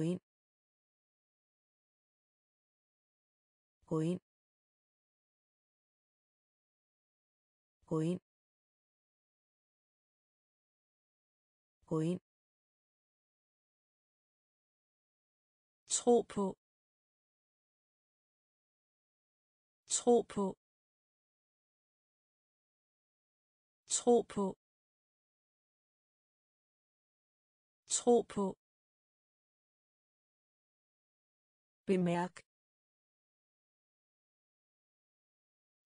gå ind. Gå ind. Gå ind. Gå ind. Tro på. Tro på. Tro på. Tro på. Bemærk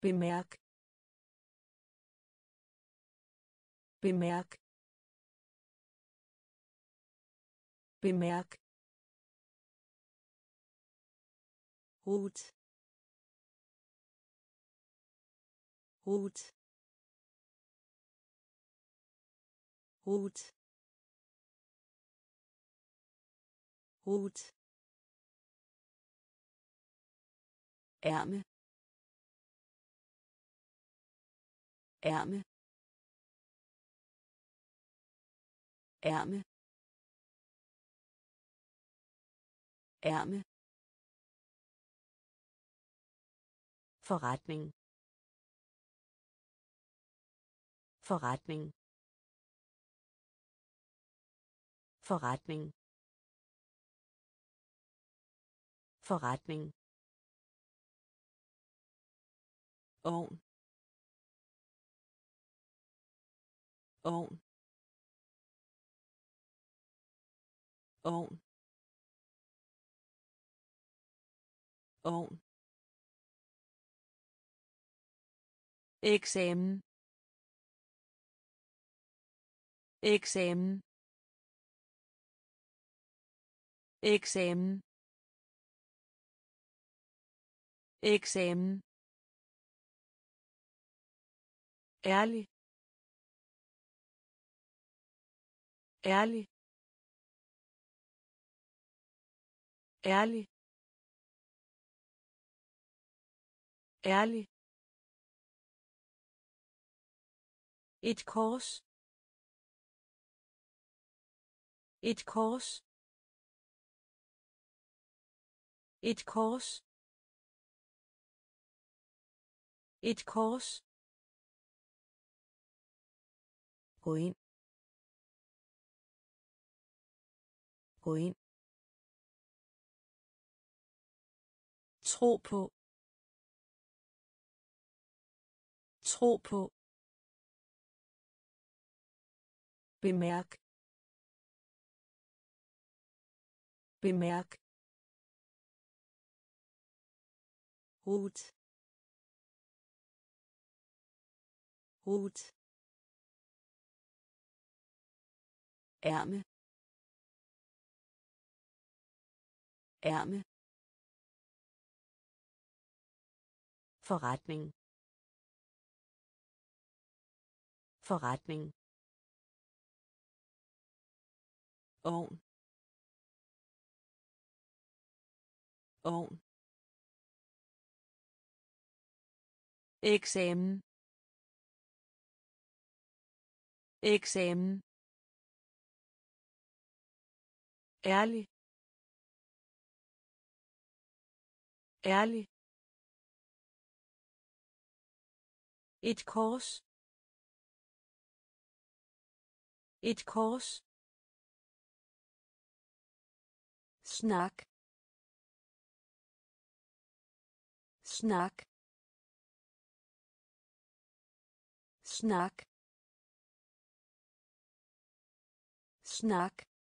bemærk bemærk bemærk Hut Hut Hut Hut ærme. Ærme. Ærme. Ærme. Forretning. Forretning. Forretning. Forretning. Ovn. Ovn. Ovn. Ovn. Eksamen. Eksamen. Eksamen. Eksamen. Ærlig. Ærlig. Ærlig. Ærlig. Et kors. Et kors. Et kors. Et kors gå ind. Gå ind. Tro på. Tro på. Bemærk. Bemærk. Hut Hut ærme. Ærme. Forretning. Forretning. Ovn. Ovn. Eksamen. Eksamen. Ærlig. Ærlig. Et kors. Et kors. Snak. Snak. Snak. Snak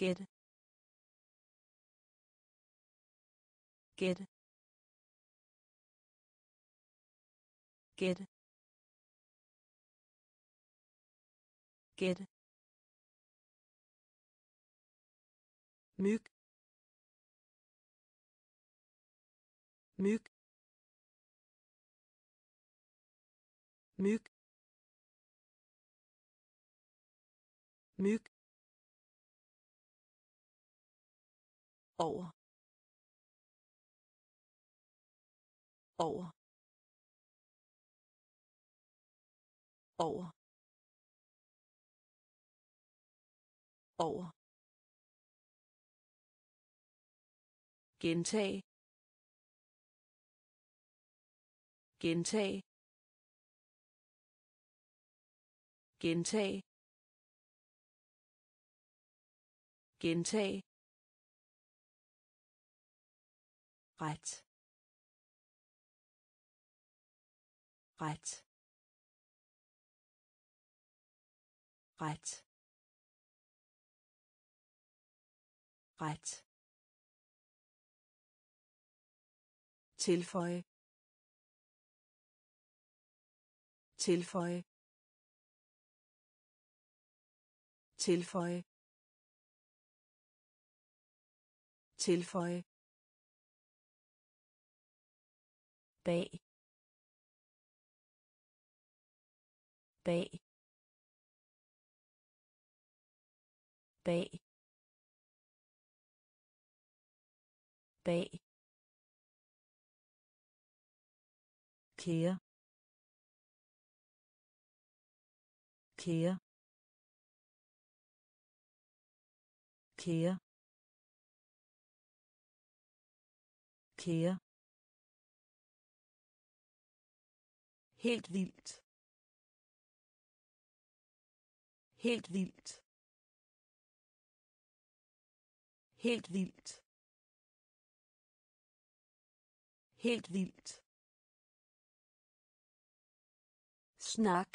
gætte gætte gætte gætte myg myg myg myg over. Over. Over. Over. Gentag. Gentag. Gentag. Gentag. Ret. Ret. Ret. Ret. Tilføje. Tilføje. Tilføje. Tilføje. Bag. Bag. Bag. Bag. Kære. Kære. Kære. Kære. Helt vildt. Helt vildt. Helt vildt. Helt vildt. Snak.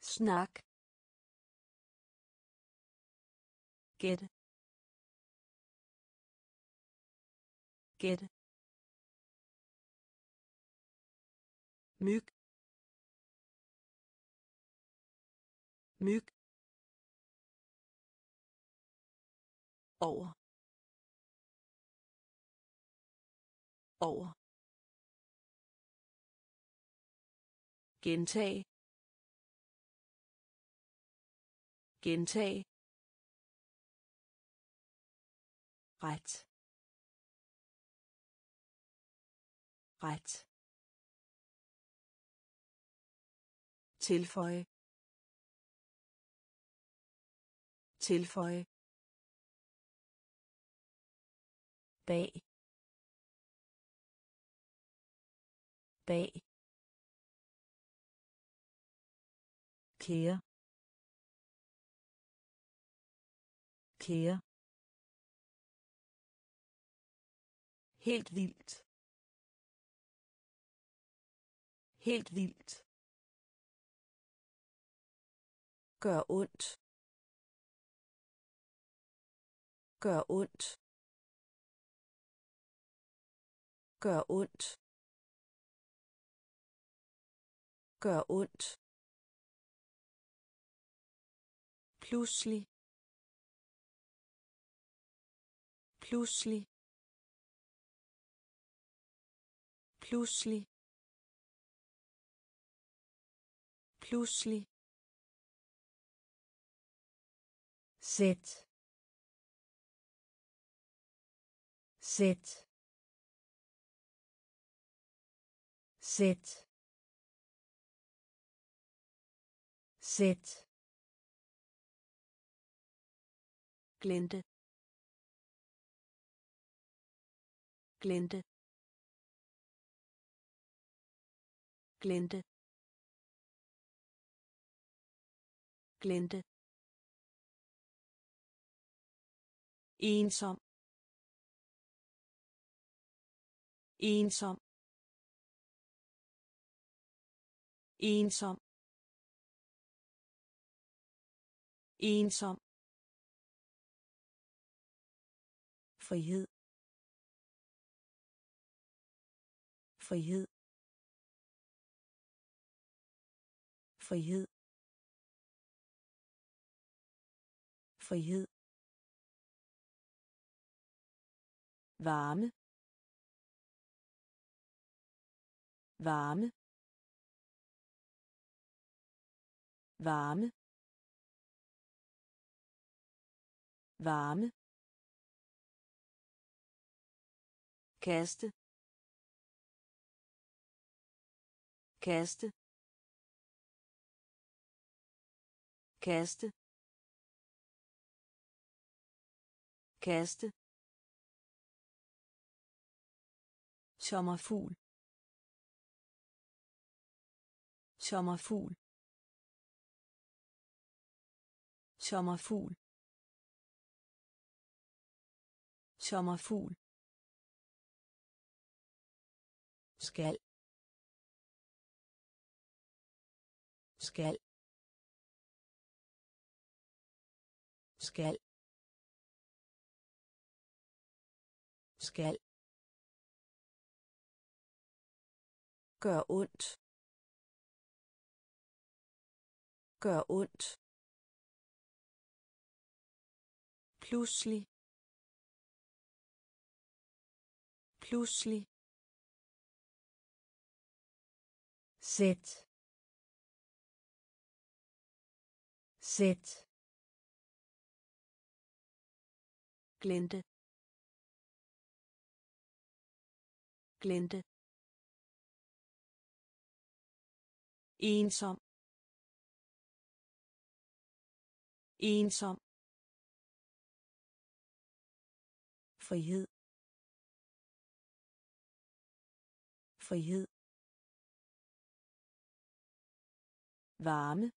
Snak. Gæt gæt myg myg over over gentag gentag ret ret. Tilføje. Tilføje. Bag. Bag. Kære. Kære. Helt vildt. Helt vildt. Gør ondt. Gør ondt. Gør ondt. Gør ondt. Pludselig. Pludselig. Pludselig. Pludselig. Sæt sæt sæt sæt glente glente glente glente ensom. Ensom. Ensom. Ensom. Frihed. Frihed. Frihed. Frihed. Varme varme varme varme kaste kaste kaste kaste sommerfugl. Sommerfugl. Sommerfugl. Sommerfugl. Skal. Skal. Skal. Skal. Gør ondt. Gør ondt. Pludselig. Pludselig. Sæt. Sæt. Glente. Glente. Ensom. Ensom. Frihed. Frihed. Varme.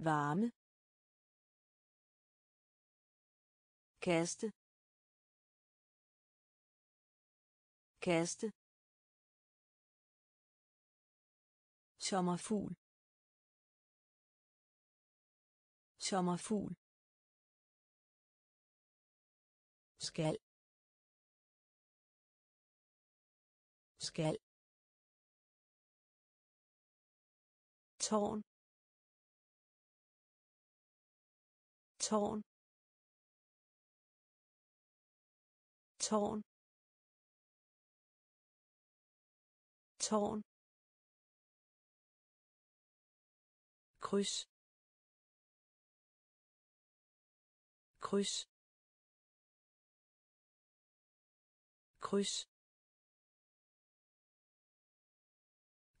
Varme. Kaste. Kaste. Sommerfugl. Sommerfugl. Skal. Skal. Tårn. Tårn. Tårn. Tårn. Kryds. Kryds. Kryds.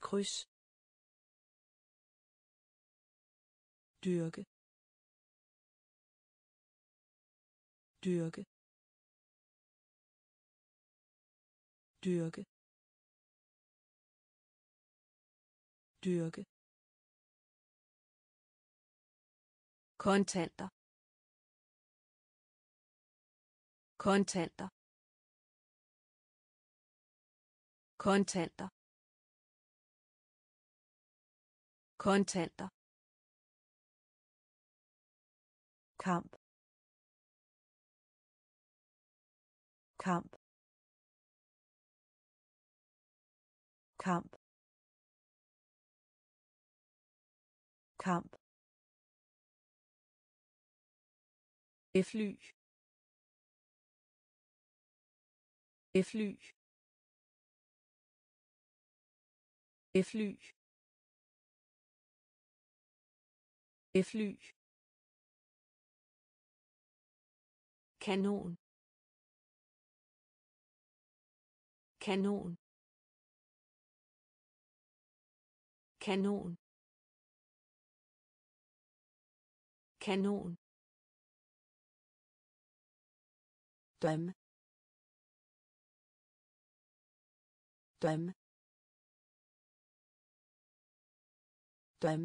Kryds. Dyrke. Dyrke. Dyrke. Dyrke. Kontanter. Kontanter. Kontanter. Kontanter. Kamp. Kamp. Kamp. Kamp. Fly. Fly. Fly. Fly. Kanon. Kanon. Kanon. Kanon. Drøm drøm drøm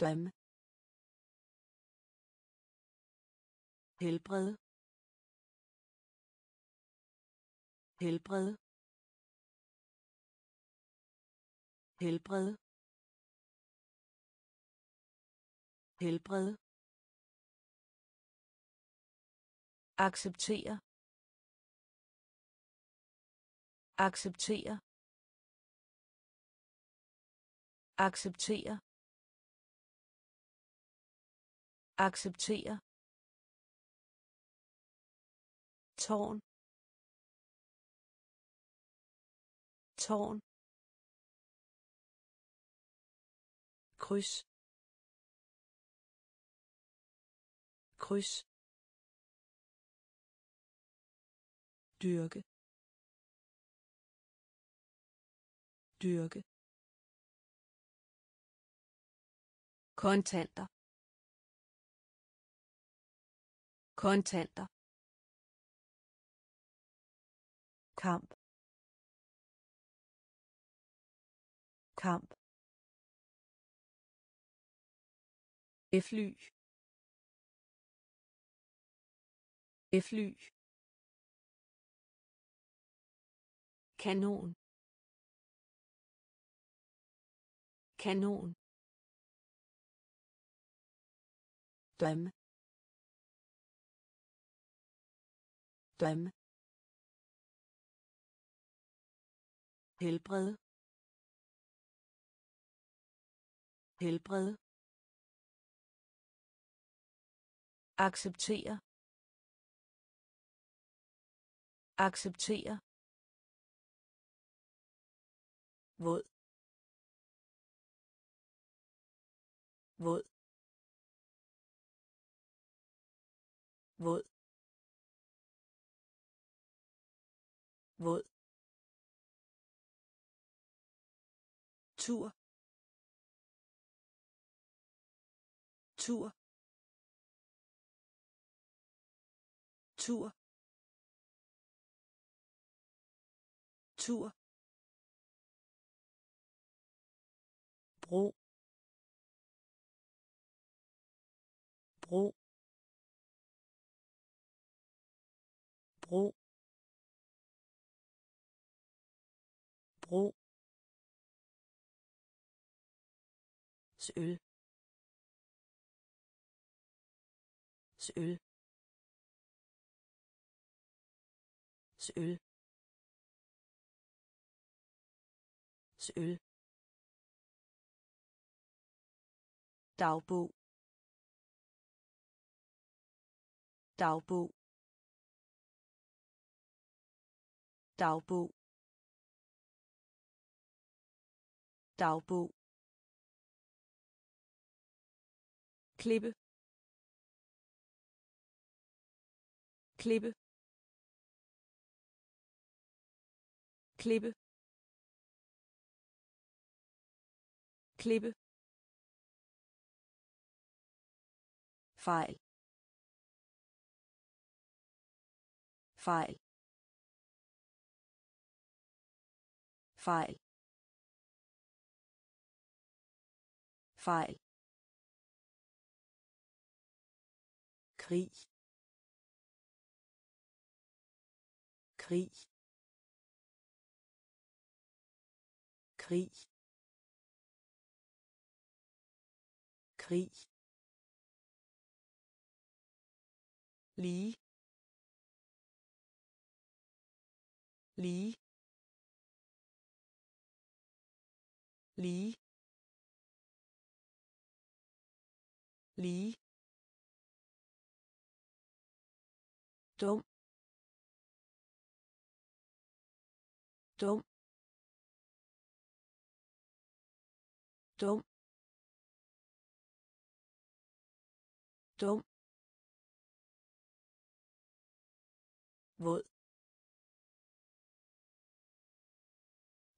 drøm helbred. Helbred. Helbred. Helbred. Acceptere. Acceptere. Acceptere. Acceptere. Tårn. Tårn. Kryds. Kryds. Dyrke dyrke kontanter kontanter kamp kamp fly fly kanon. Kanon. Døm døm helbred. Helbred. Acceptere. Acceptere. Våd. Våd. Våd. Våd. Tur. Tur. Tur. Tur. Bro bro bro bro søl søl søl søl dagbog. Dagbog. Dagbog. Dagbog. Klippe. Klippe. Klippe. Klippe. Fejl. Fejl. Fejl. Fejl. Krig. Krig. Krig. Krig lige lige lige lige dum dum dum dum våd.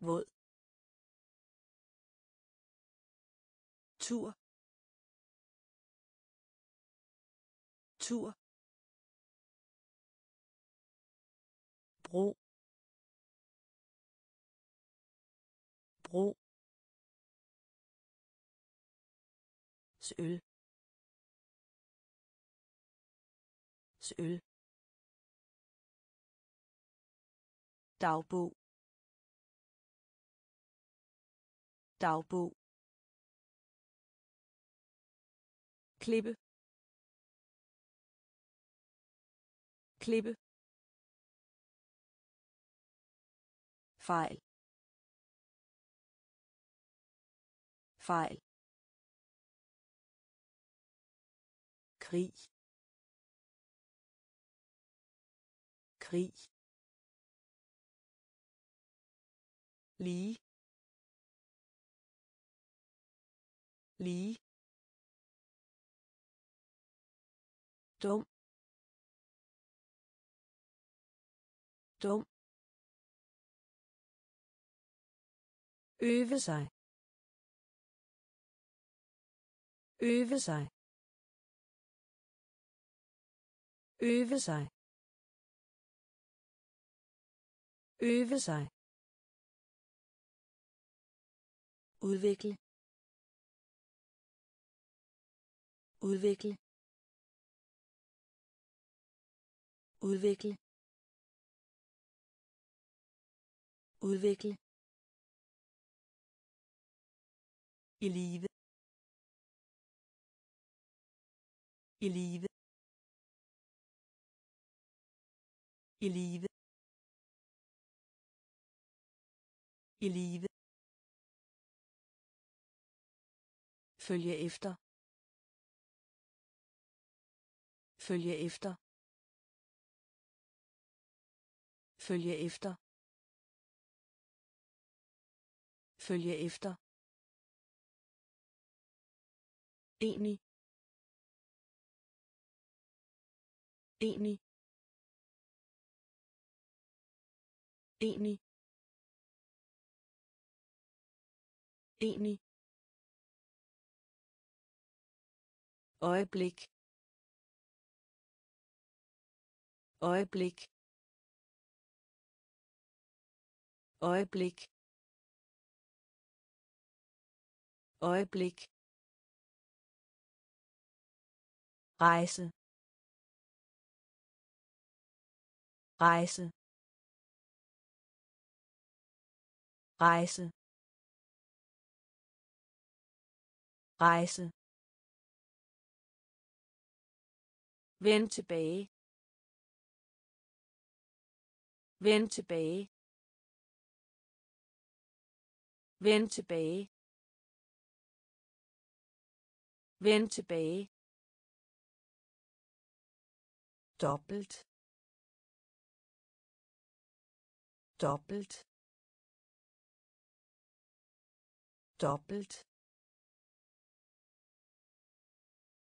Våd. Tur. Tur. Bro. Bro. Søl. Søl. Dagbog. Dagbog. Klippe. Klippe. Fejl. Fejl. Krig. Krig. Lige lige dum. Dum. Øve sig. Øve sig. Øve sig. Øve sig udvikle udvikle udvikle udvikle. I live. I live. I live. I live. Følge efter. Følge efter. Følge efter. Følge efter. Enig enig enig enig øjeblik. Øjeblik. Øjeblik. Øjeblik. Rejse. Rejse. Rejse. Rejse. Vend tilbage. Vend tilbage. Vend tilbage. Vend tilbage. dobbelt dobbelt dobbelt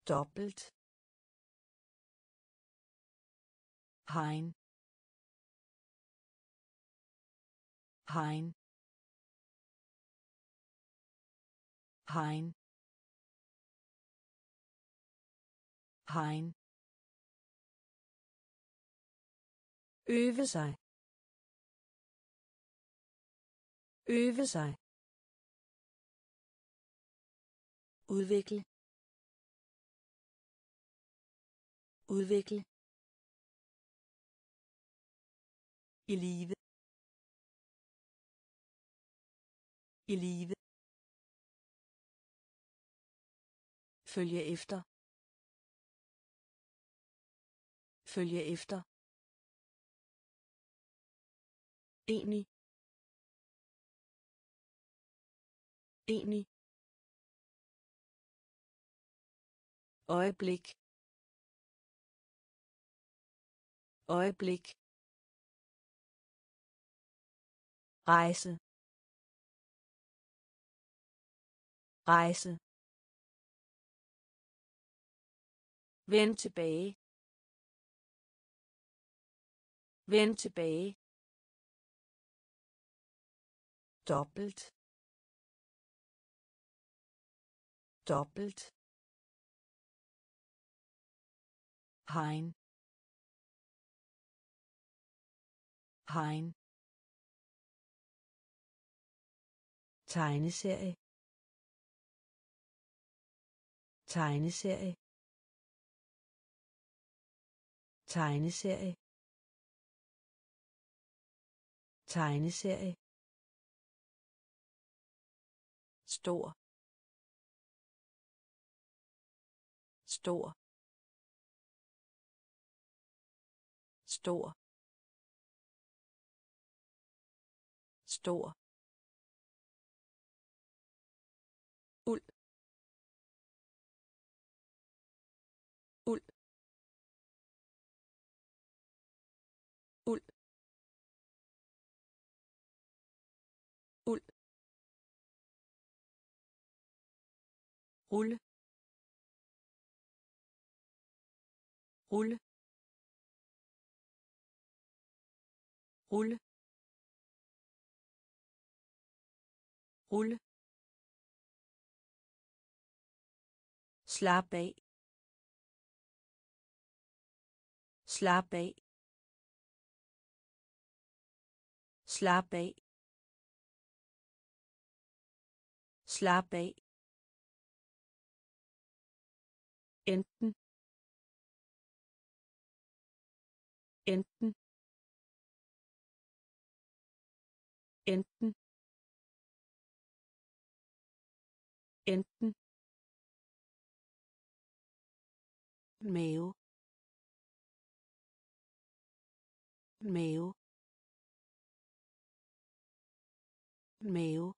dobbelt Hein Hein Hein Hein øve sig. Øve sig. Udvikle. Udvikle. I live. I live. Følge efter. Følge efter. Enig enig øjeblik. Øjeblik. Rejse. Rejse. Vend tilbage. Vend tilbage. dobbelt. Dobbelt. Hein. Hein. Tegneserie. Tegneserie. Tegneserie. Tegneserie. Stor. Stor. Stor. Stor. Rulle. Rulle. Rulle. Rulle. Slap af. Slap af. Slap af. Slap af. Enten. Enten. Enten. Enten. Mave. Mave. Mave.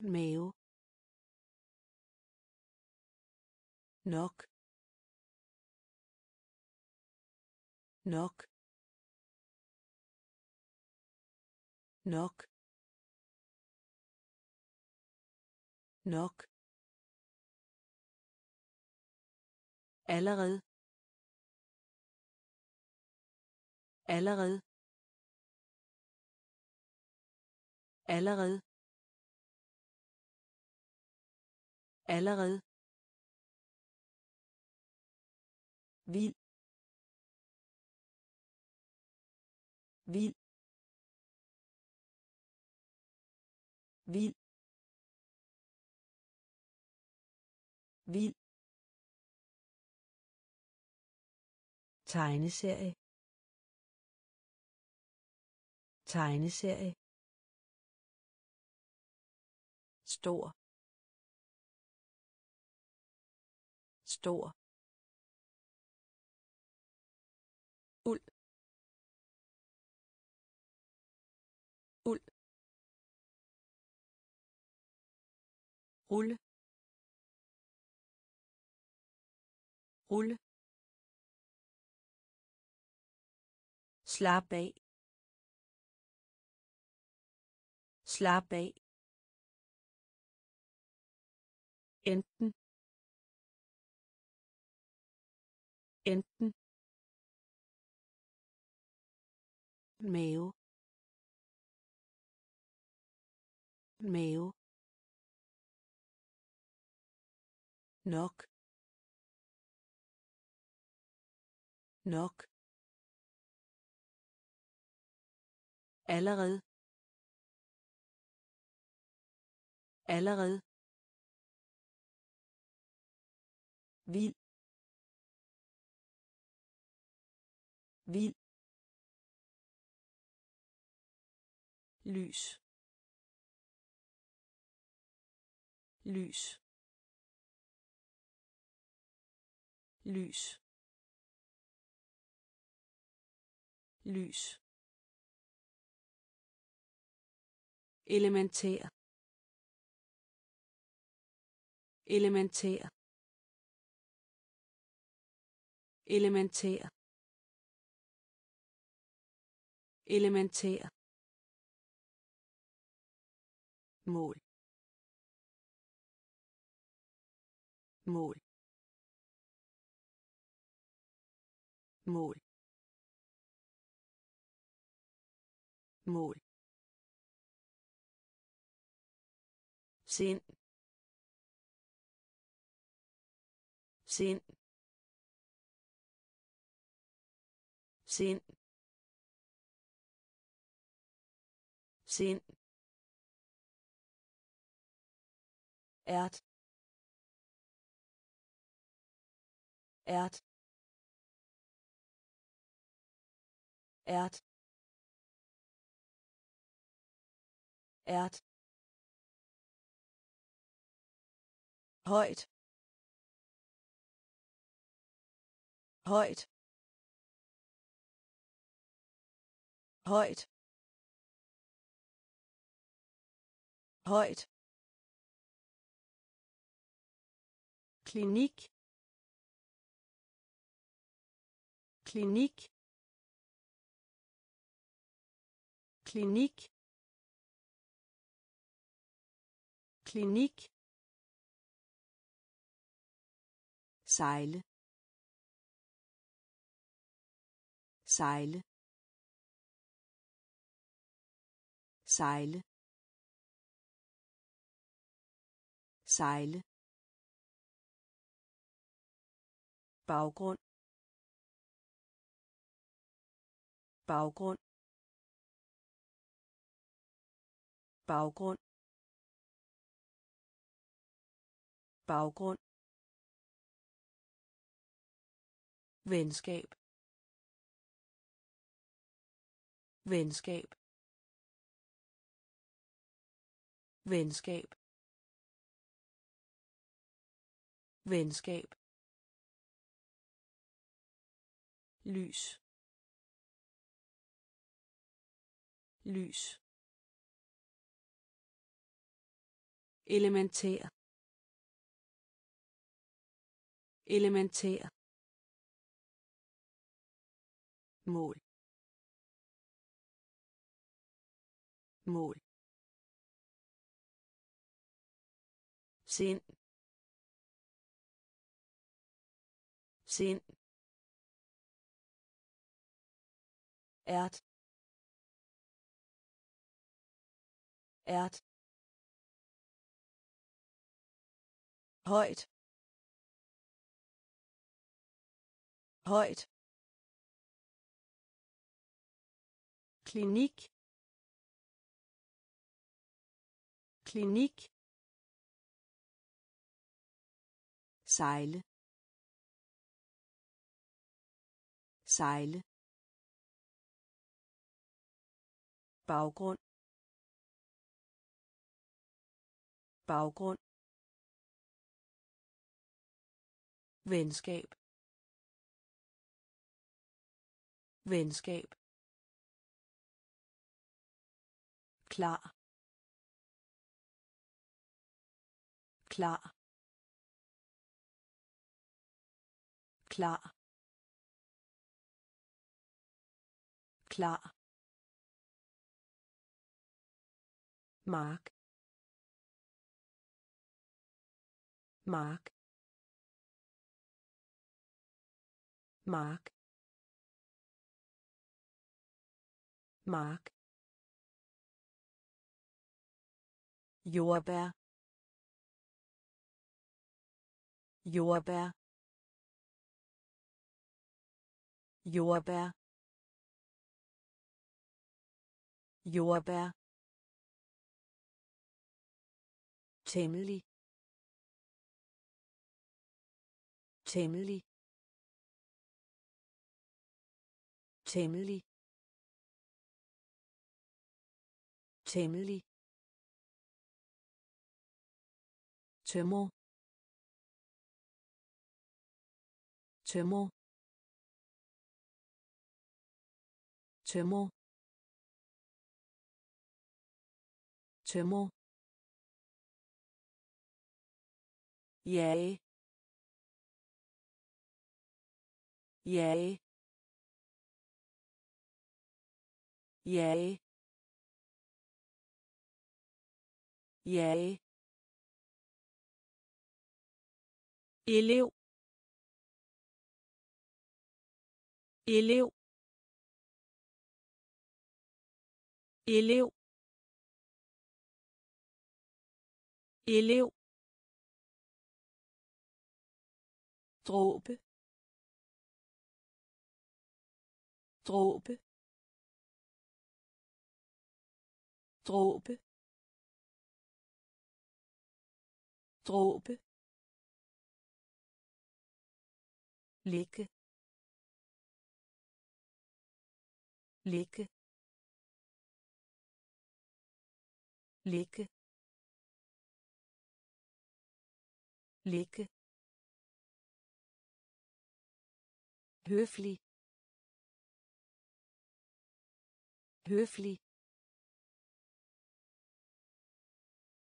Mave. Nok. Nok. Nok. Nok. Allerede. Allerede. Allerede. Allerede. Vild. Vild. Vild. Vild. Tegneserie. Tegneserie. Stor. Stor. Rulle. Rulle. Slap af. Slap af. Enten. Enten. Mave. Mave. Nok. Nok. Allerede. Allerede. Vild. Vild. Lys. Lys. Lys. Lys. Elementær. Elementær. Elementær. Elementær. Mål. Mål. Mål. Mål. Sind. Sind. Sind. Sind. Erd. Erd. Erd. Erd. Heut. Heut. Heut. Heut. Klinik. Klinik. Klinik Klinik Seile Seile Seile Seile. Baggrund Baggrund baggrund. Baggrund. Venskab. Venskab. Venskab. Venskab. Lys. Lys. Elementær. Elementær. Mål. Mål. Sind. Sind. Erd. Erd. heut. Heut. Klinik. Klinik. Seile Seile Baggrund Baggrund venskab. Venskab. Klar. Klar. Klar. Klar. Mark. Mark. Mark. Mark. Jordbær. Jordbær. Jordbær. Jordbær. Temmelig. Temmelig temmelig. Temmelig. Tømmer. Tømmer. Tømmer. Tømmer. Jage. Jage Yay. Yay. elev. Elev. Elev. Elev. Dråbe. Dråbe. Dråbe dråbe ligge ligge ligge ligge høflig. Høflig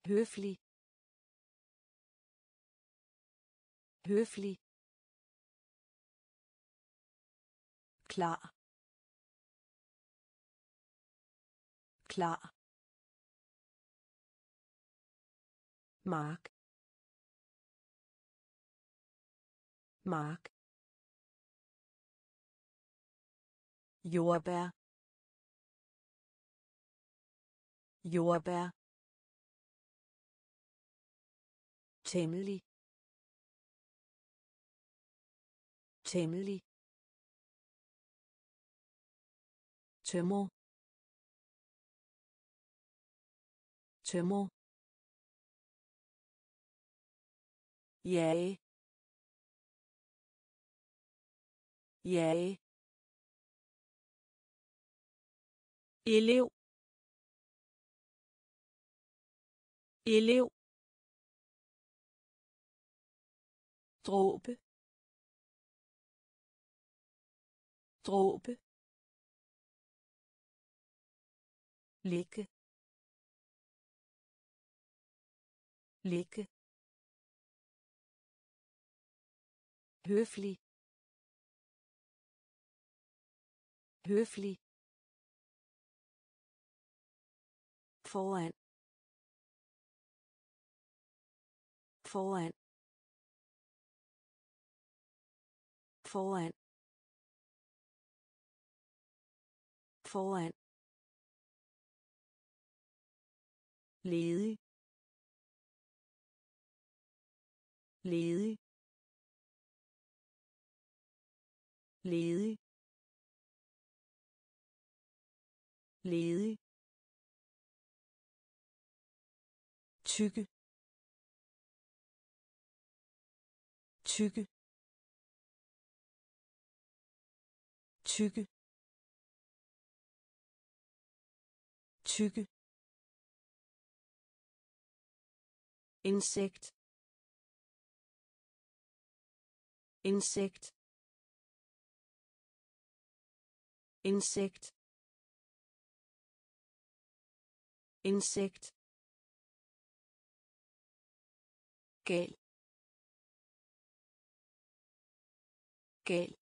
høflig høflig klar. Klar. Mark. Mark. Jordbær. Jordbær temmelig. Temmelig. Tømmer. Tømmer. Jage. Jage. Elev. Elev. Dråbe. Dråbe. Ligge ligge høflig. Høflig. Foran. Foran. Foran. Foran. Ledig. Ledig. Ledig. Ledig. Tykke. Tykke. Tykke. Tykke. Insekt. Insekt. Insekt. Insekt. Gal. Gal.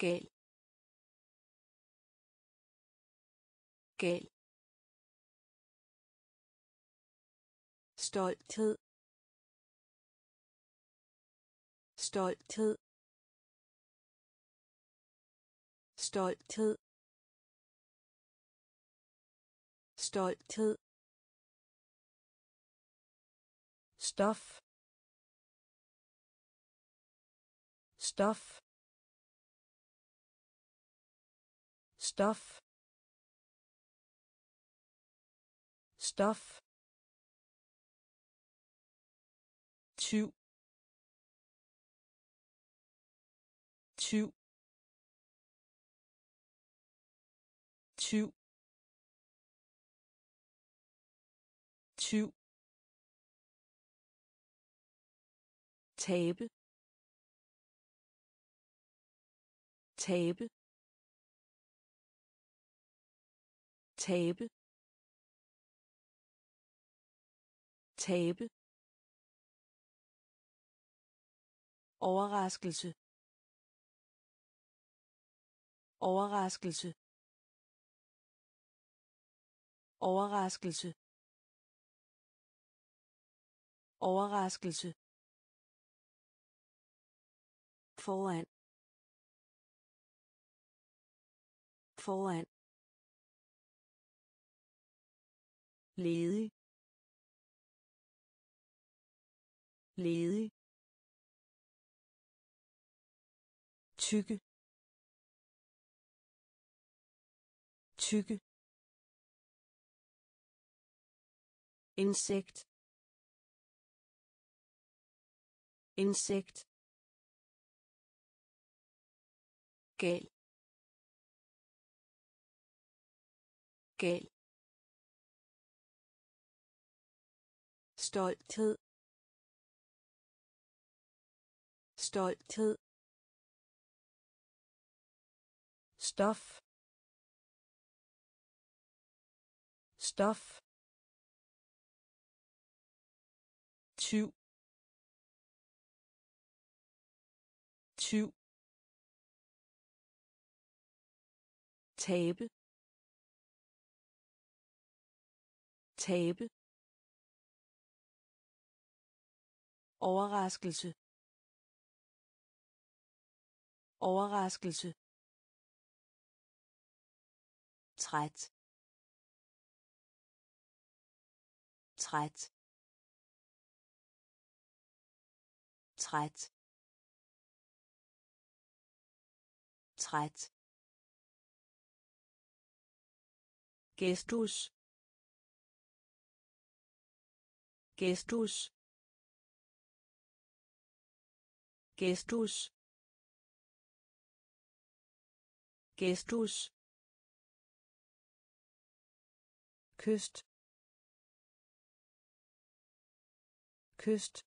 Gal gal stolthed. Stolthed. Stolthed. Stolthed. Stof. Stof. Stof. Stof. Tyv. Tyv. Tyv. Tyv. Tabe tabe tabe tabe overraskelse overraskelse overraskelse overraskelse foran foran ledig. Ledig. Tykke. Tykke. Insekt. Insekt. Gal. Gal. Stolthed. Stolthed. Stof. Stof. Tyv. Tyv. Tabe. Tabe. Overraskelse. Overraskelse. Træt. Træt. Træt. Træt. Gestus. Gestus. Gestus gestus kyst kyst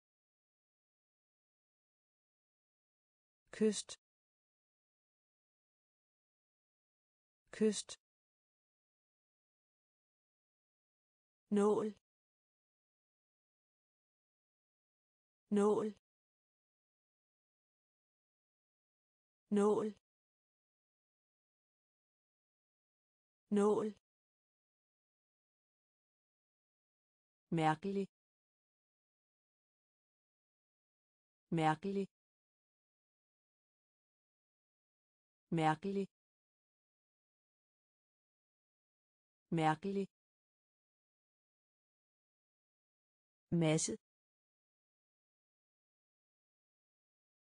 kyst kyst nål. Nål nål. Nål. Mærkelig. Mærkelig. Mærkelig. Mærkelig. Masse.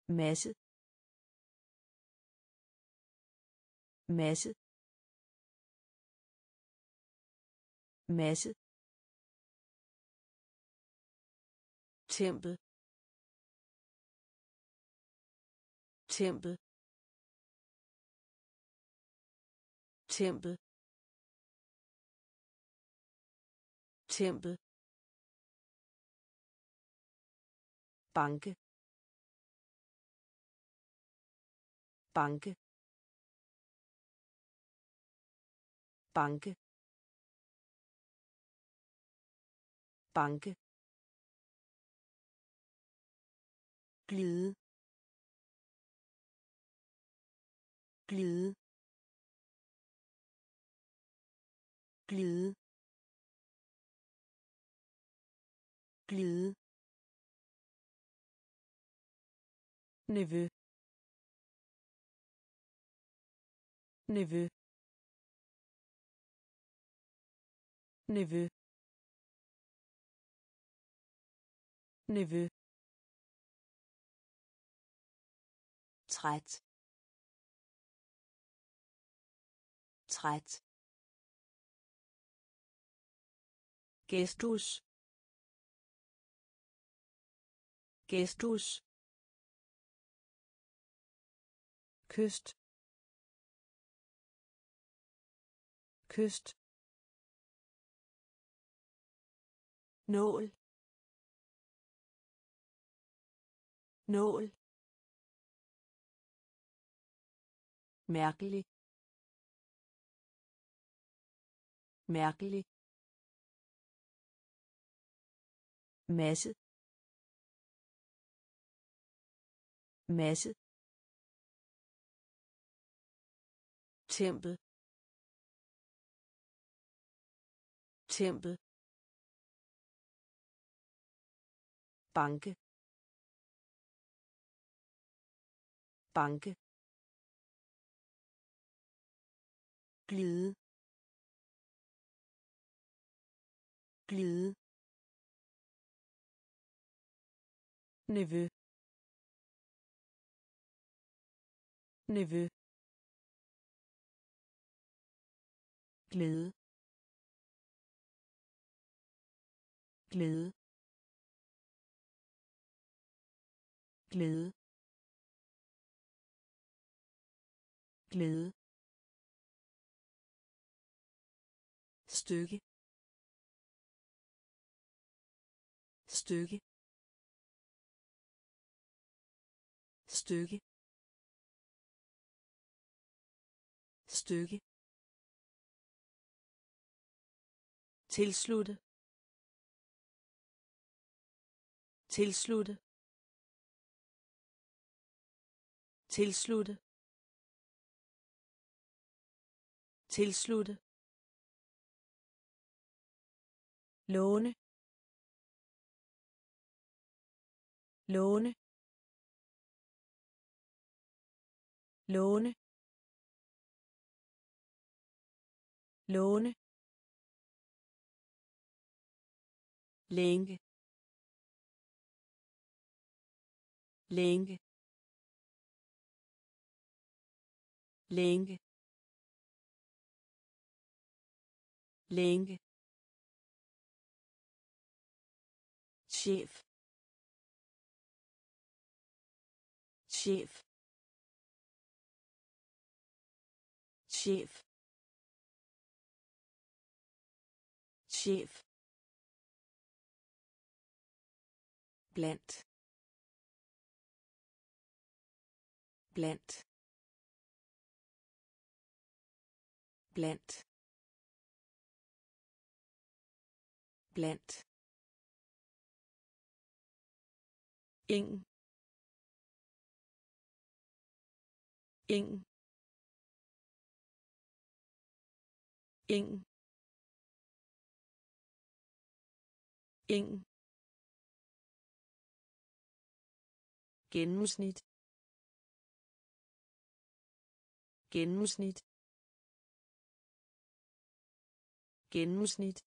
Masse. Masse. Masse. Tempel. Tempel. Tempel. Tempel. Banke. Banke. Banke. Banke. Glide. Glide. Glide. Glide. Nevø. Nevø. Nevø nevø træt. Træt. Gestus. Gestus. Kyst. Kyst. Nål. Nål. Mærkelig. Mærkelig. Masse. Masse. Tempel. Tempel. Banke. Banke. Glide. Glide. Nevø. Nevø. Glæde. Glæde. Glæde. Glæde. Stykke. Stykke. Stykke. Stykke. Tilslutte. Tilslutte. Tilslutte tilslutte låne låne låne låne længe længe. Længe længe chef. Chef. Chef. Chef. Blandt blandt blandt blandt ing. Ing. Ing. Ing. Gennemsnit gennemsnit gennemsnit.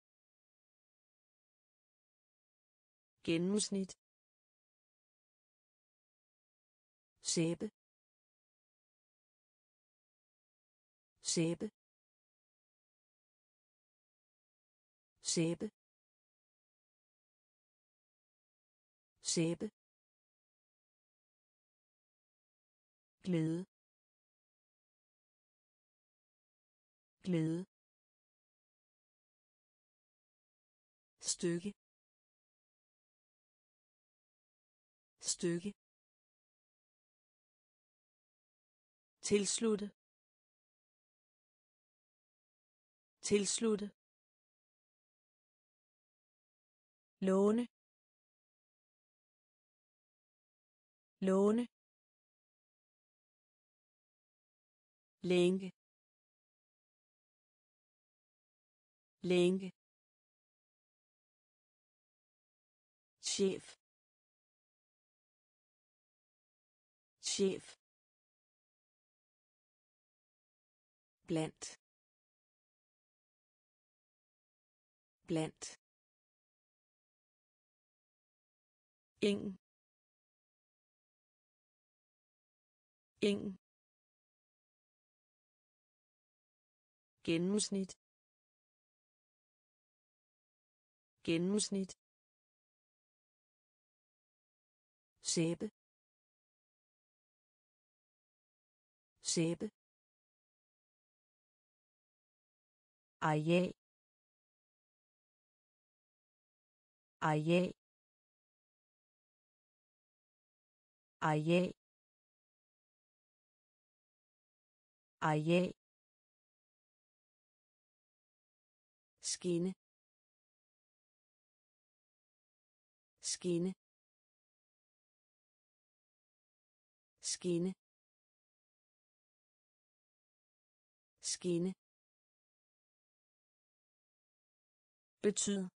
Gennemsnit. Sæbe. Sæbe. Sæbe. Sæbe. Glæde. Glæde. Stykke. Stykke. Tilslutte. Tilslutte. Låne. Låne. Længe. Længe. Chef. Chef. Blandt. Blandt. Ing ing gennemsnit. Gennemsnit. Sæbe sæbe areal areal areal areal skinne skinne skinne. Skinne. Betyd.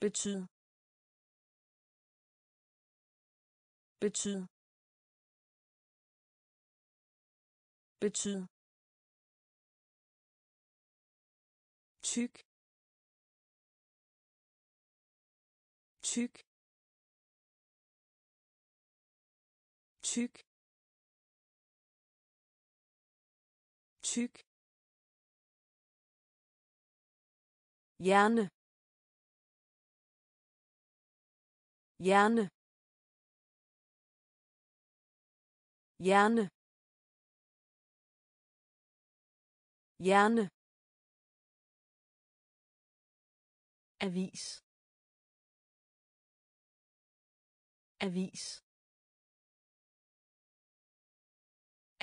Betyd. Betyd. Betyd. Tyk. Tyk. Tyk tyk hjerne hjerne hjerne hjerne. Avis. Avis.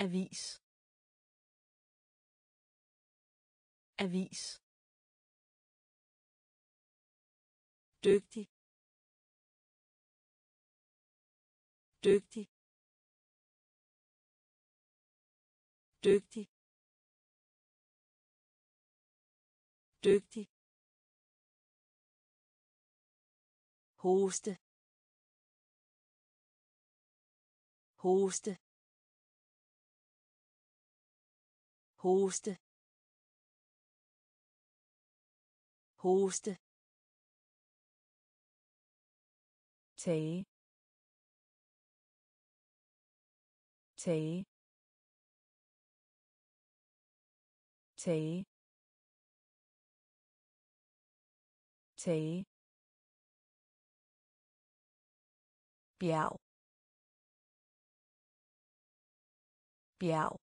Avis. Avis. Dygtig. Dygtig. Dygtig. Dygtig. Hoste. Hoste. Hoste hoste tage tage tage tage. Bjerg. Bjerg.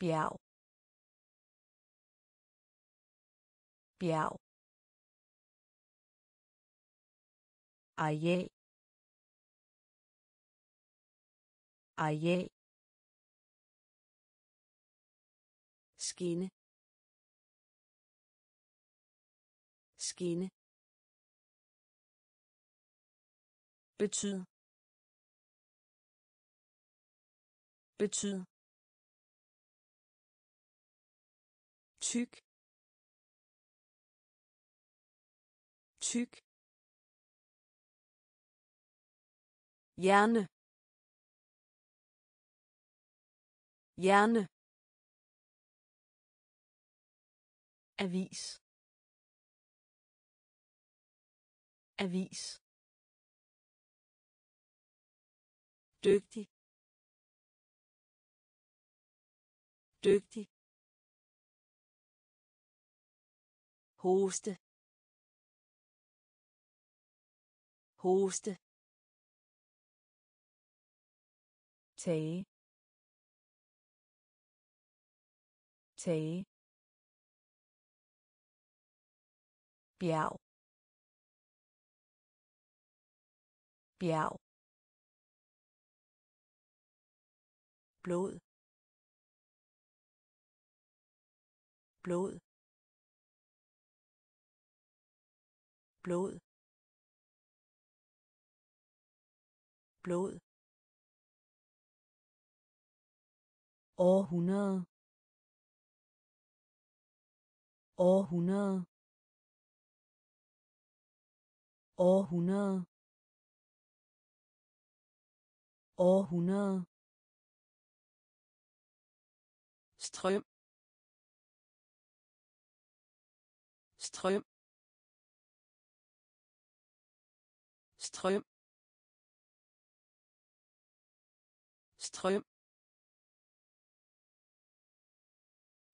Bjerg. Bjerg. Areal. Areal. Skinne. Skinne. Betyd. Betyd. Tyk tyk hjerne hjerne avis avis dygtig dygtig hoste hoste tage tage bjerg bjerg blod blod blod. Blod. Århundrede. Århundrede. Århundrede. Århundrede. Strøm. Strøm. Strøm. Strøm.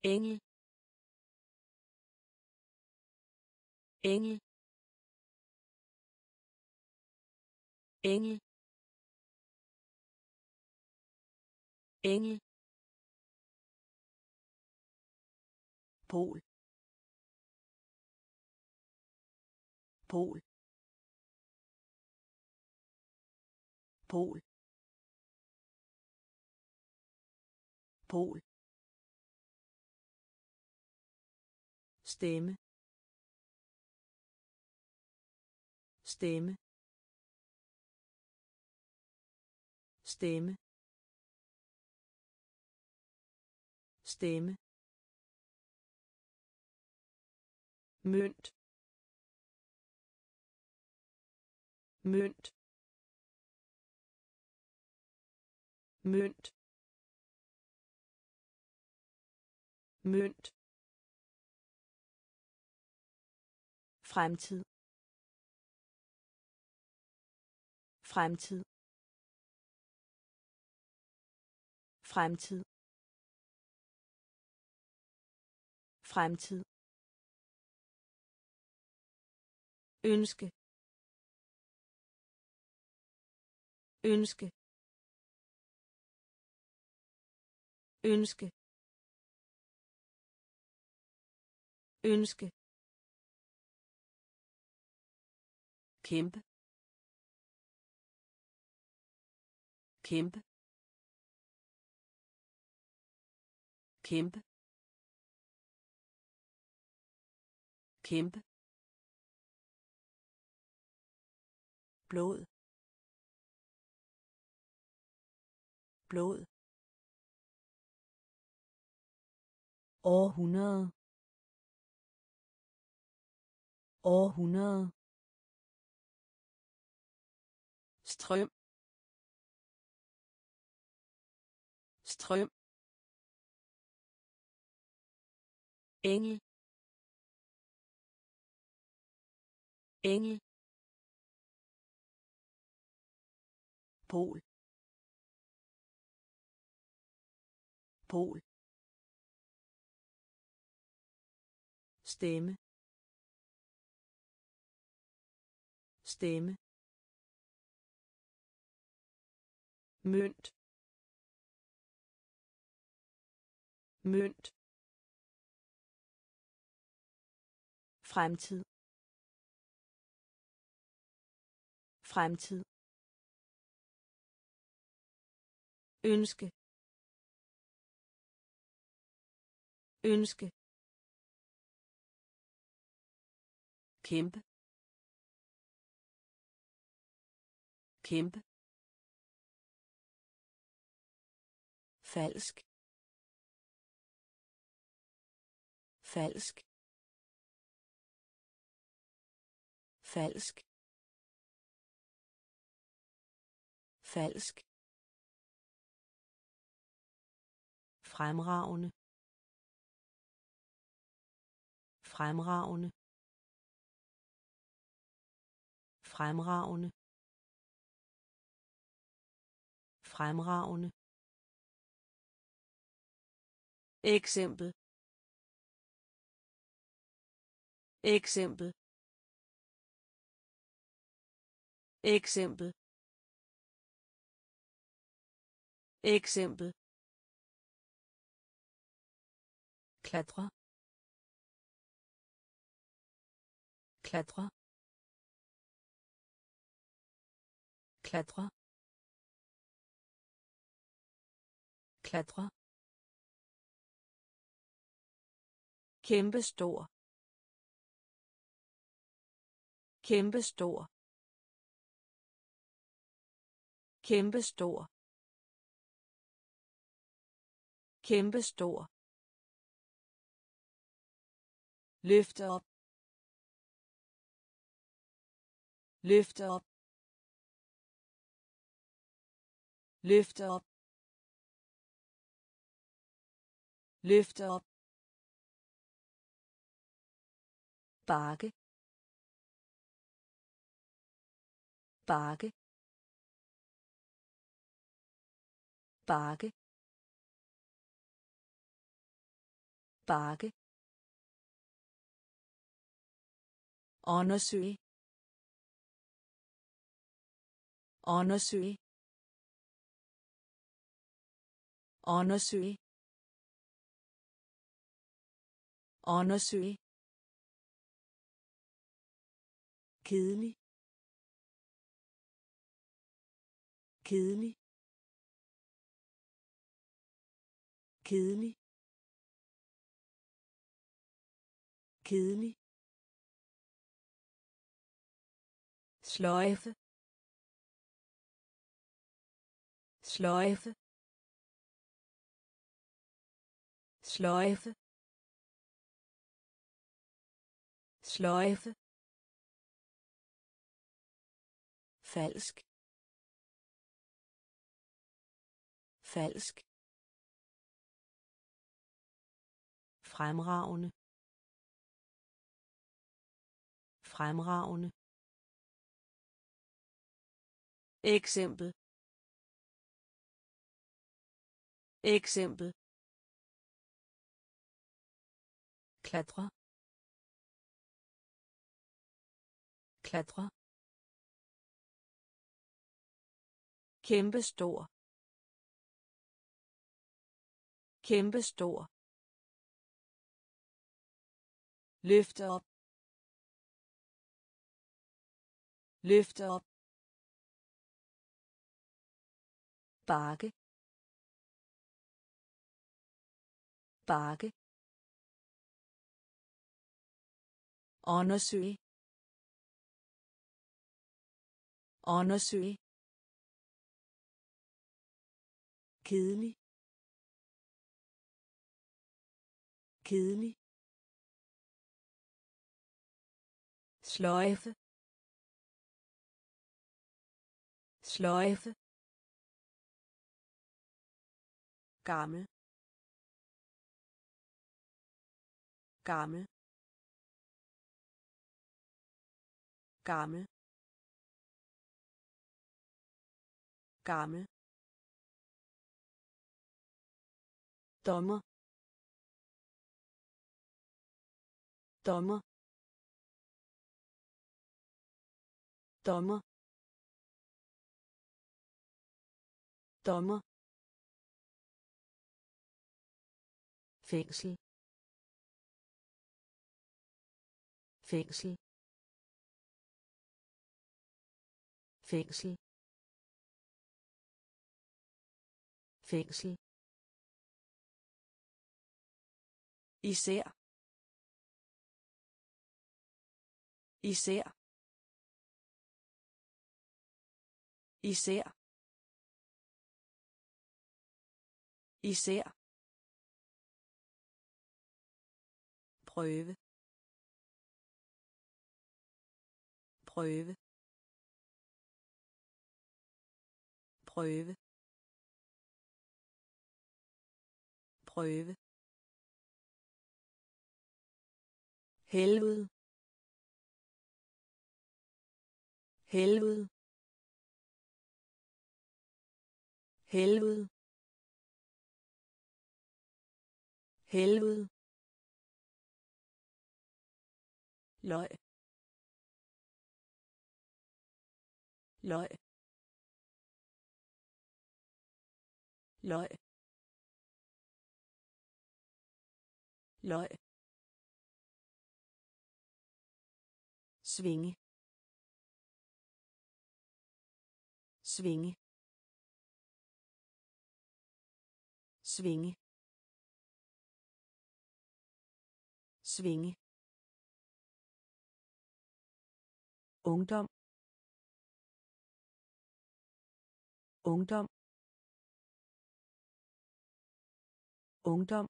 Engel. Engel. Engel. Engel. Pol. Pol. Pol. Pol. Stemme. Stemme. Stemme. Stemme. Mønt. Mønt. Mønt. Mønt. Fremtid. Fremtid. Fremtid. Fremtid. Ønske. Ønske. Ønske. Ønske. Kæmpe. Kæmpe. Kæmpe. Kæmpe. Blod. Blod. Århundrede. Århundrede. Strøm. Strøm. Engel. Engel. Pol. Pol. Stemme. Stemme. Mønt. Mønt. Fremtid. Fremtid. Ønske. Ønske. Kæmpe kæmpe falsk. Falsk. Falsk. Falsk. Fremragende. Fremragende. Fremragende. Fremragende. Eksempel. Eksempel. Eksempel. Eksempel. Klatre. Klatre. Klatre. Klatre. Kæmpe stor kæmpe stor kæmpe stor kæmpe stor løfte op. Løfte op. løfte op. Løfte op. Bakke. Bakke. Bakke. Bakke. Undersøge. Undersøge. Undersøge undersøge kedelig kedelig kedelig kedelig sløjfe sløjfe sløjfe. Sløjfe. Falsk. Falsk. Fremragende. Fremragende. Eksempel. Eksempel. Klatre. Klatre. Kæmpe stor kæmpe stor løfte op. Løfte op. Bakke. Bakke. Undersøge undersøge kedelig kedelig sløjfe sløjfe gammel gammel. Gammel gammel dommer dommer dommer dommer fængsel. Fængsel fængsel. Fængsel. Især. Især. Især. Især. Prøve. Prøve. Prøve. Prøve. Helvede helvede helvede helvede løg. Løg. Løg. Løg. Svinge. Svinge. Svinge. Svinge. Ungdom. Ungdom. Ungdom.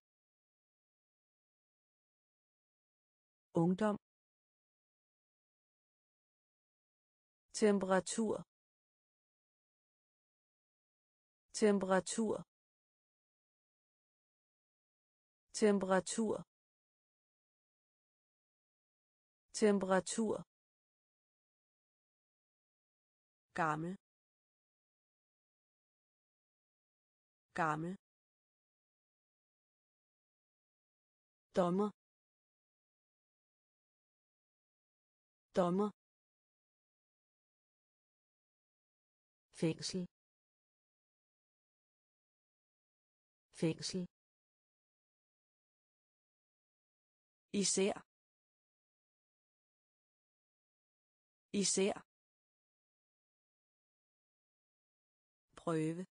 Ungdom. Temperatur. Temperatur. Temperatur. Temperatur. Gammel. Gammel. Dommer. Dommer. Fængsel. Fængsel. Især. Især. Prøve.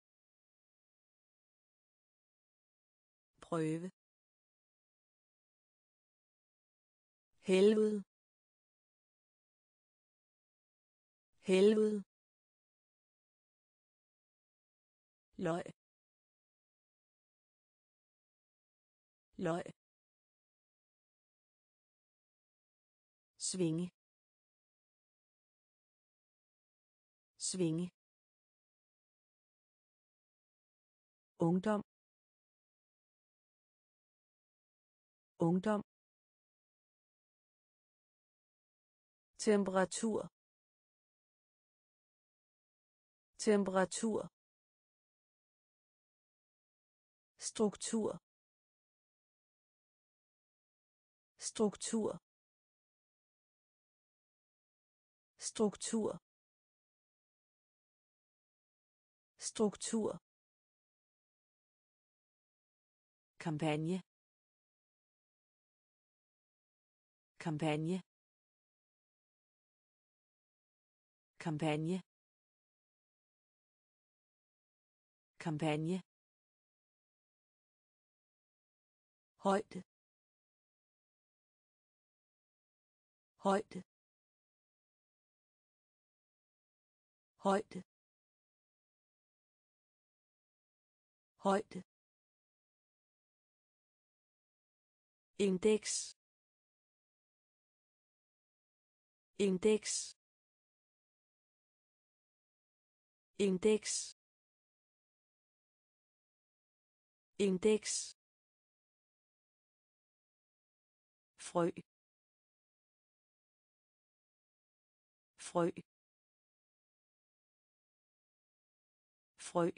Prøve. Helvede. Helvede. Løg. Løg. Svinge. Svinge. Ungdom. Ungdom. Temperatur. Temperatur. Struktur. Struktur. Struktur. Struktur. Kampagne. Kampagne. Kampagne. Kampagne. Højde. Højde. Højde. Højde. Indeks. Indeks indeks indeks frø. Frø. Frø.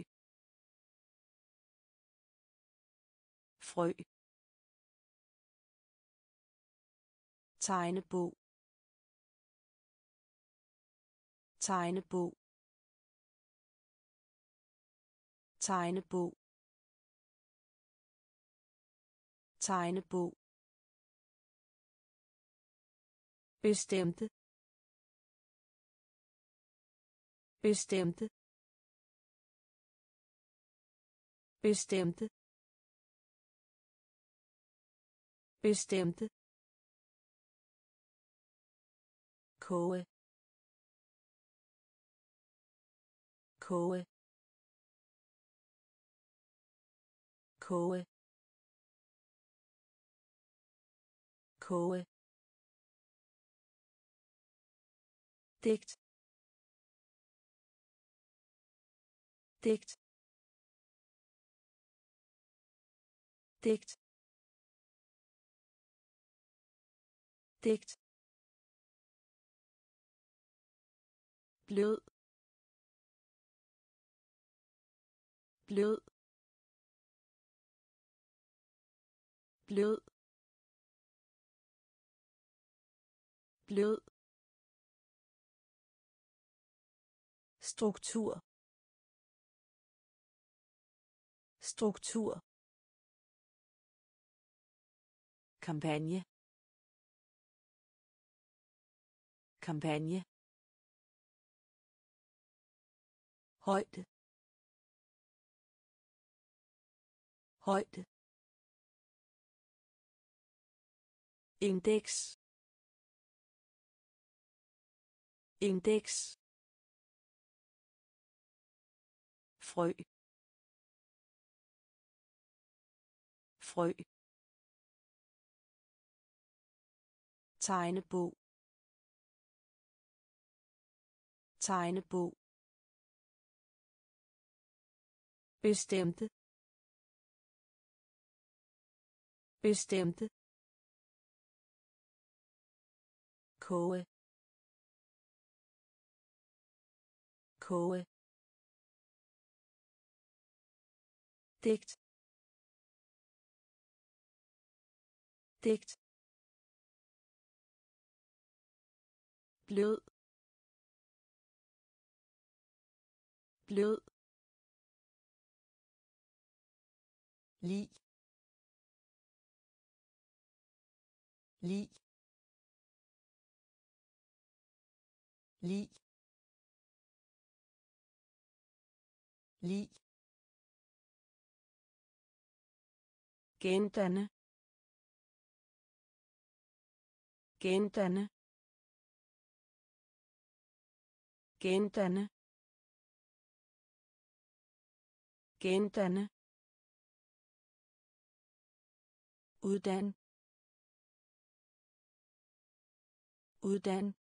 Frø. Tegnebog. Tegnebog. Tegnebog. Tegnebog. Bestemte. Bestemte. Bestemte. Bestemte. Koge. Koge. Koge. Koge. Digt. Digt. Digt. Digt. Blød. Blød. Blød. Blød. Struktur. Struktur. Kampagne. Kampagne. Højde. Højde. Indeks indeks frø. Frø. Tegnebog. Tegnebog. Bestemte. Bestemte. Koge. Koge. Digt. Digt. Blød. Blød. Lig. Lig. Lig. Lig. Gendanne gendanne gendanne gendanne uddan. Uddan.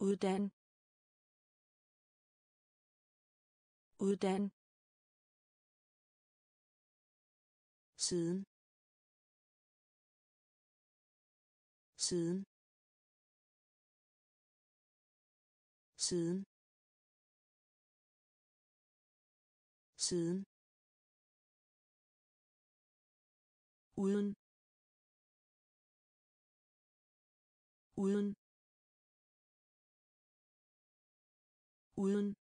Uddan. Uddan. Siden. Siden. Siden. Siden. Uden. Uden. Uden.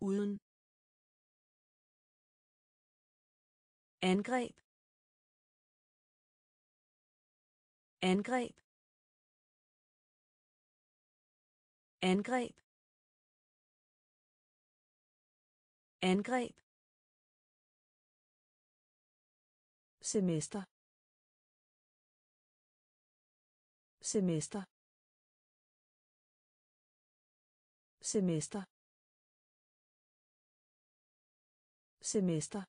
Uden. Angreb. Angreb. Angreb. Angreb. Semester. Semester. Semester. Semester.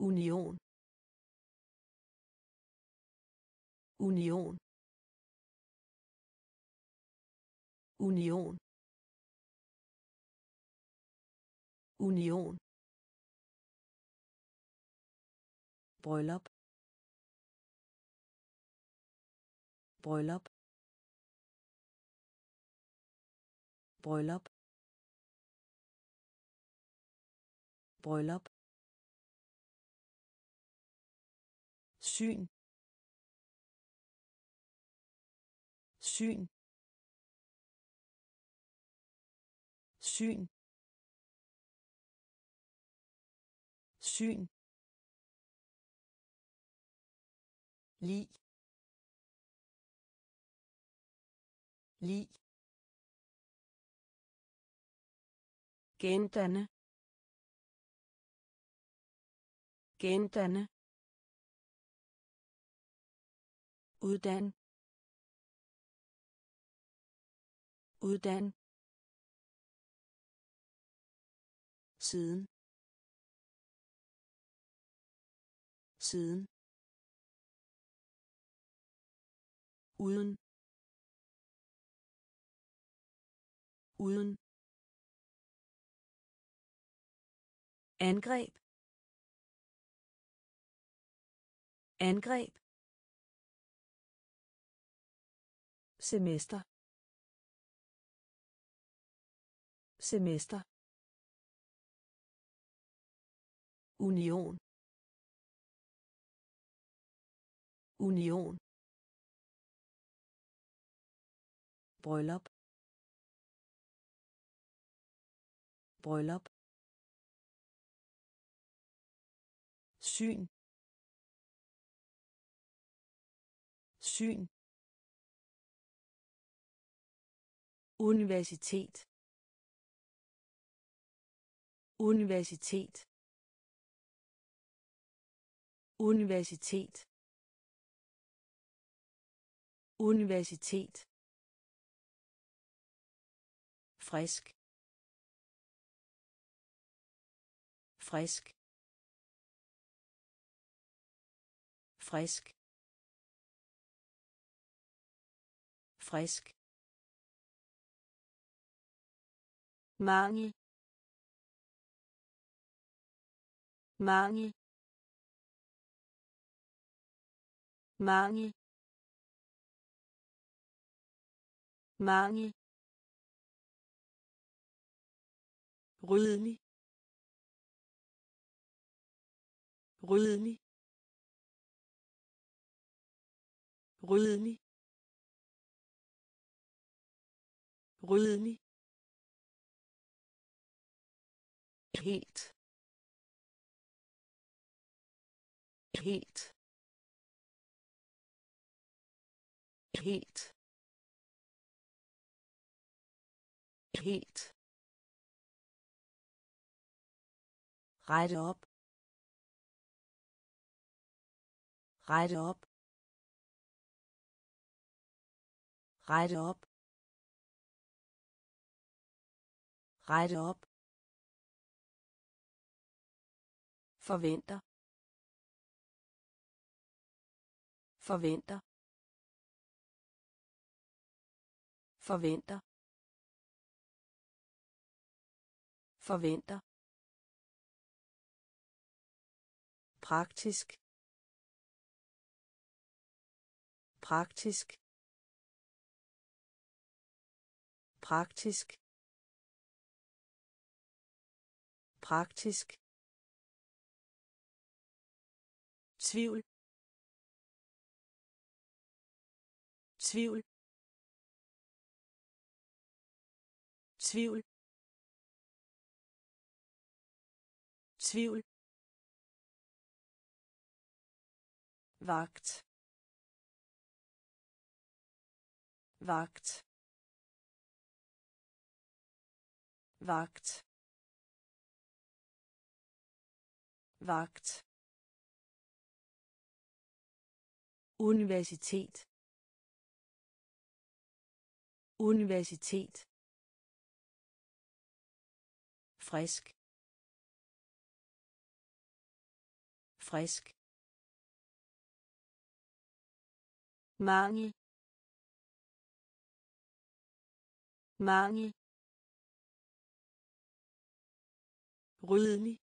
Union. Union. Union. Union. Bryllup. Bryllup. Bryllup. Bryllup. Syn. Syn. Syn. Syn. Lig. Lig. Gendanne gendanne uddan. Uddan. Siden. Siden. Uden. Uden. Angreb. Angreb. Semester. Semester. Union. Union. Bryllup. Bryllup. Syn. Syn. Universitet. Universitet. Universitet. Universitet. Frisk. Frisk. Frisk. Frisk. Mangel. Mangel. Mangel. Mangel. Ryddelig ryddelig Rydelig. Rydelig. helt. Helt. Helt. Helt. Rette op. Rette op. rette op. Rette op. Forventer. Forventer. Forventer. Forventer. Praktisk. Praktisk. Praktisk. Praktisk. Tvivl. Tvivl. Tvivl. Tvivl. Vagt. Vagt. Vagt. Vagt. Universitet. Universitet. Frisk. Frisk. Mangel. Mangel. Rydelig.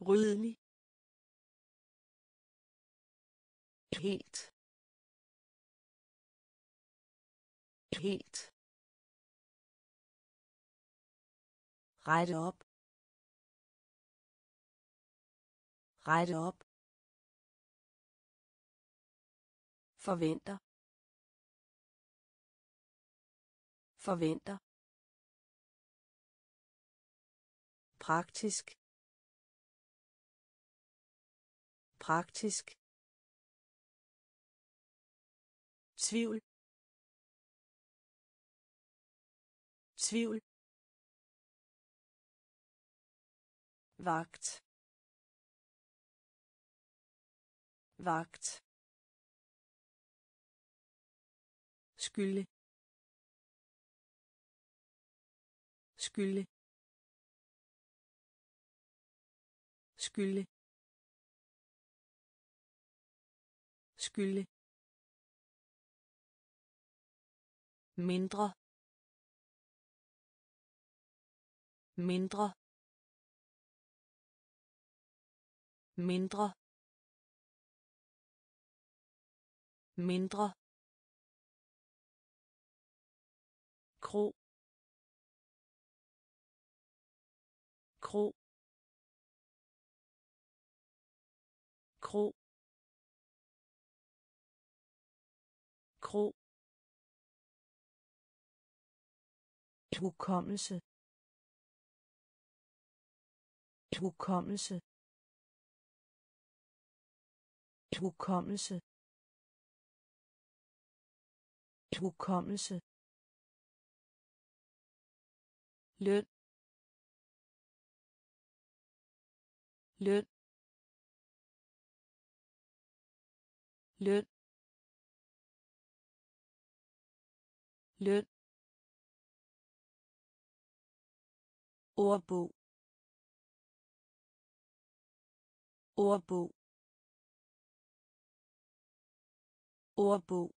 Rydelig. helt. Helt. Rette op. Rette op. Forventer. Forventer. Praktisk. Praktisk. Tvivl. Tvivl. Vagt. Vagt. Skylde. Skylde. Skylle skylle mindre. Mindre. Mindre. Mindre. Kro. Kro. Kro. Kro. Hukommelse. Hukommelse. Hukommelse. Hukommelse. Løn. Løn. Løn. Løn. Ordbog. Ordbog. Ordbog.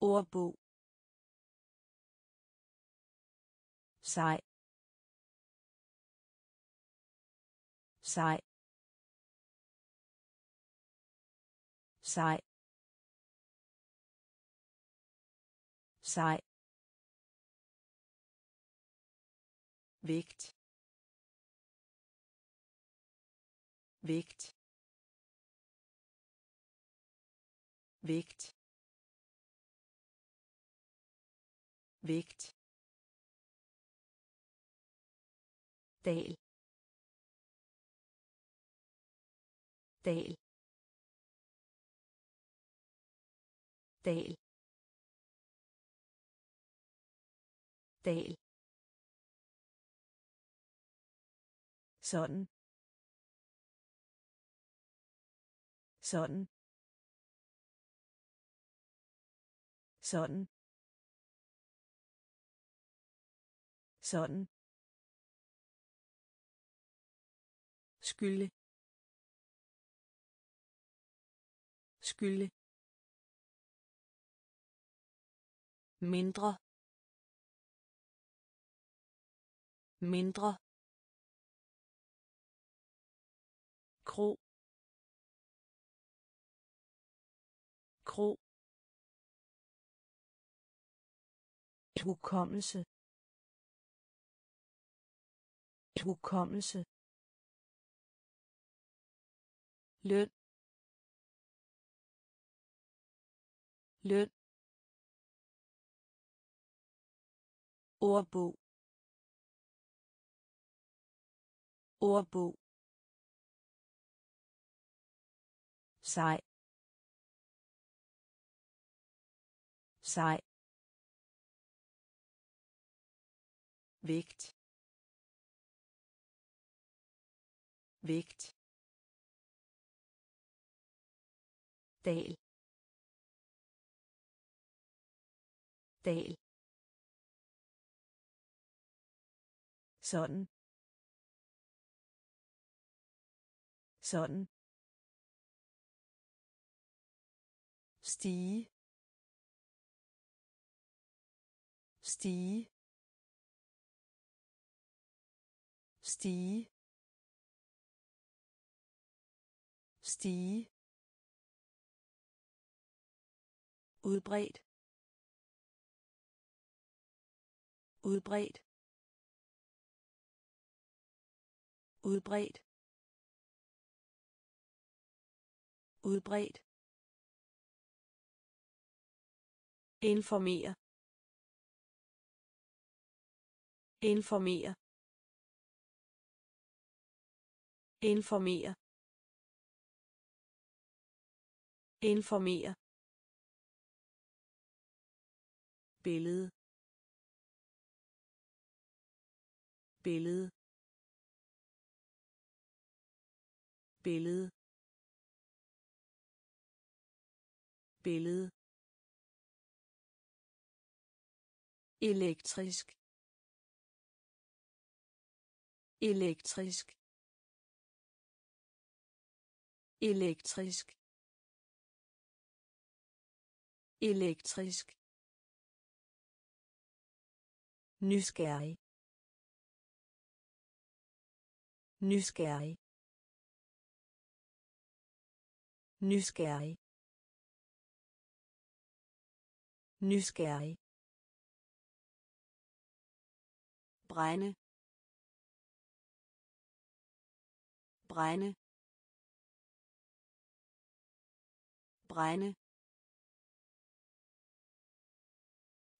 Ordbog. Sej. Sej. Sej. Sej. Vægt. Vægt. Vægt. Vægt. Dal. Dal dal. Dal. Sådan. Sådan. Sådan. Sådan. Skylde. Skylde. Mindre mindre kro kro hukommelse hukommelse løn løn ordbog. Ordbog. Sej. Sej. Vægt. Vægt. Dal. Dal. Sådan. Sådan. Stige. Stige. Stige. Stige. Udbredt. Udbredt. Udbredt. Udbredt. Informere. Informere. Informere. Informere. Billede. Billede. Billede. Billede. Elektrisk. Elektrisk. Elektrisk. Elektrisk. Nysgerrig. Nysgerrig. Nysgerrig. Nysgerrig. Brænde. Brænde. Brænde.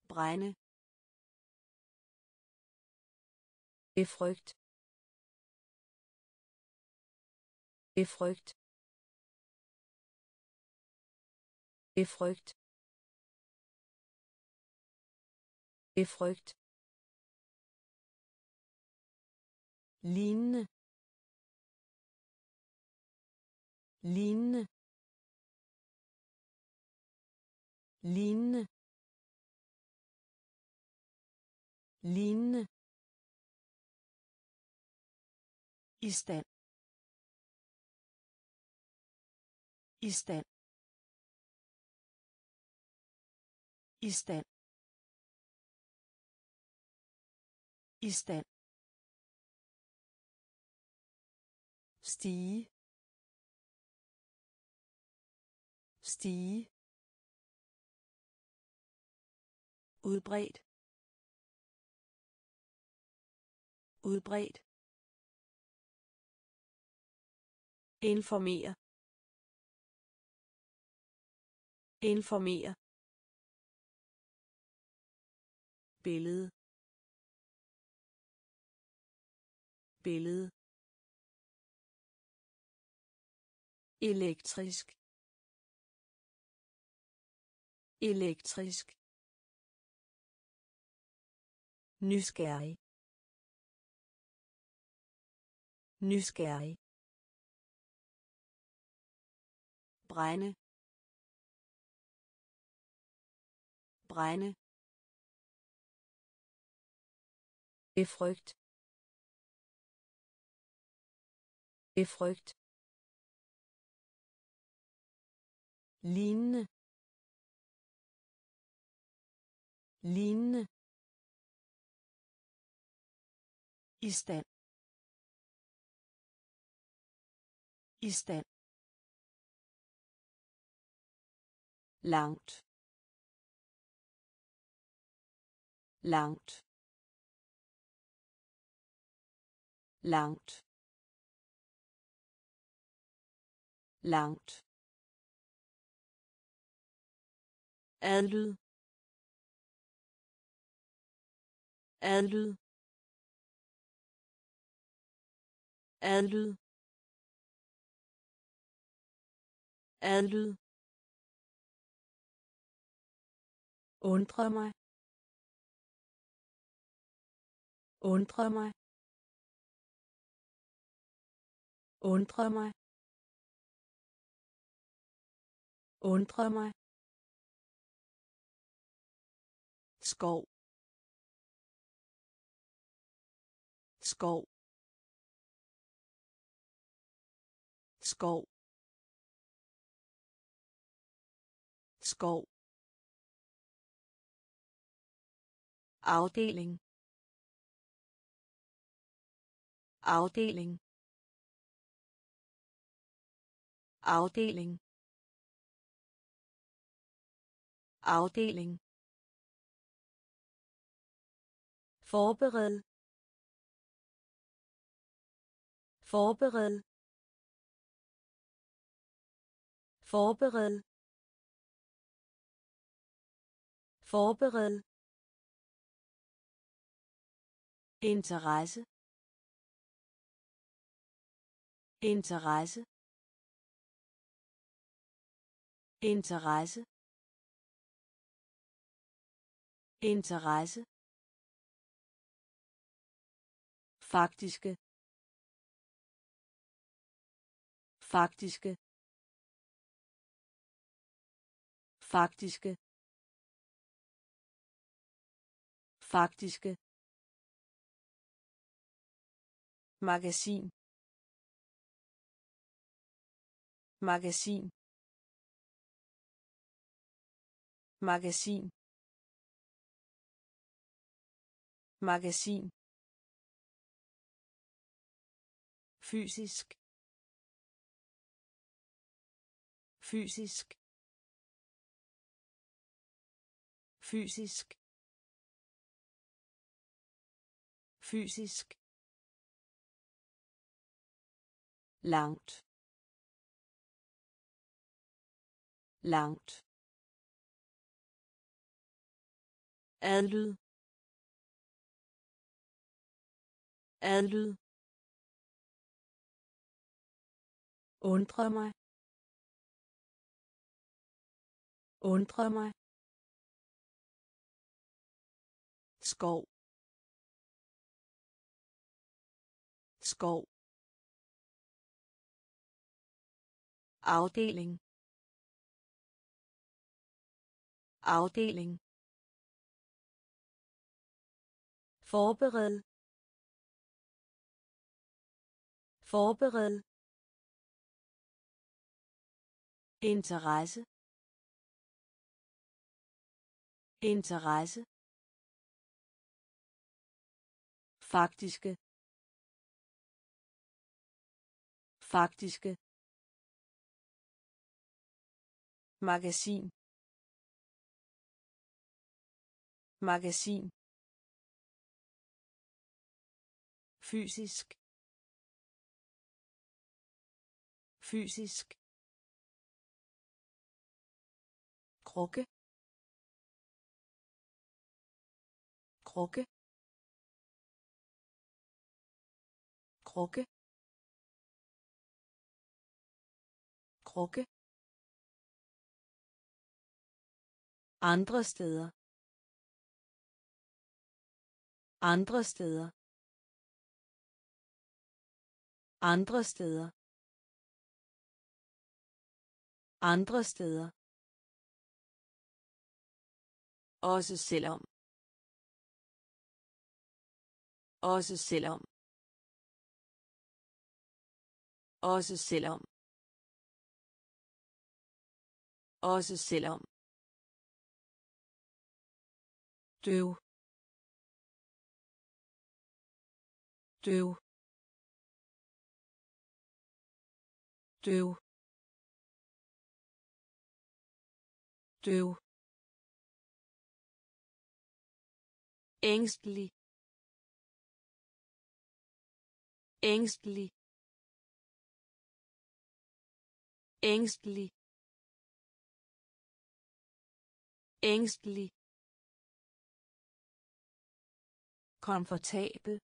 Brænde. Befrygt. Befrygt. Befrygt befrygt lignende. Lignende. Lignende. Lignende. I stand. I stand. I stand. I stand. Stige. Stige. Udbredt. Udbredt. Informere. Informere. Billede. Billede. Elektrisk. Elektrisk. Nysgerrig. Nysgerrig. Brænde. Brænde. Befrygt befrygt lignende. Lignende. I stand. I stand. Langt. Langt langt. Langt. Adlyd. Adlyd. Adlyd. Adlyd. Undre mig. Undre mig. Undre mig. Undre mig. Skov. Skov. Skov. Skov. Afdeling. Afdeling. Afdeling. Afdeling. Forbered. Forbered. Forbered. Forbered. Interesse. Interesse. Interesse. Interesse. Faktiske. Faktiske. Faktiske. Faktiske. Magasin. Magasin. Magasin. Magasin. Fysisk. Fysisk. Fysisk. Fysisk. Langt. Langt. Adlyd adlyd undre mig. Undre mig. Skov. Skov. Afdeling. Afdeling. Forbered forbered interesse interesse faktiske faktiske magasin magasin fysisk. Fysisk. Krukke. Krukke. Krukke. Krukke. Andre steder. Andre steder andre steder. Andre steder. Også selvom. Også selvom. Også selvom. Også selvom. Døv. Døv. Døv. Døv. Ængstelig. Ængstelig. Ængstelig. Ængstelig. Komfortabel.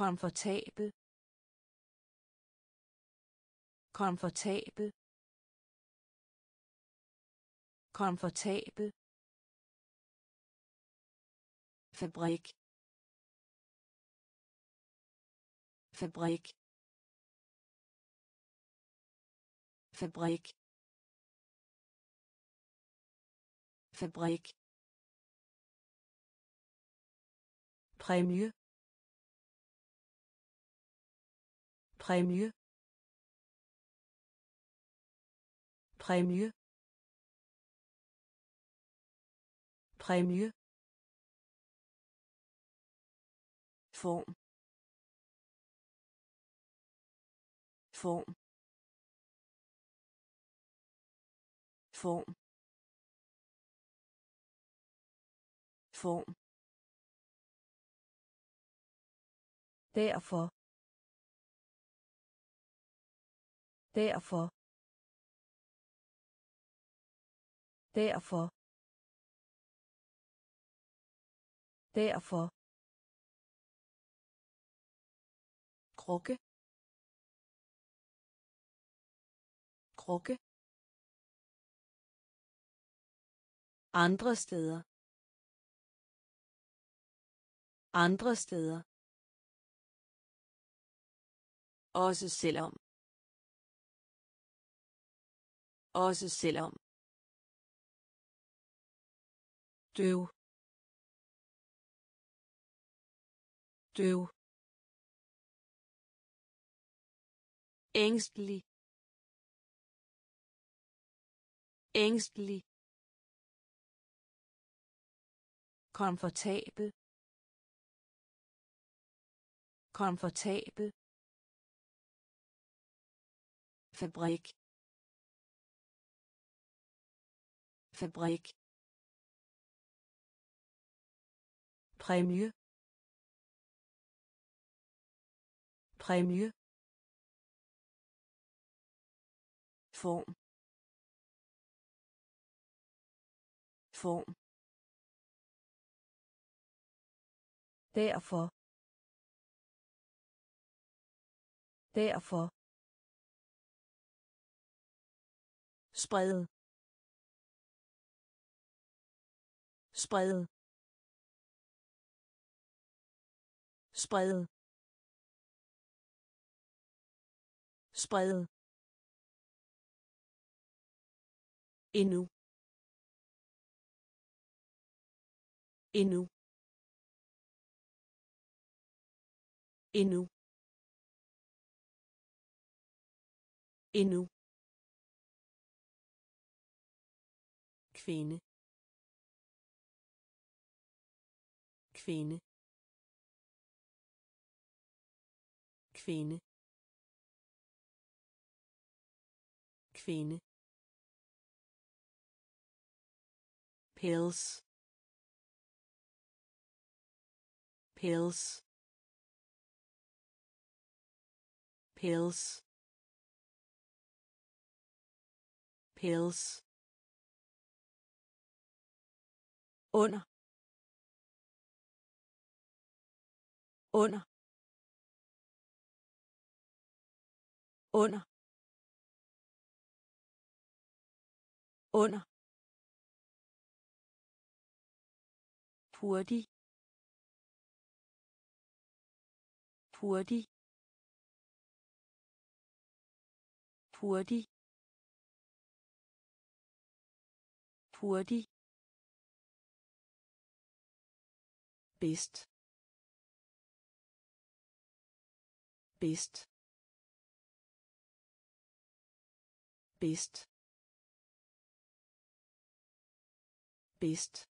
Komfortabel komfortabel. Komfortabel. Fabrik. Fabrik. Fabrik. Fabrik. Præmie. Præmie. Præmie. Præmie. Form. Form. Form. Form. Derfor. Derfor. Derfor. Derfor. Krukke. Krukke. Andre steder. Andre steder. Også selvom. Også selvom. Døv. Døv. Ængstelig. Ængstelig. Komfortabel. Komfortabel. Fabrik. Fabrik. Præmie. Præmie. Form. Form. Derfor. Derfor. Sprede. Sprede. Sprede. Sprede. Endnu. Endnu. Endnu. Endnu. Kvinde. Kvinde. Kvinde. Kvinde. Pills pills pills pills under. Under. Under. Under. Hurtig. Hurtig. Hurtig. Hurtig. Best best bedst. Bedst.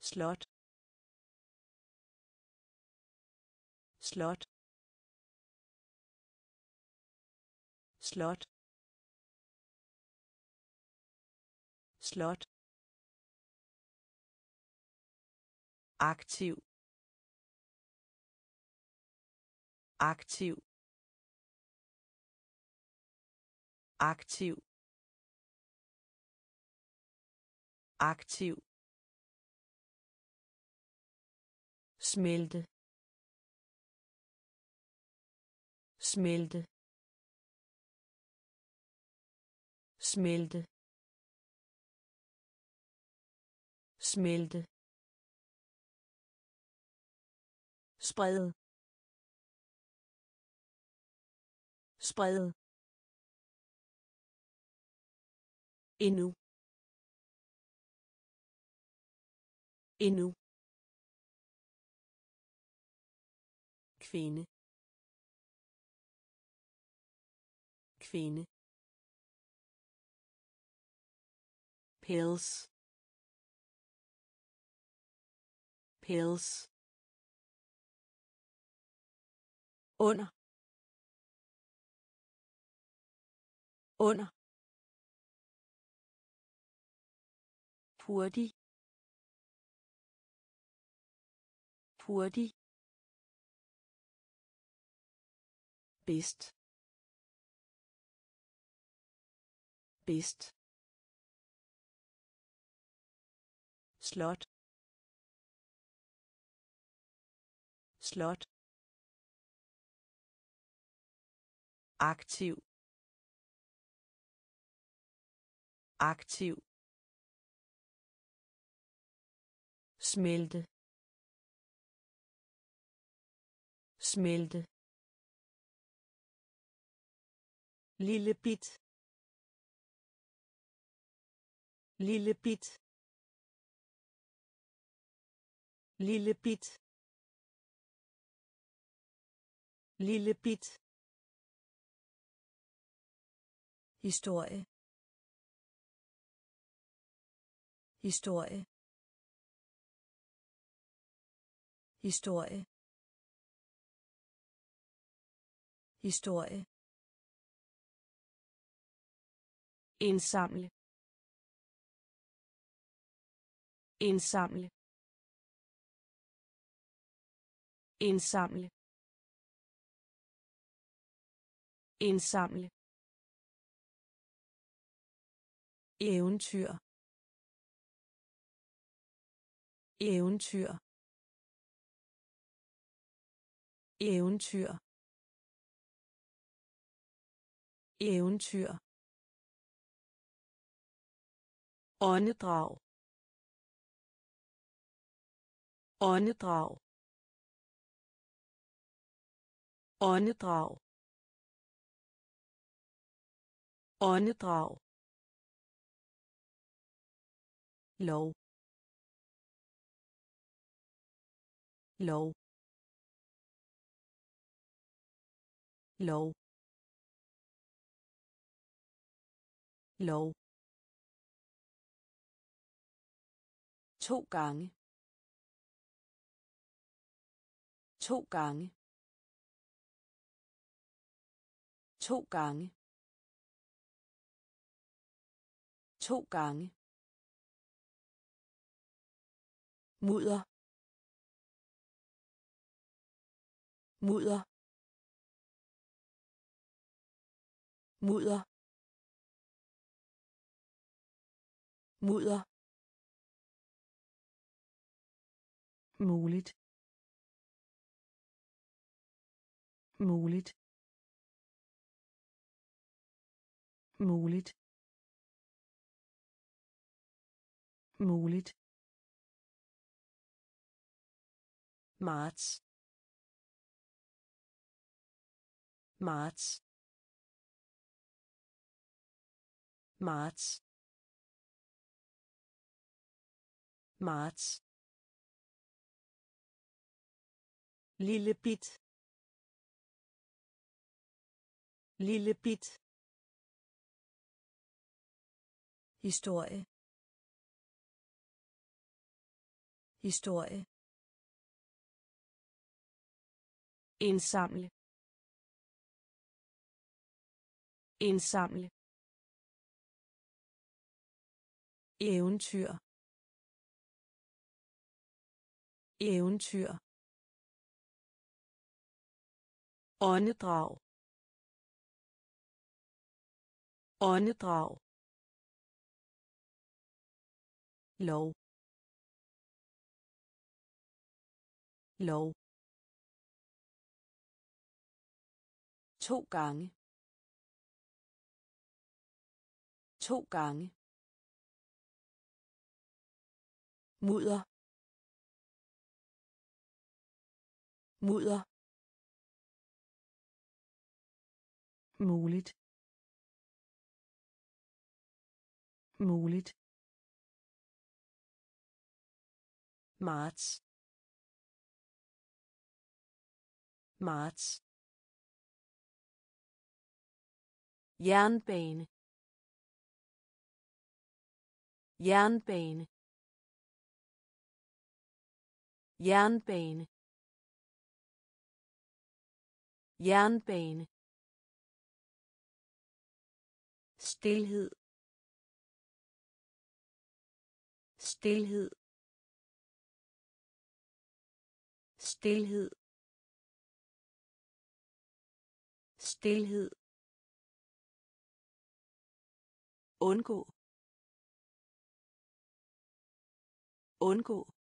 Slot. Slot. Slot. Slot. Aktiv. Aktiv. Aktiv. Aktiv. Smelte. Smelte. Smelte. Smelte. Sprede. Sprede. Endnu. Endnu. Kvinde. Kvinde. Pills. Pills. Under. Under. Hurtig. Hurtig. Bedst. Bedst. Slot. Slot. Aktiv. Aktiv. Smelte. Smelte. Lille bit. Lille bit. Lille bit. Lille bit. Historie. Historie. Historie. Historie. Indsamle. Indsamle. Indsamle. Indsamle. Eventyr. Eventyr. Eventyr. Eventyr. Åndedrag. Åndedrag. Åndedrag. Åndedrag. Lov. Lov. Lov. Lov. To gange. To gange. To gange. To gange. Mudder. Mudder. Mudder. Mudder. Muligt. Muligt. Muligt. Muligt. Marts. Marts. Marts marts lille bit lille bit historie historie indsamle indsamle eventyr. Eventyr. Åndedrag. Åndedrag. Lov. Lov. To gange. To gange. Mudder. Mudder. Muligt. Muligt. Marts. Marts. Jernbane. Jernbane. Jernbane jernbane stilhed stilhed stilhed stilhed undgå. Undgå.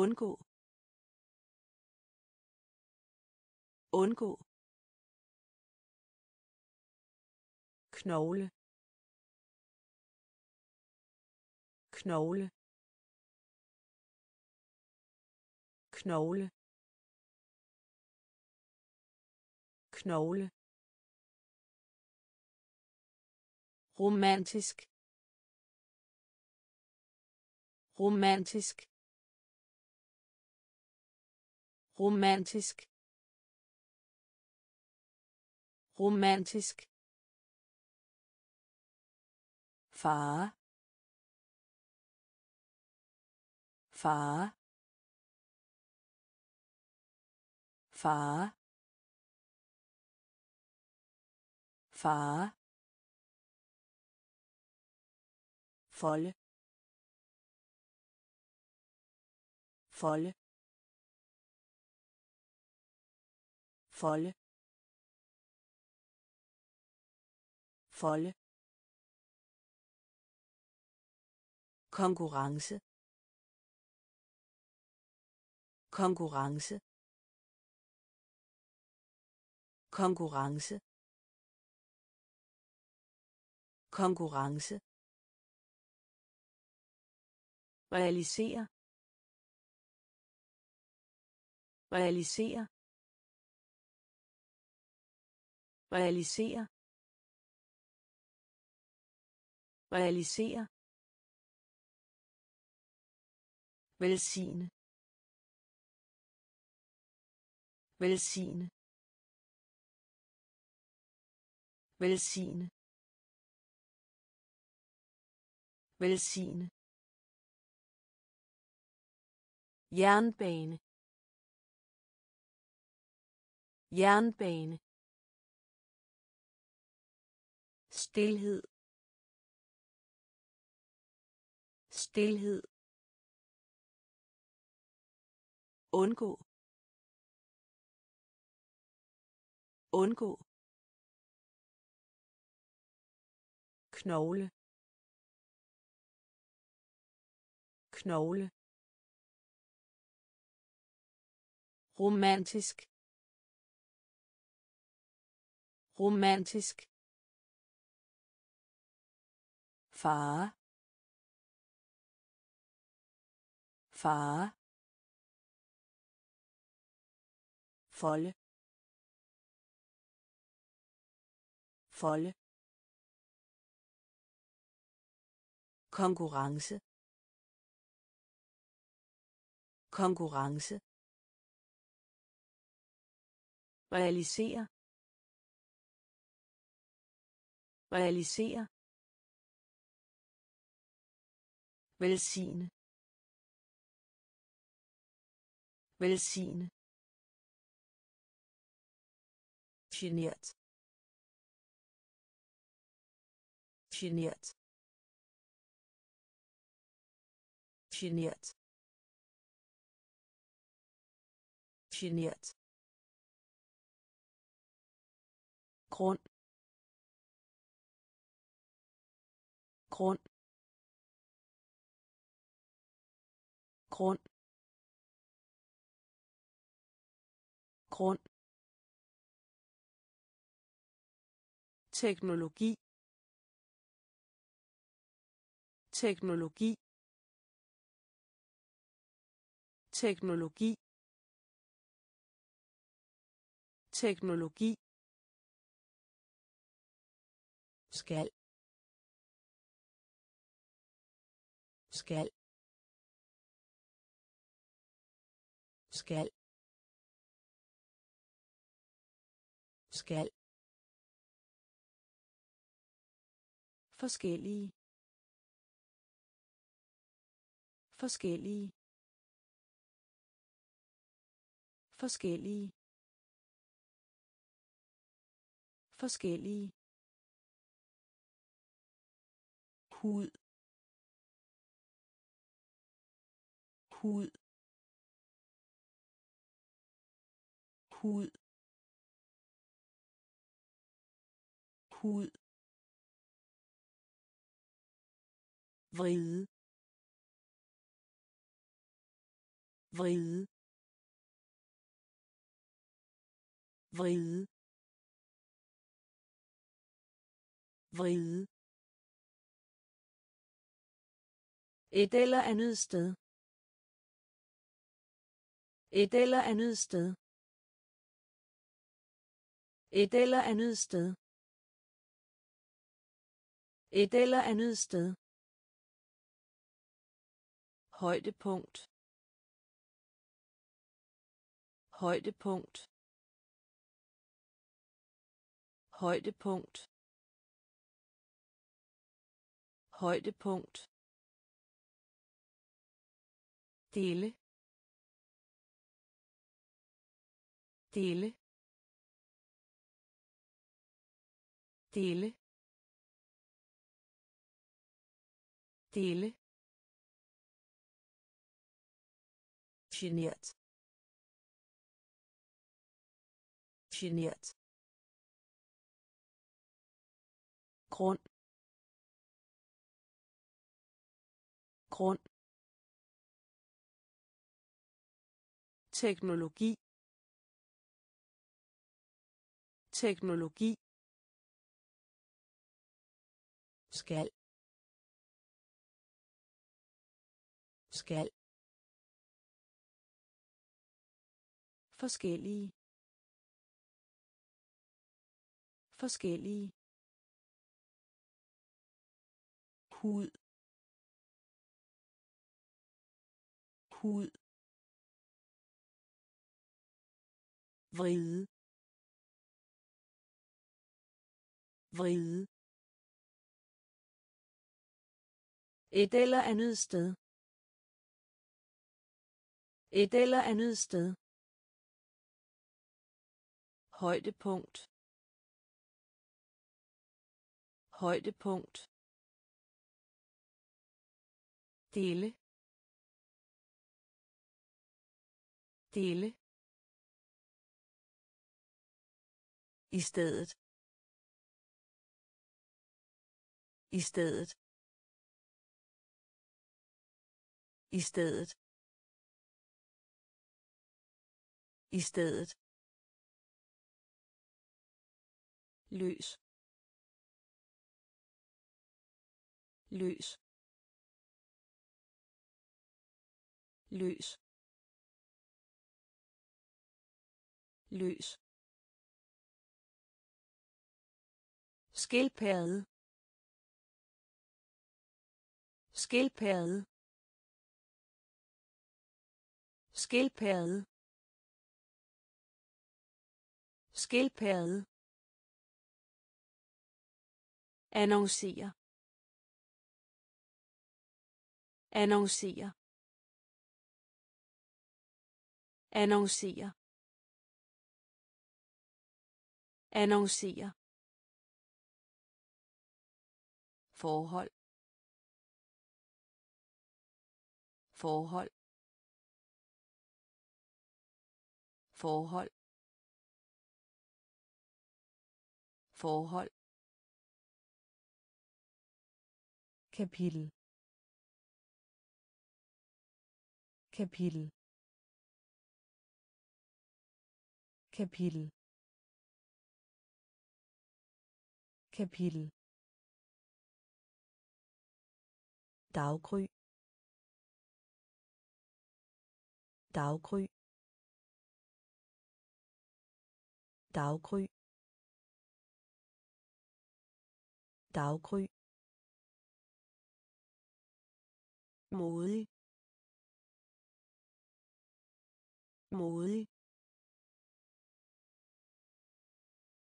Undgå. Undgå. Knogle. Knogle. Knogle. Knogle. Romantisk. Romantisk romantisk. Romantisk. Far. Far. Far. Far. Folde folde folde. Folde. Konkurrence. Konkurrence. Konkurrence. Konkurrence. Realisere realisere realisere. Realisere. Velsigne. Velsigne. Velsigne. Velsigne. Jernbane. Jernbane. Stilhed. Stilhed. Undgå. Undgå. Knogle. Knogle. Romantisk. Romantisk far far folde. Folde. Konkurrence. Konkurrence. Realisere realisere velsigne. Velsigne. Genert. Genert. Genert. Genert. Grund. Grund. Grund. Grund. Teknologi. Teknologi. Teknologi. Teknologi. Skal. Skal. Skal. Skal. Forskellige. Forskellige. Forskellige. Forskellige. Hud. Hud. Hud. Hud. Vride. Vride. Vride. Vride. Et eller andet sted. Et eller andet sted. Et eller andet sted. Et eller andet sted. Højdepunkt. Højdepunkt. Højdepunkt. Højdepunkt dele dele dele dele genert genert grund grund teknologi teknologi skal. Skal. Forskellige. Forskellige. Hud. Hud. Vride. Vride. Et eller andet sted. Et eller andet sted. Højdepunkt. Højdepunkt. Dele. Dele. I stedet. I stedet. I stedet. I stedet. løs. Løs. Løs. Løs. Skildpadde. Skildpadde skildpadde skildpadde annoncere annoncere annoncere annoncere forhold. Forhold. Forhold. Forhold. Kapitel. Kapitel. Kapitel. Kapitel. Daggry. Daggry daggry. Daggry. Modig. Modig.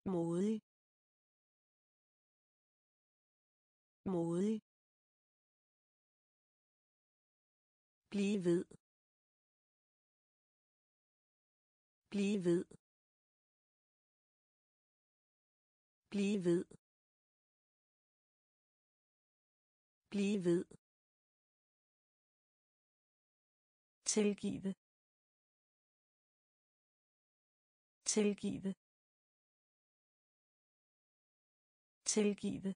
Modig. Modig. Blive ved. Blive ved. Blive ved. Blive ved. Tilgive. Tilgive. Tilgive.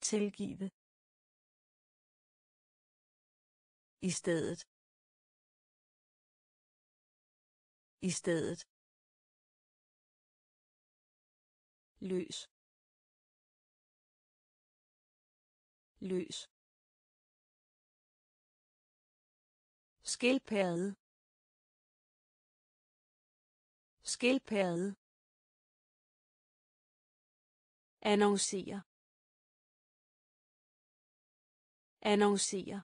Tilgive. I stedet. I stedet. Løs. Løs. Skildpadde. Skildpadde. Annoncere annoncere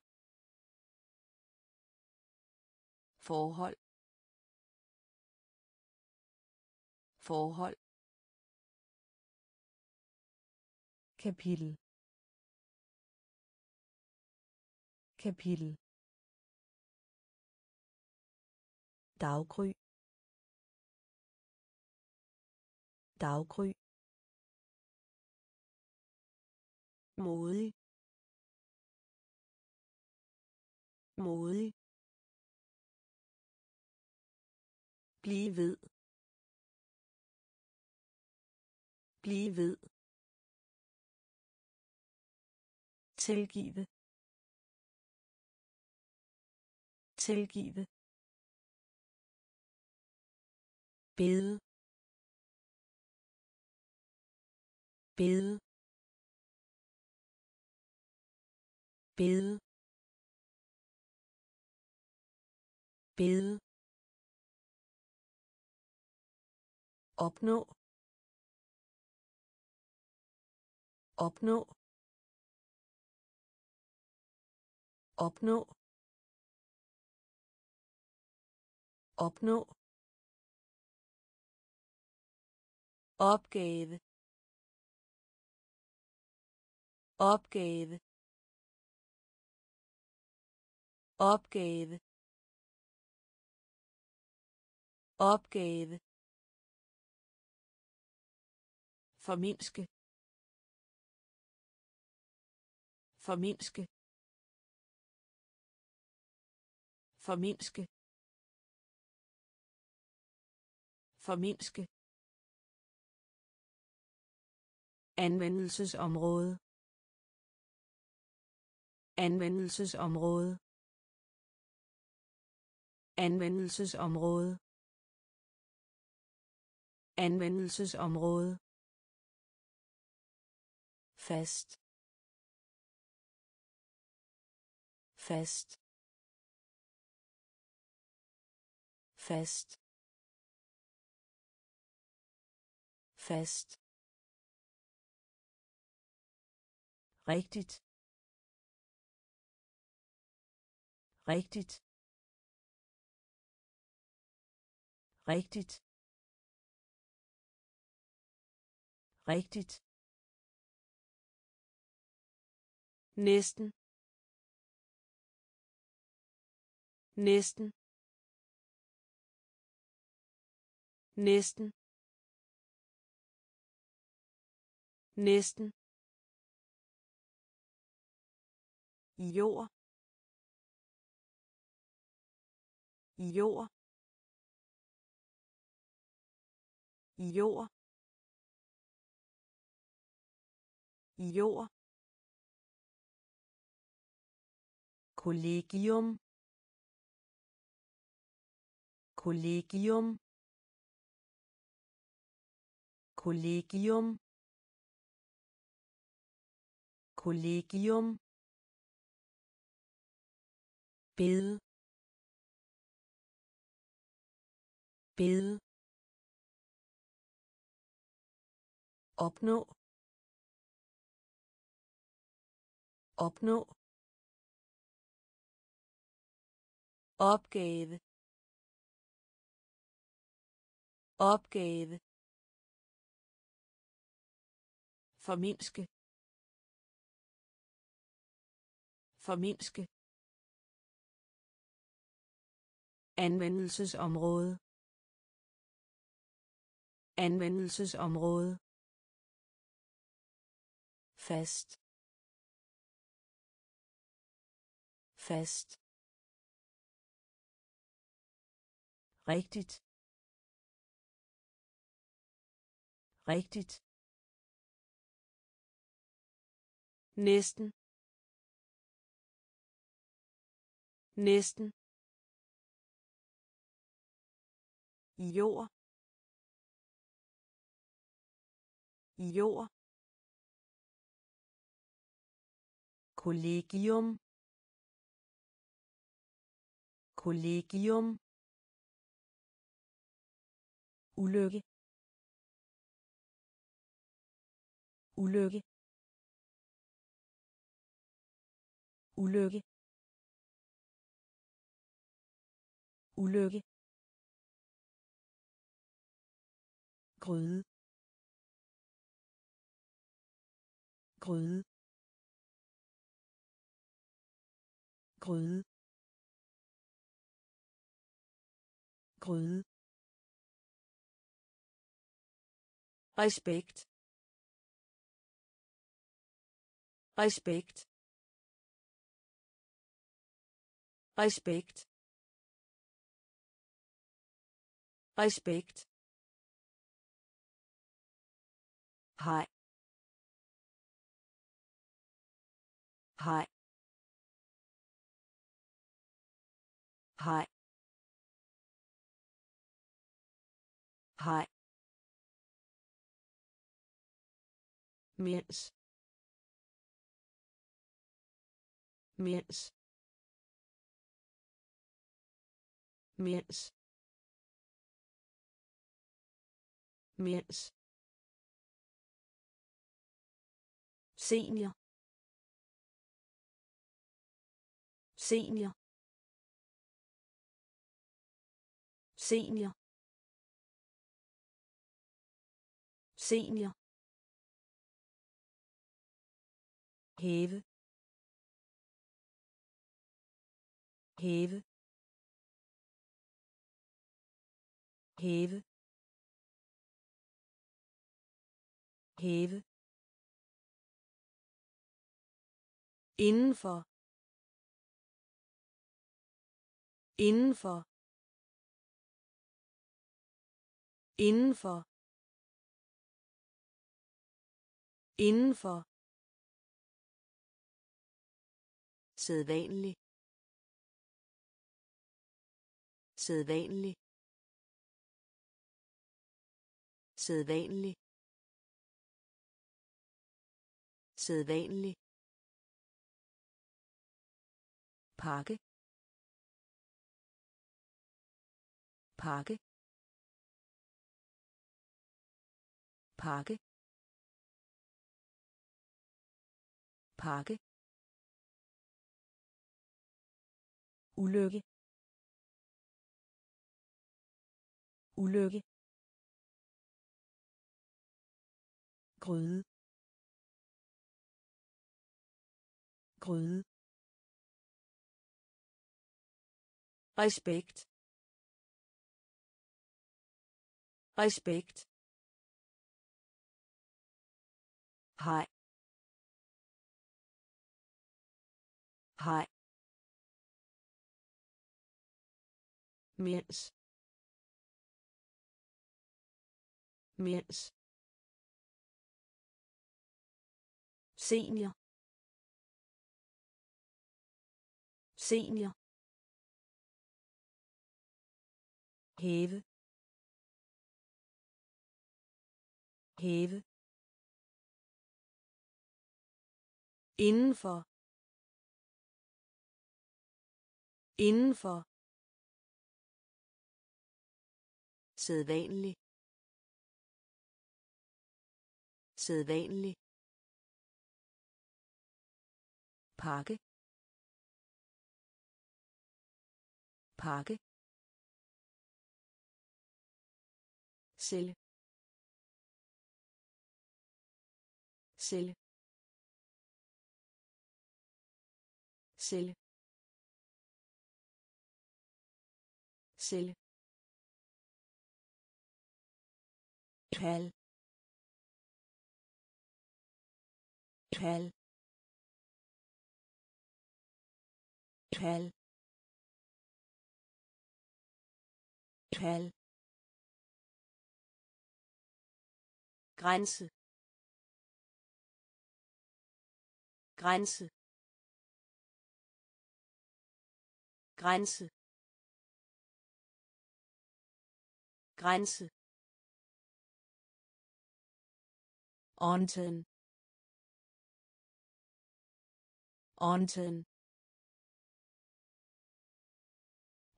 forhold. Forhold. Kapitel. Kapitel. Daggry. Daggry. Modig. Modig. Blive ved. Blive ved. Tilgive. Tilgive. bede. Bede. Bede. Bede. Opnå. Opnå. Opnå. Opnå. Opgave. Opgave. Opgave. Opgave. Formindske. Formindske. Forminske. Forminske. Anvendelsesområde. Anvendelsesområde. Anvendelsesområde. Anvendelsesområde fast fast fast. Fast. Rigtigt. Rigtigt. Rigtigt. Rigtigt. Næsten. Næsten næsten. Næsten. Jord. Jord. Jord. Jord. Kollegium. Kollegium. Kollegium. Kollegium. Bed. Bed. Opnå. Opnå. Opgave. Opgave. Forminske. Forminske. anvendelsesområde. Anvendelsesområde. Fast. Fast. Rigtigt. Rigtigt. Næsten. Næsten. Jord. Jord. Kollegium. Kollegium. Ulykke. Ulykke. Ulykke. Ulykke. Gryde. Gryde. Gryde. Gryde. Respekt. Respekt. Respekt. Respekt. Hej. Hej. Hej. Hej. Mens. Mens mens. Mens. Senior. Senior. Senior. Senior. Hæve hæve hæve. Hæve. Indenfor. Indenfor. Indenfor. Indenfor. Sædvanlig. Sædvanlig. Sædvanlig. Sædvanlig. Pakke. Pakke. Pakke. Pakke. Ulykke. Ulykke. Gryde. Gryde. Respekt. Respekt. Hej. Hej. Mens. Mens. Senior. Senior. Hæve hæve indenfor. Indenfor. Sædvanlig. Sædvanlig. pakke. Pakke. Sælge. Sælge. Sælge. Sælge. Kald kald Hell. Hell. Grenze. Grenze. Grenze. Grenze. Onten. Onten.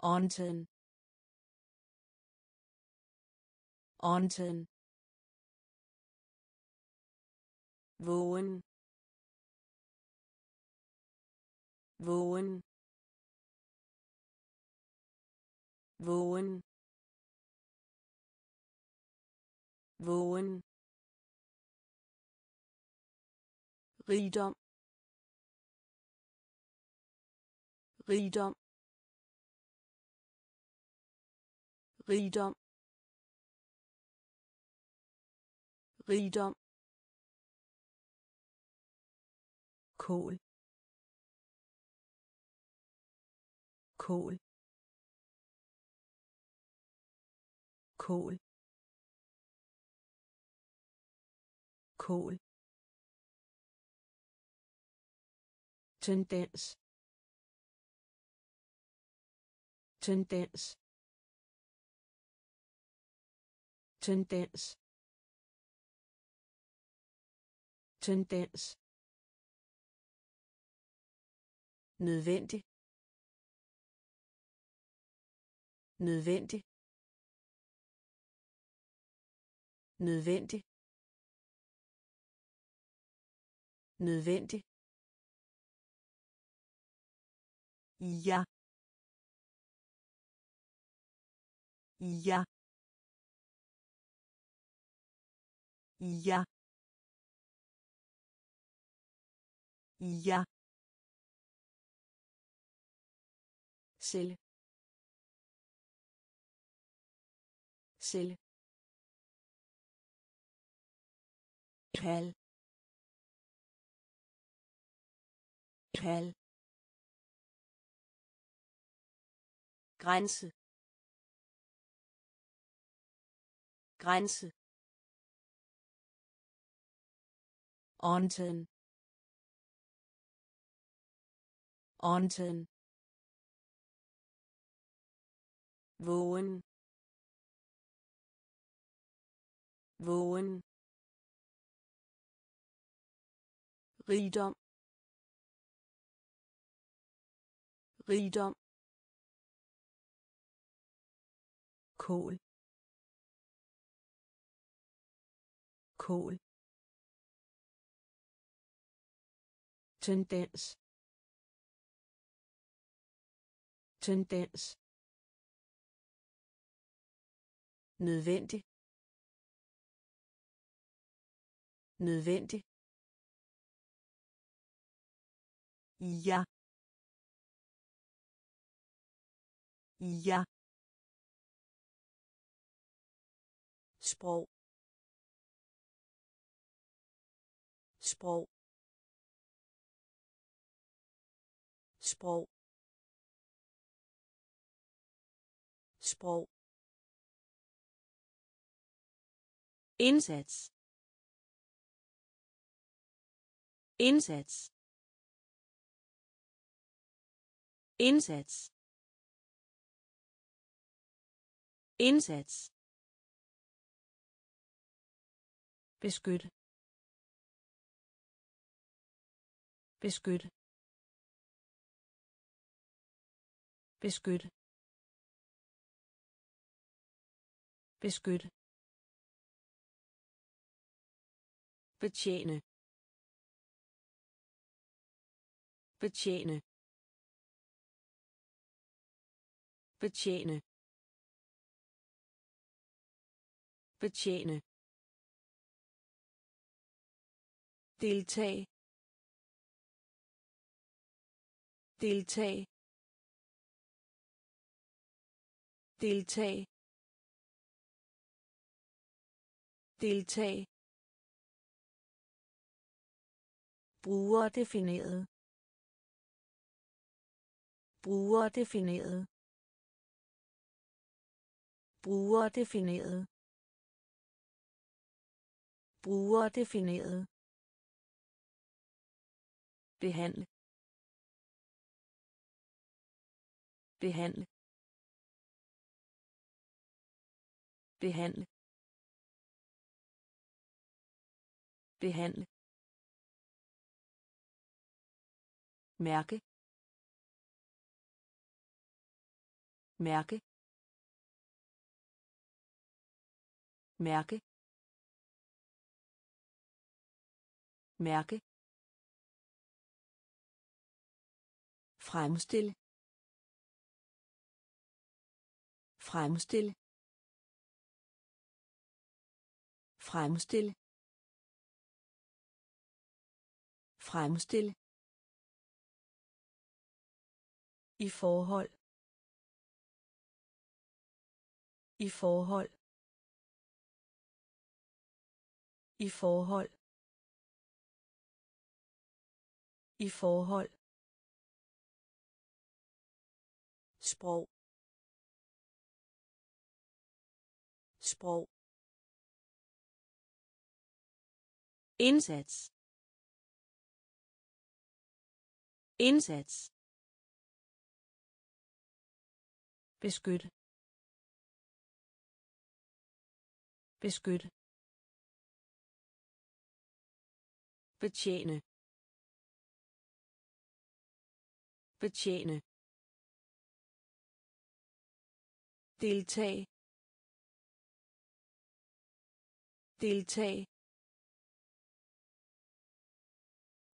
Onten. Onten. vågen vågen vågen vågen rigdom rigdom rigdom. Rigdom. Kål. Kål. Kål. Kål. Tendens. Tendens. Tendens. Tendens. Nødvendig. Nødvendig. Nødvendig. Nødvendig. Ja. Ja. Я. Я. Selv. Selv. Kald. Kald. grænse grænse Onten. Onten. vågen. Vågen. Rigdom. Rigdom. Kål. Kål. Tendens. Tendens. Nødvendig. Nødvendig. Ja. Ja. Sprog. Sprog. Sprog. Sprog. Indsats. Indsats. Indsats. Indsats. Beskyt beskyt beskyt. Beskyt. Betjene. Betjene. Betjene. Betjene. Deltag. Deltag. Deltag deltag brugerdefineret. Brugerdefineret. Brugerdefineret. Brugerdefineret. Behandle. Behandle. Behandle. Behandle. Mærke. Mærke. Mærke. Mærke. Fremstille fremstille fremstille fremstille i forhold. I forhold. I forhold. I forhold. Sprog. Sprog. Indsats. Indsats. Beskyt. Beskyt. Betjene. Betjene. Deltag. Deltag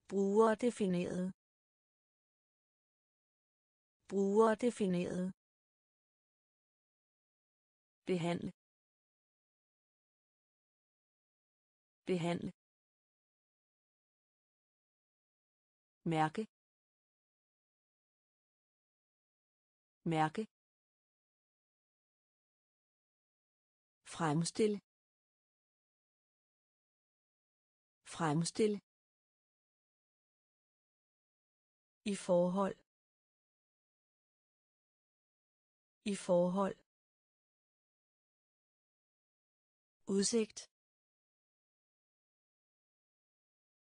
brugerdefineret. Brugerdefineret. Behandle behandle mærke. Mærke. Fremstille fremstille i forhold. I forhold. Udsigt.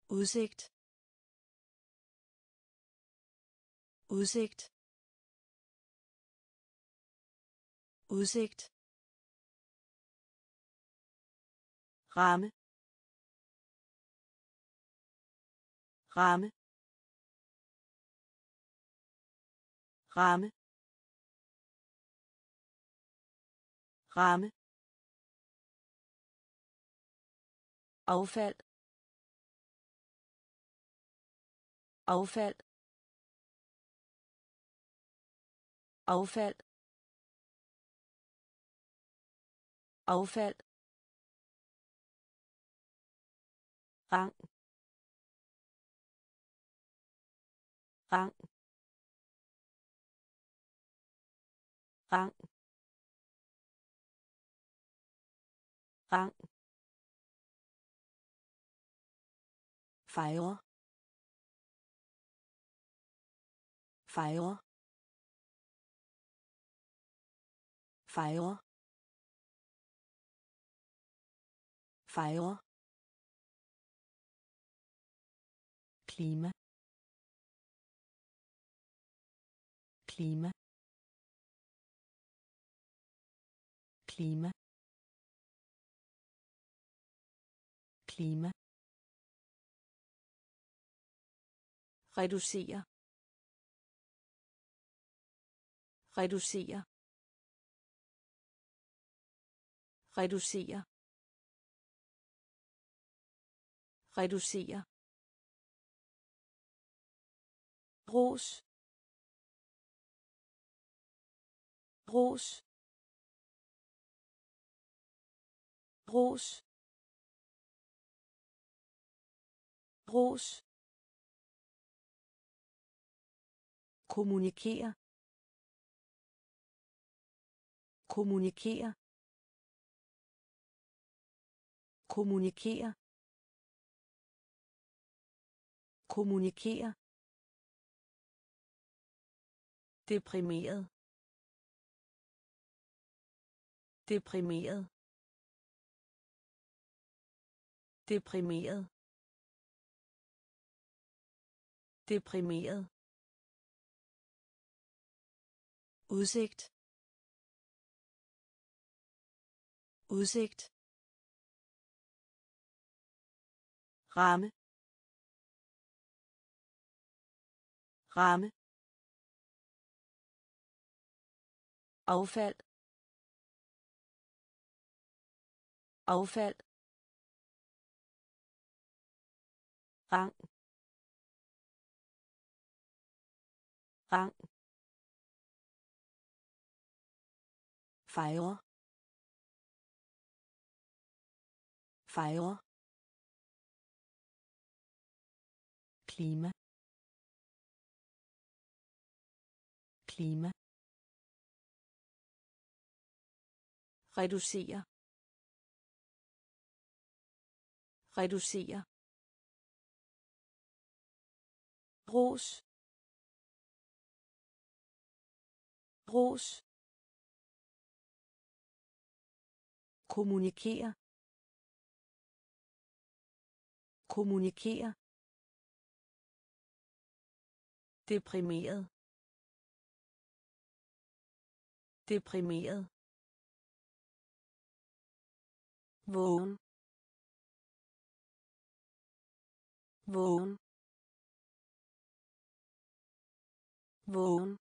Udsigt. Udsigt. Udsigt. Ramme. Ramme. Ramme ramme affald affald affald affald rang rang rang rang fejre fejre fejre fejre klima. Klima klima. Klima. Reducere. Reducere. Reducere. Reducere. Ros. Ros. Ros ros kommunikere. Kommunikere. Kommunikere. Kommunikere. Deprimeret. Deprimeret. Deprimeret. Deprimeret. Udsigt. Udsigt. Ramme. Ramme. Affald. Affald rang. Rang. Fejre. Fejre. Klima. Klima. Reducere. Reducere. Ros ros kommunikere. Kommunikere. Deprimeret. Deprimeret. Vågen. Vågen. Vågen.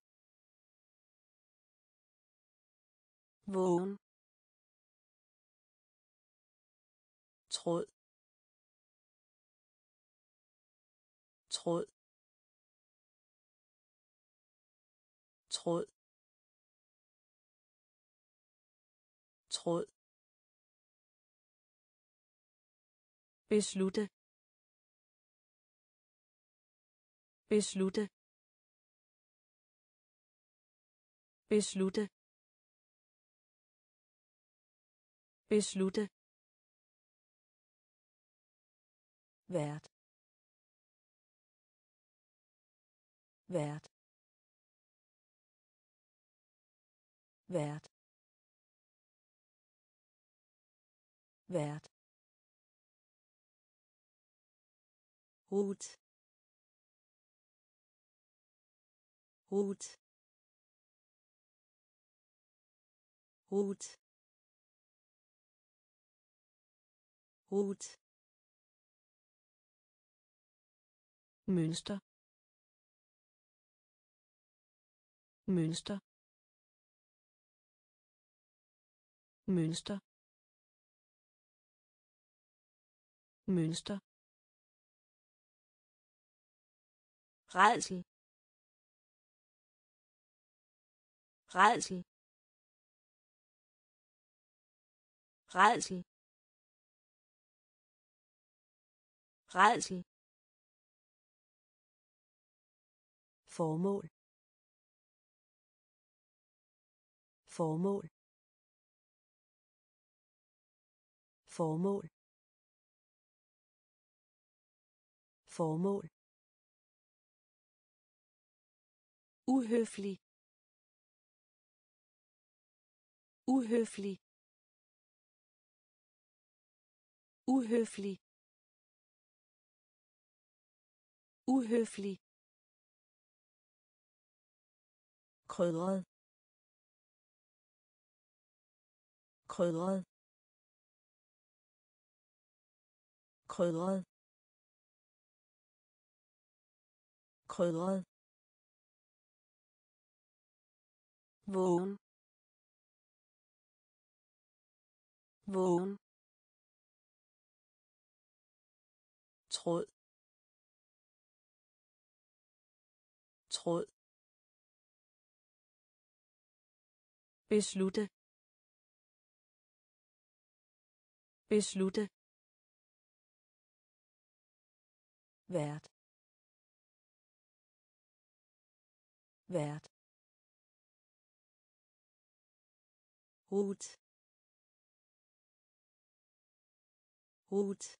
Vågen. Tråd. Tråd. Tråd. Tråd. Beslutte. Beslutte. Beslutte beslutte vært. Vært. Vært. Vært. Hut. Hut. Hut. Hut. Mønster. Mønster. Mønster. Mønster. Rædsel rædsel rædsel rædsel formål. Formål. Formål. Formål. Uhøflig. Uhøflig. Uhøflig. Uhøflig. Krydret. Krydret. Krydret. Krydret. Vågen. Vågen. Tråd. Tråd. Beslutte. Beslutte. Vært. Vært. Hut. Hut.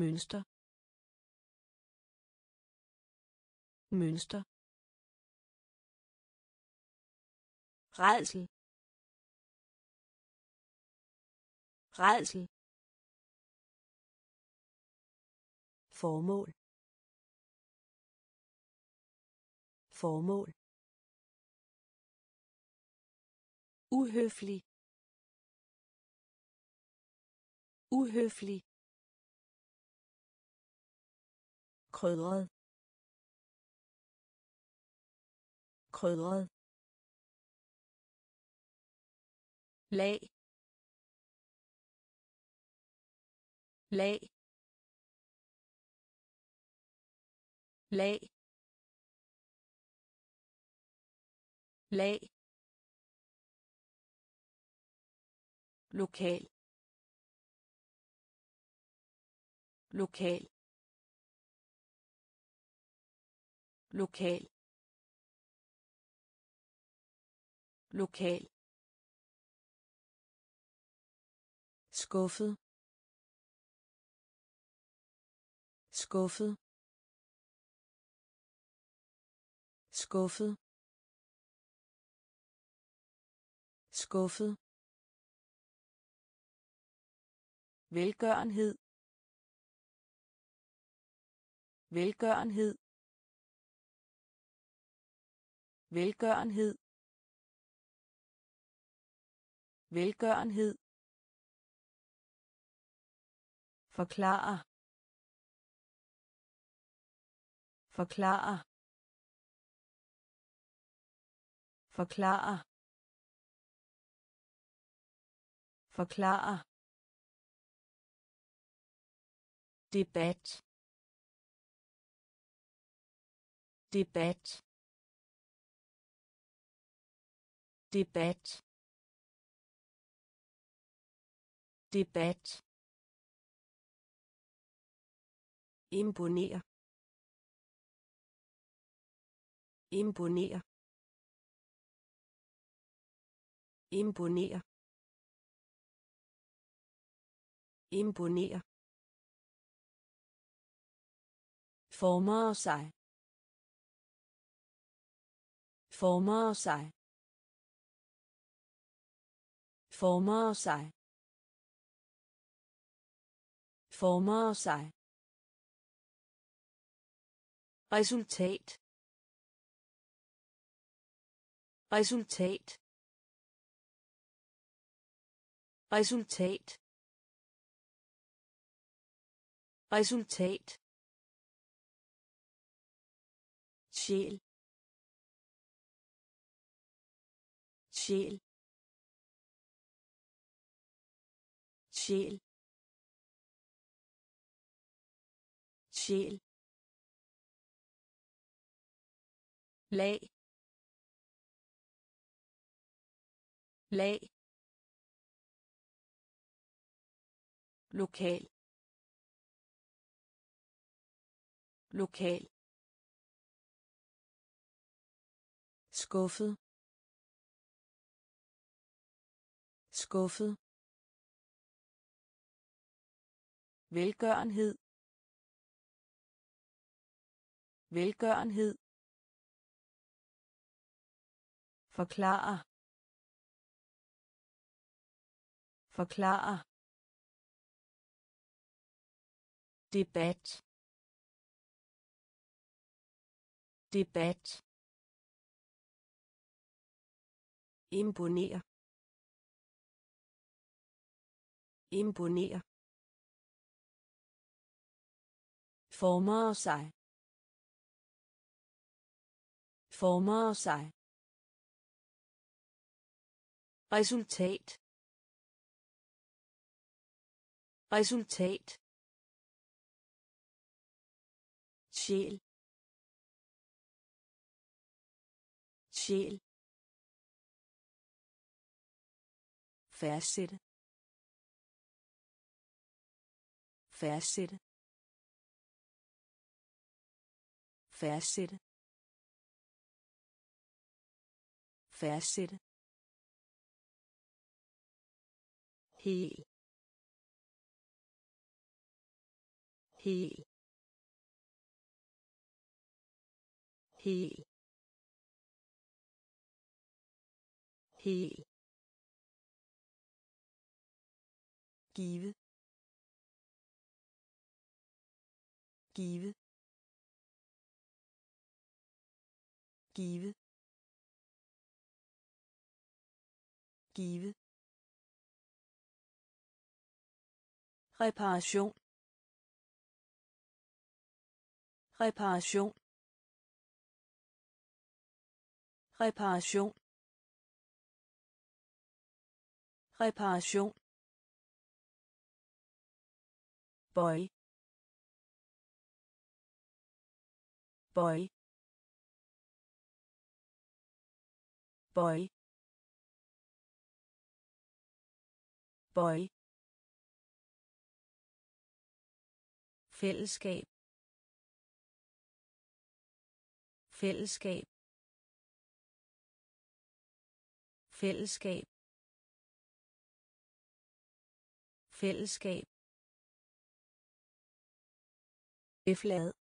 Mønster. Mønster. Rædsel rædsel formål. Formål. Uhøflig. Uhøflig. Krydret. Krydret. Lag. Lag. Lag. Lag. Lokal. Lokal. Lokal. Lokal. Skuffet. Skuffet. Skuffet. Skuffet. Velgørenhed. Velgørenhed. Velgørenhed. Velgørenhed. Forklare. Forklare. Forklare. Forklare. Debat. Debat. Debat. Debat. Imponere imponere imponere imponere former sig. Former sig former sig. Former sig. Resultat. Resultat. Resultat. Resultat. Sjæl. Sjæl. Sjæl. Sjæl. Lag. Lag. Lokal. Lokal. Skuffet. Skuffet. Velgørenhed. Velgørenhed. Forklare. Forklare. Debat. Debat. Imponere imponere former sig. Former sig. Resultat. Resultat. Sjæl. Sjæl. Fastsætte. Fastsætte. Fastsætte. Fastsætte. Hel. Hel. Hel. Hel. give give give. Give. Reparation. Reparation. Reparation. Reparation. Boy. Boy. Boy. Boy. Fællesskab. Fællesskab. Fællesskab. Fællesskab. Eflad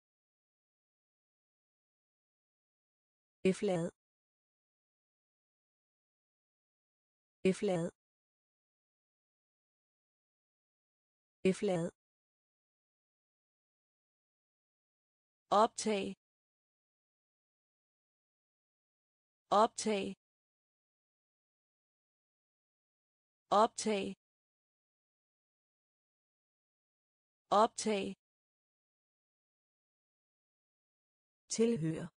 eflad eflad eflad optag. Optag. Optag. Optag. Tilhører.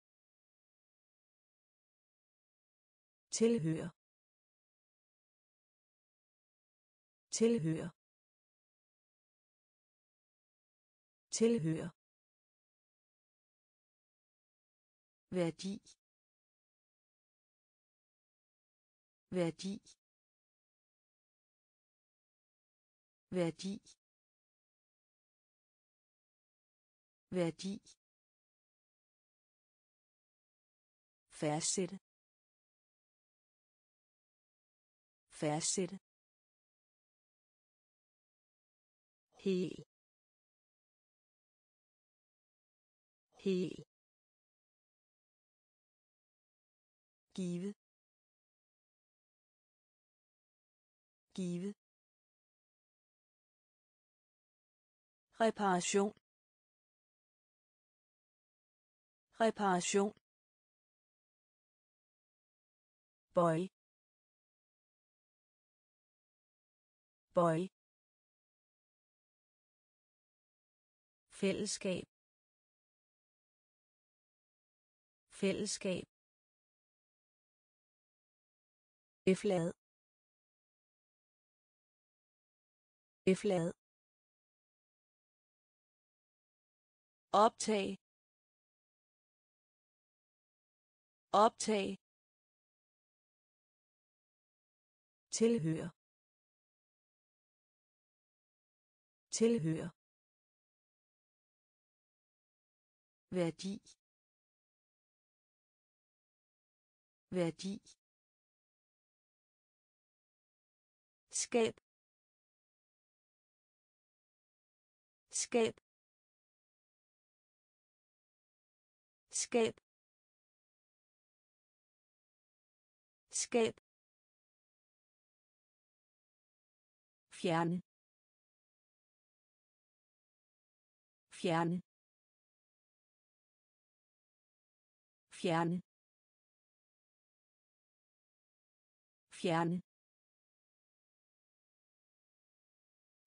Tilhører. Tilhører. Tilhører. Værdi. Værdi. Værdi. Værdi. Fastsætte. Fastsætte. Hel. Hel. give. Give. Reparation. Reparation. Boy. Boy. Fællesskab. Fællesskab. Eflad. Eflad. Optag. Optag. Tilhører. Tilhører. Værdi. Værdi. Skab. Skab. Skab. Skab. Fjerne. Fjerne. Fjerne fjerne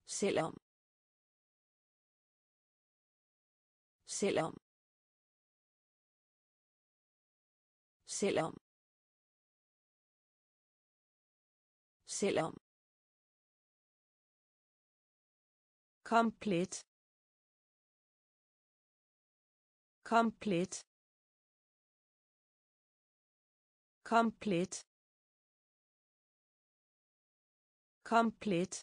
selvom selvom selvom selvom. Komplet. Komplet komplet. Komplet.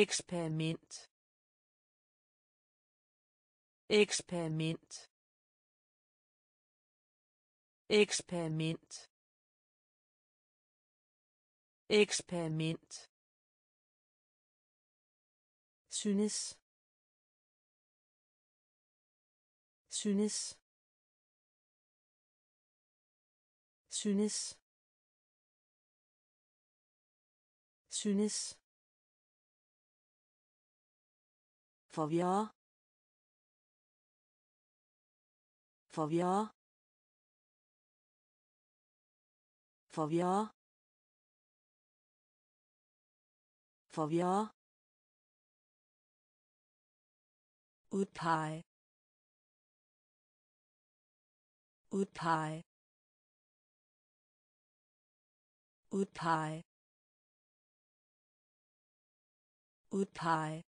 Eksperiment. Eksperiment. Eksperiment. Eksperiment. Synes. Synes. Synes. Synes. Forvirre. Forvirre. Forvirre. Forvirre. Udpege. Udpege udpege. Udpege.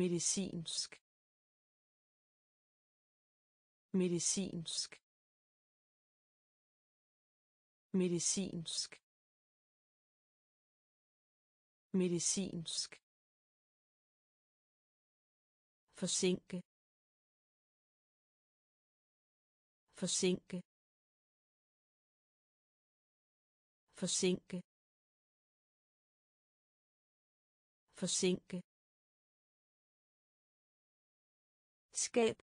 Medicinsk. Medicinsk. Medicinsk. Medicinsk. Forsinke. Forsinke. Forsinke forsinke skab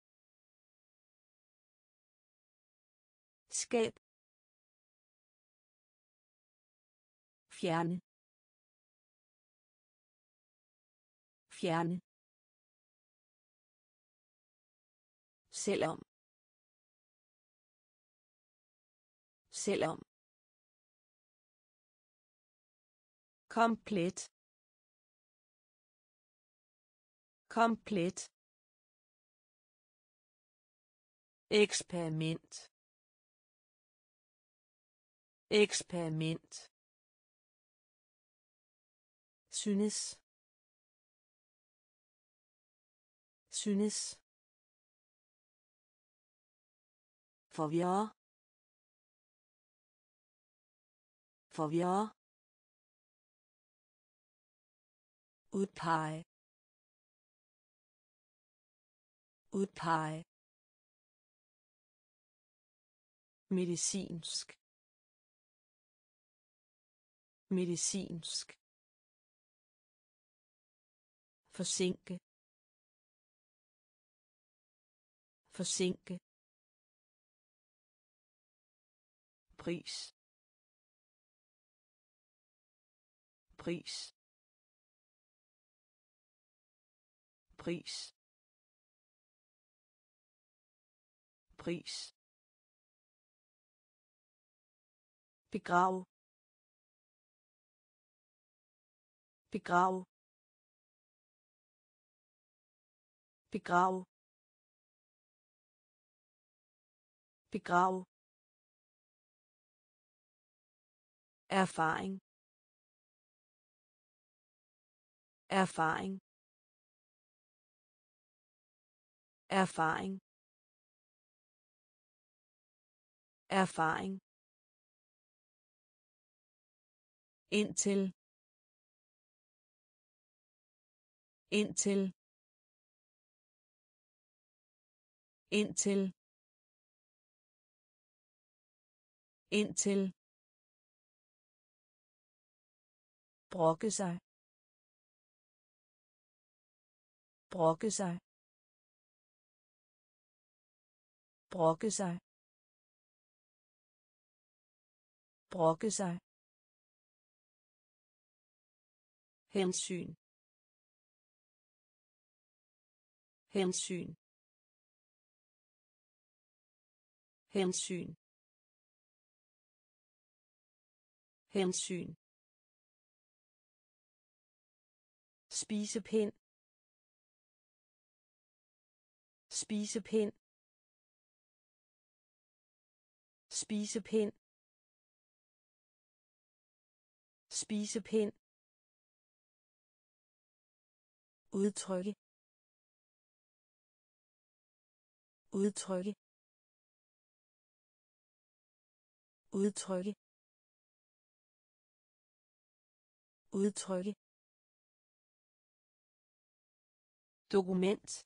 skab fjerne fjerne selvom selvom komplet. Komplet. Eksperiment. Eksperiment. Synes. Synes. Forvirre forvirre udpege. Udpege. Medicinsk. Medicinsk. Forsinke. Forsinke. Pris. Pris. Pris. Pris. Begrav. Begrav. Begrav. Begrav. Erfaring. Erfaring. Erfaring. Erfaring. Indtil. Indtil. Indtil. Indtil. Brokke sig. Brokke sig. Brokke sig. Brokke sig. Hensyn. Hensyn. Hensyn. Hensyn. Spisepind. Spisepind. Spisepind. Spisepind. Udtrykke. Udtrykke. Udtrykke. Udtrykke. Dokument.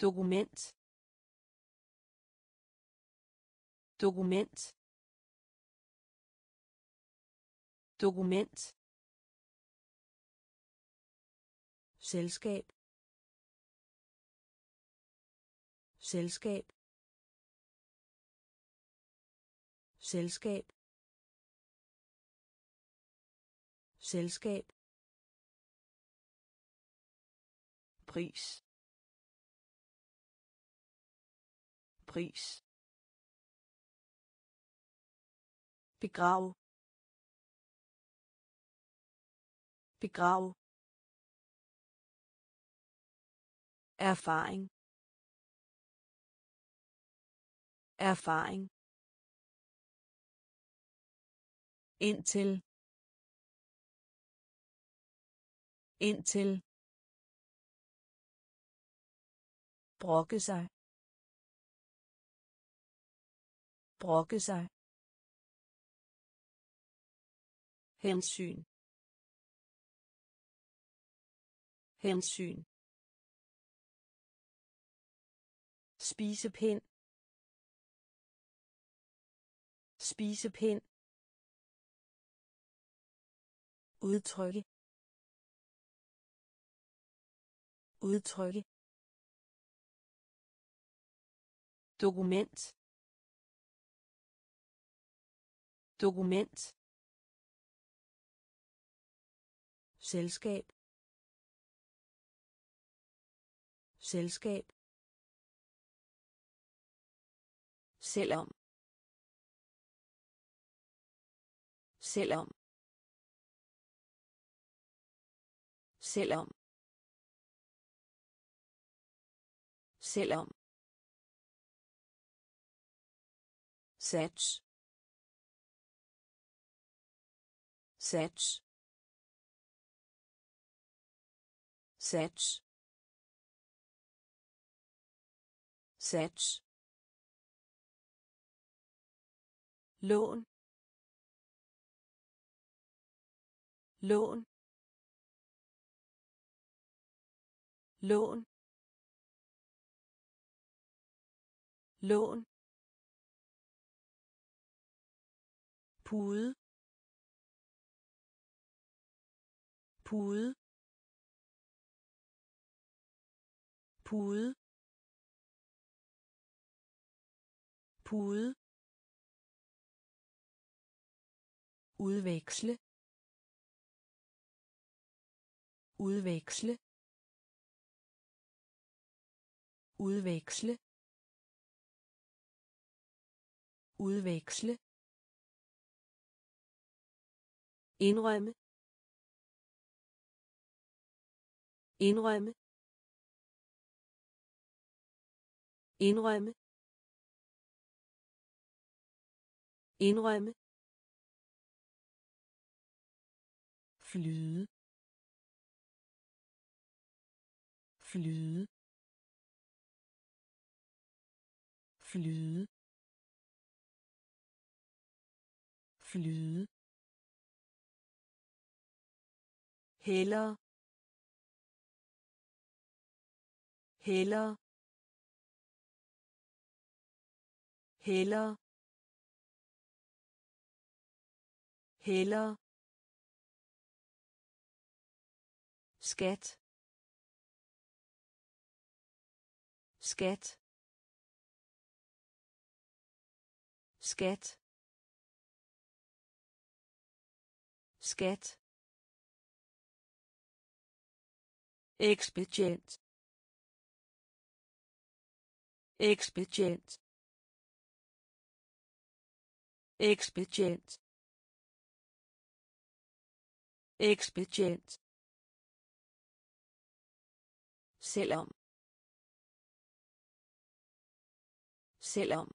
Dokument. Dokument. Dokument. Selskab. Selskab. Selskab. Selskab. Pris. Pris. Begrav begrav erfaring. Erfaring. Indtil. Indtil. Brokke sig. Brokke sig. Hensyn. Hensyn. Spisepind. Spisepind. Udtrykke. Udtrykke. Dokument. Dokument. Selskab. Selskab. Selvom. Selvom. Selvom. Selvom. Sats sats sats. Sats. Lån. Lån. Lån. Lån. Pude. Pude. Pude pude udveksle udveksle udveksle udveksle. Indrømme. Indrømme. Indrømme? Indrømme? Flyde. Flyde. Flyde. Flyde. Heller. Heller. Heller heller skat. Skat. Skat. Skat. Ekspedient. Ekspedient ekspedient ekspedient selvom selvom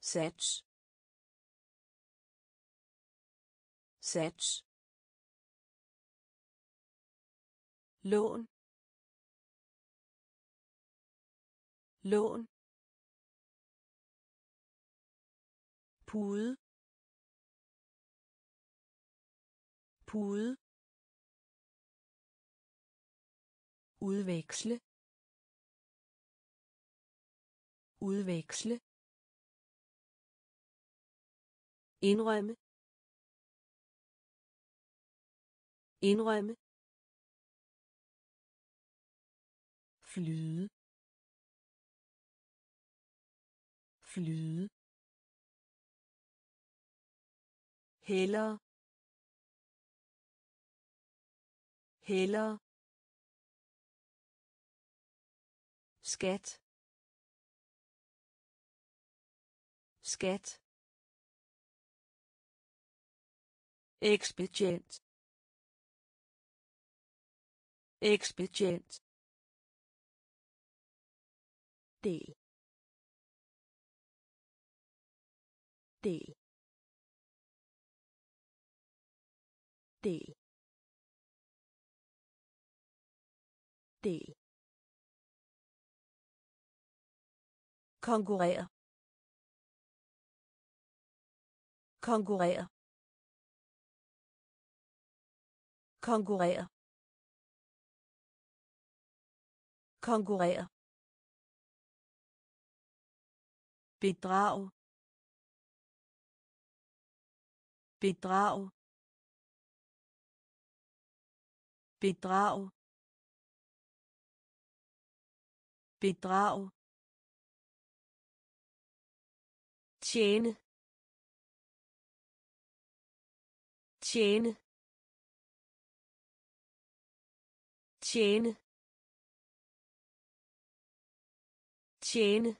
sats sats lån lån pude pude udveksle udveksle indrømme indrømme flyde flyde heller heller skat. Skat. Ekspedient. Ekspedient. Del. Del. Del. Del. Konkurrere. Konkurrere. Konkurrere. Konkurrere. Bedrag. Bedrag. Bedrag bedrag tjene tjene tjene tjene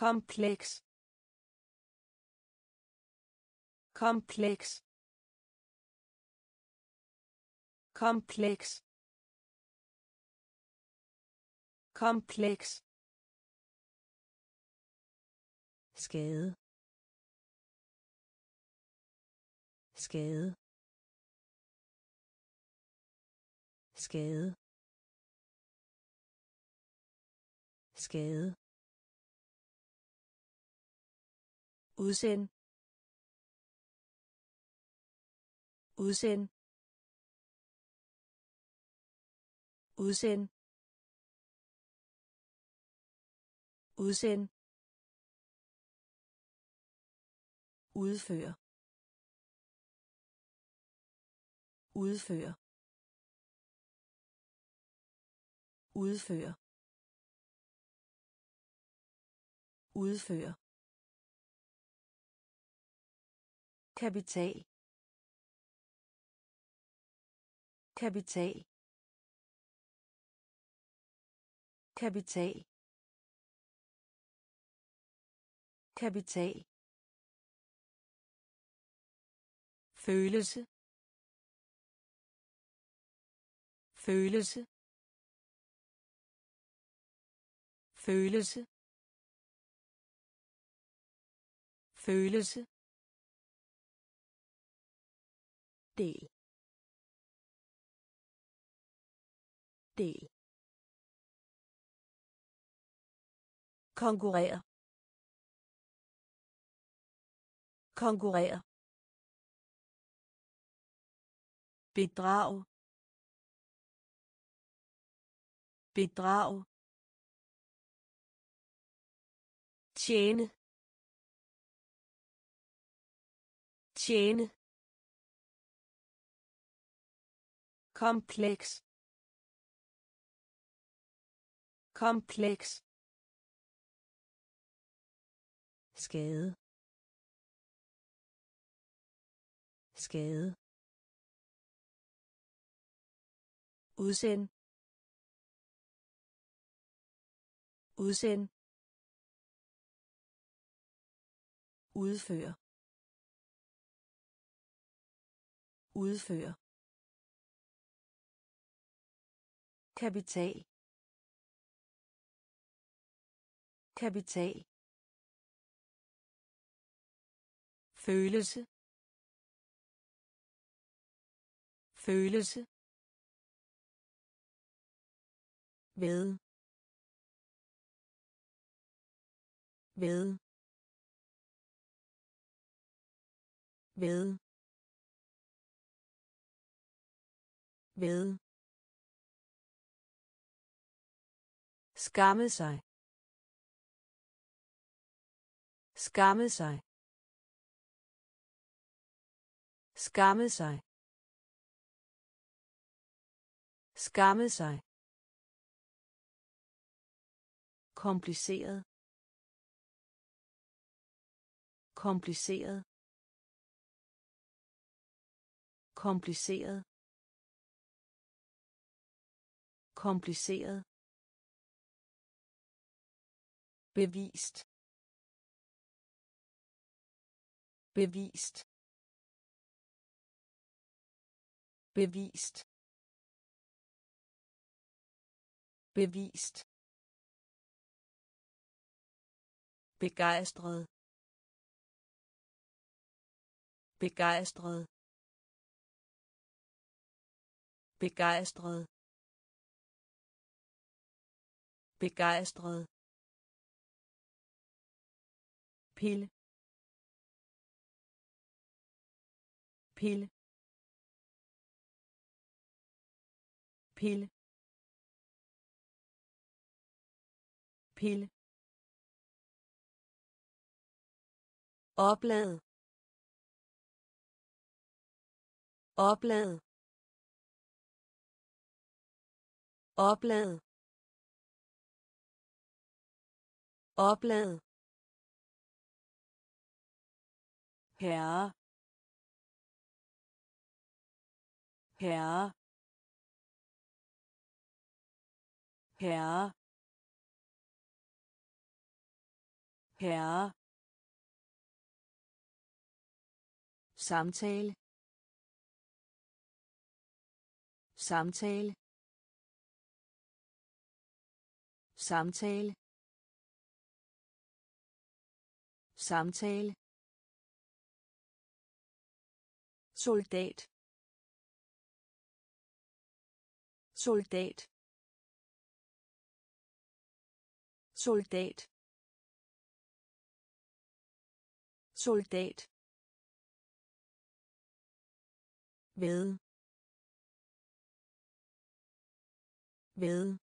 kompleks kompleks kompleks. Kompleks. Skade. Skade. Skade. Skade. Udsend. Udsend. Udsend. Udsend. Udfør udfør udfør udfør kapital. Kapital. Kapital. Kapital. Følelse. Følelse. Følelse. Følelse. Del. Del. Konkurrere. Konkurrere. Bedrag. Bedrag. Tjene. Tjene. Kompleks. Kompleks. Skade. Skade. Udsend. Udsend. Udfør udfør kapital. Kapital. Følelse. Følelse. Ved. Ved. Ved. Ved. Skamme sig. Skamme sig. Skamme sig. Skamme sig. Kompliceret. Kompliceret. Kompliceret. Kompliceret. Bevist. Bevist. Bevist. Bevist. Begejstret. Begejstret. Begejstret. Begejstret. Pille. Pille. Pille. Pille. Oplad oplad oplad oplad herre. Herre. Herre. Herre. Samtale. Samtale. Samtale. Samtale. Soldat. Soldat. Soldat. Soldat. Ved. Ved.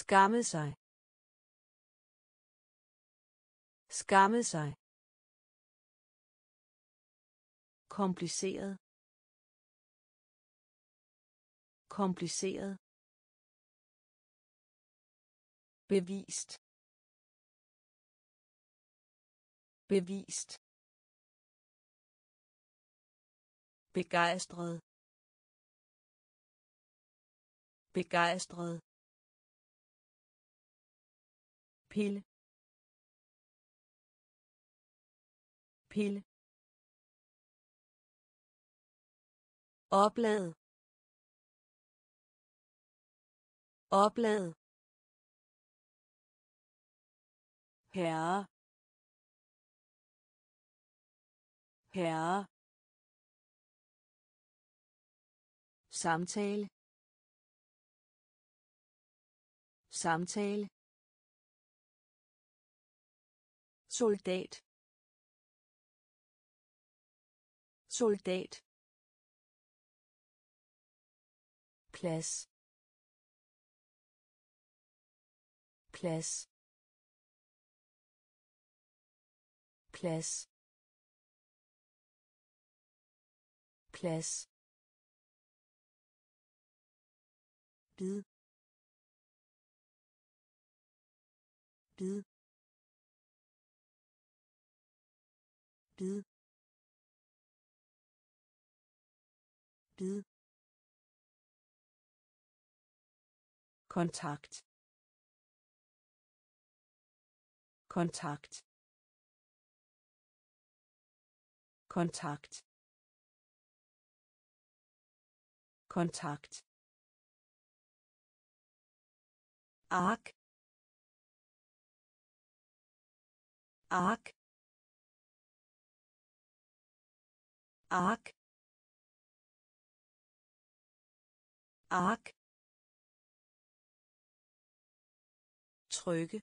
Skamme sig. Skamme sig. Kompliceret. Kompliceret. Bevist. Bevist. Begejstret. Begejstret. Pille. Pille. Oplad oplad herre. Herre. Samtale. Samtale. Soldat. Soldat. Plads. Plads. Plads. Plads. Bid. Bid. Bid. Bid. Kontakt. Kontakt. Kontakt. Kontakt. Ark ark ark ark trykke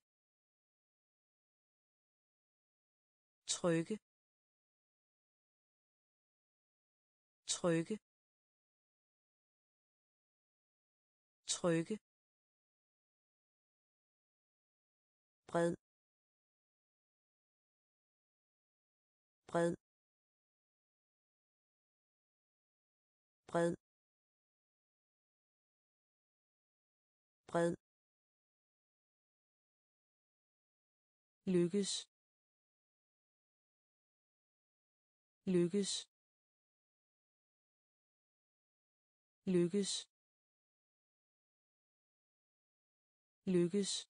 trykke trykke trykke bred. Bred. Bred. Bred. Lykkes. Lykkes. Lykkes. Lykkes.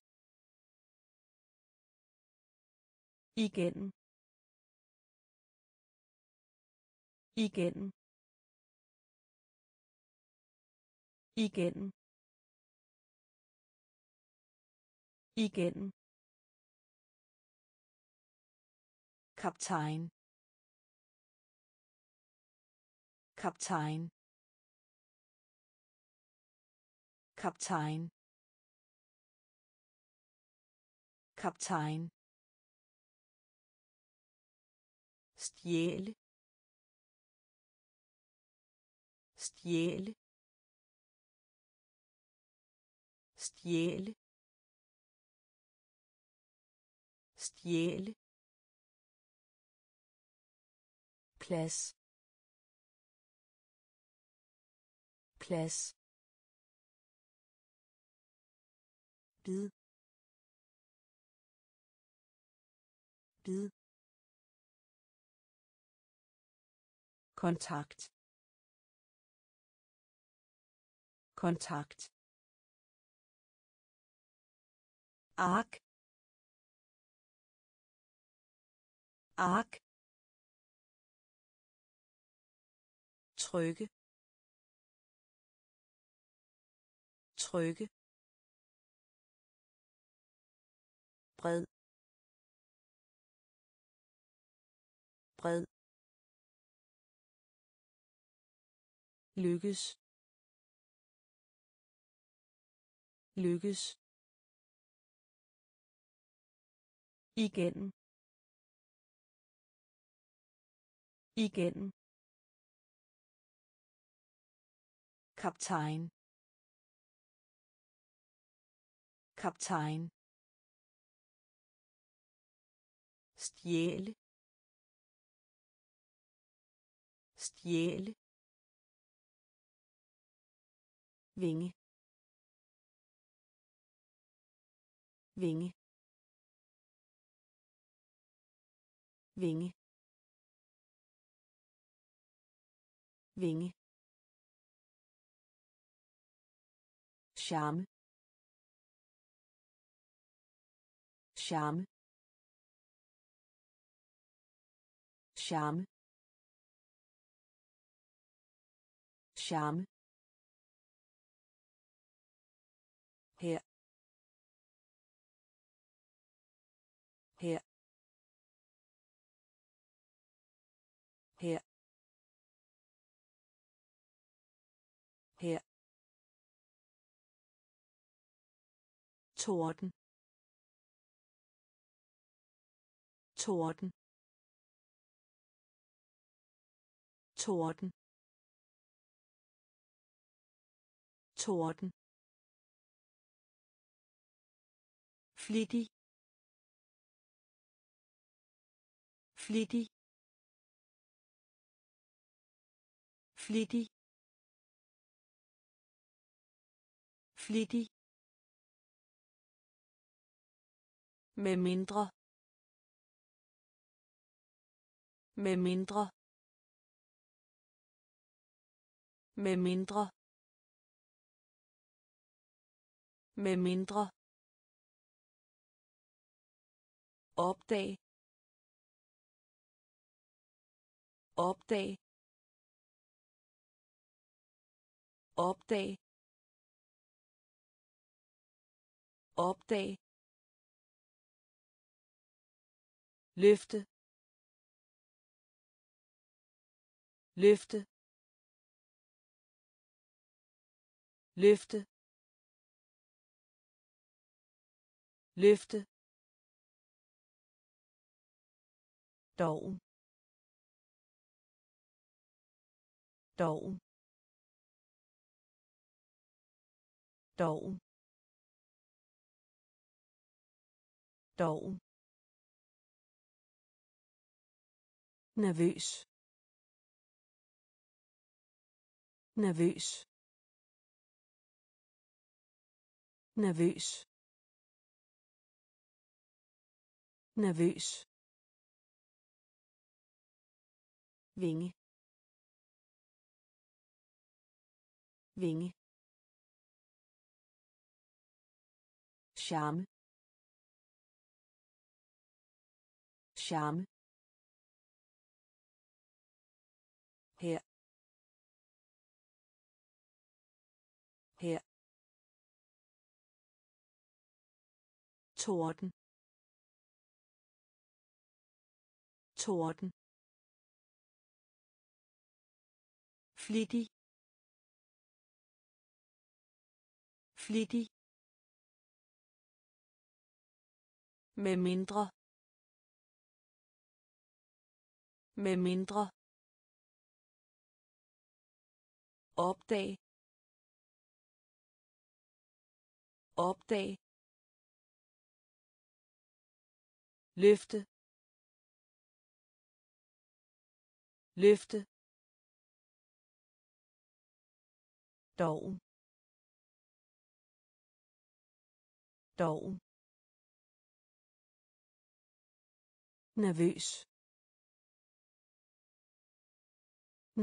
Igen. Igen. Igen. Igen. Kaptajn kaptajn kaptajn. Kaptajn. Stjæle. Stjæle. Stjæle. Stjæle. Plads. Plads. Bid. Bid. Kontakt. Kontakt. Ark ark trykke. Trykke. Bred. Bred. Lykkes. Lykkes. Igen. Igen. Kaptajn. Kaptajn. Stjæle. Stjæle. Vinge. Vinge. Vinge. Vinge. Charme. Charme. Charme charme her. Her. Her. Her. Torden. Torden. Torden. Torden. Flittig. Flittig. Flittig. Flittig. Med mindre. Med mindre. Med mindre. Med mindre. Opdag. Opdag. Opdag. Opdag. Løfte. Løfte. Løfte løfte doven doven doven doven. Nervøs. Nervøs. Nervøs. Nervøs. Vinge. Vinge. Charme. Charme. Torden. Torden. Flittig. Flittig. Med mindre. Med mindre. Opdag. Opdag. Løfte løfte doven doven nervøs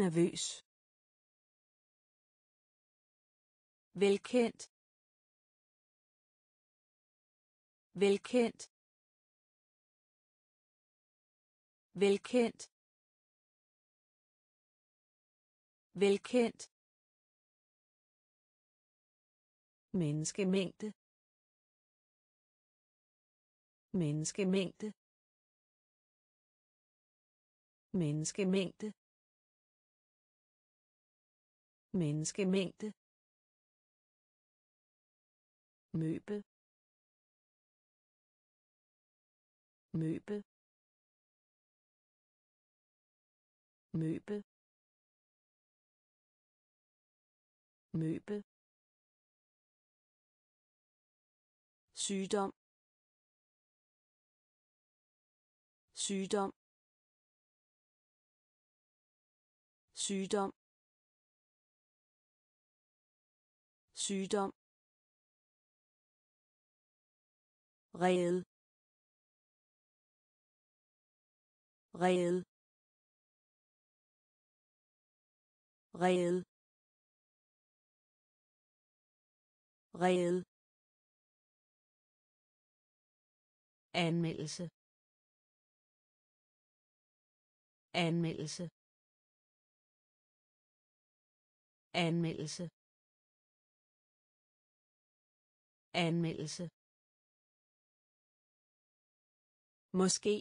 nervøs velkendt velkendt velkendt velkendt menneskemængde menneskemængde menneskemængde menneskemængde møbel møbel møbel. Møbel. Sygdom. Sygdom. Sygdom. Sygdom. Reel. Reel. Red. Red. anmeldelse anmeldelse anmeldelse anmeldelse måske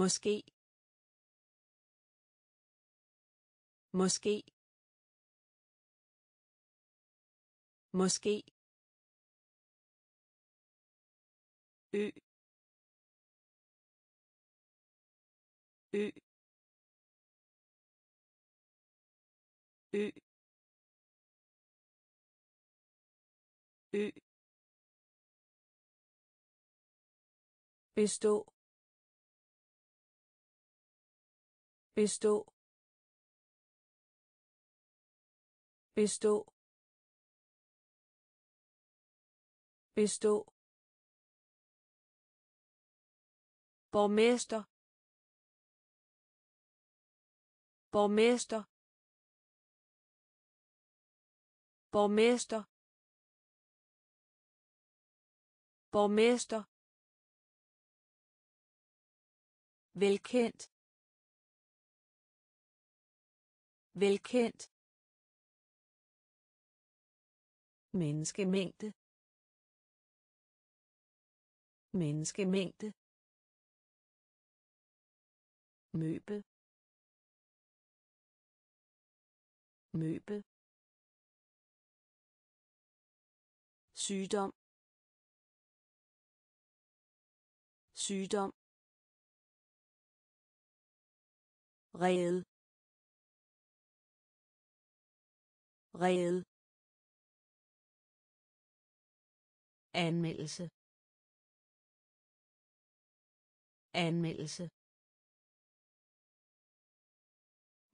måske måske. Måske. Ø. Ø. Ø. Ø. Bestå. Bestå. Bestå. Bestå. Borgmester. Borgmester. Borgmester. Borgmester. Velkendt. Velkendt. Menneskemængde. Menneskemængde. Møbel møbel sygdom. Sygdom. Reel. Reel. Anmeldelse. Anmeldelse.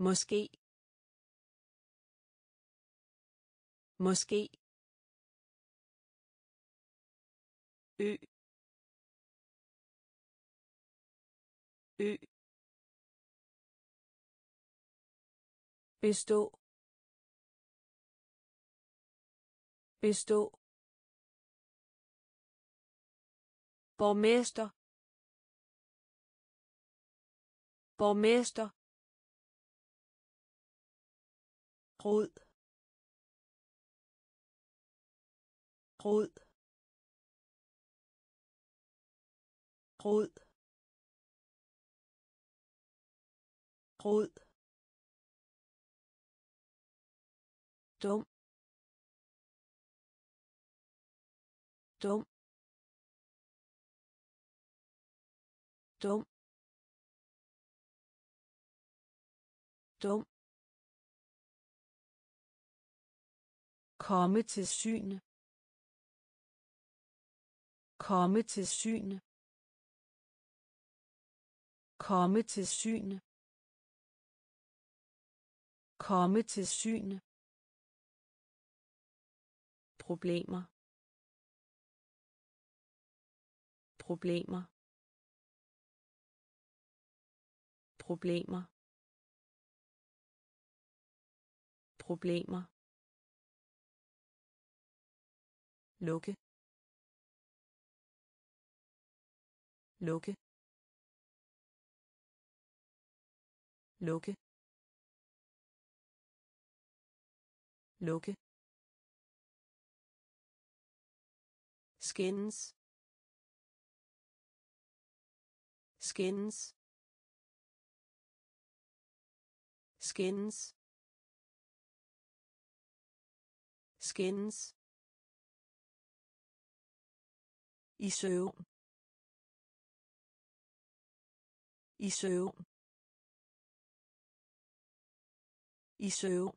Måske. Måske. Ø. Ø. Bestå. Bestå. Borgmester. Borgmester. Rod. Rod. Rod. Rod. Dum. Dum. Dum. Dum. Komme til syne. Komme til syne. Komme til syne. Komme til syne. Problemer. Problemer. Problemer. Problemer. Lukke. Lukke. Lukke. Lukke. Skins skins skins skins i søvn. I søvn. I søvn.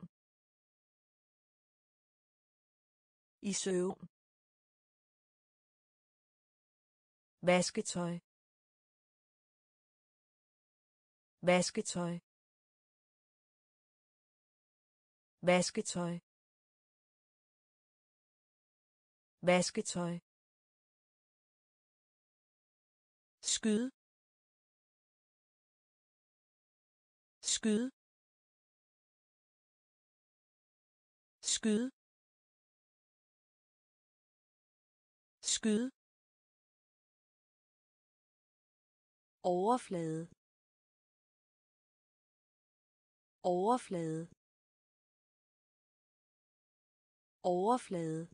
I søvn. Vasketøj. Vasketøj. Vasketøj. Vasketøj. Skyd. Skyd. Skyd. Skyd. Overflade. Overflade. Overflade.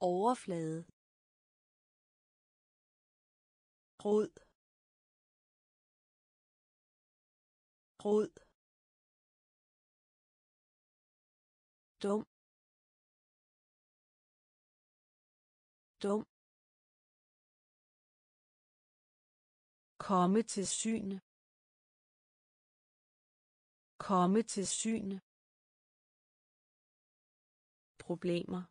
Overflade. Rod. Rod. Dum. Dum. Komme til syne. Komme til syne problemer.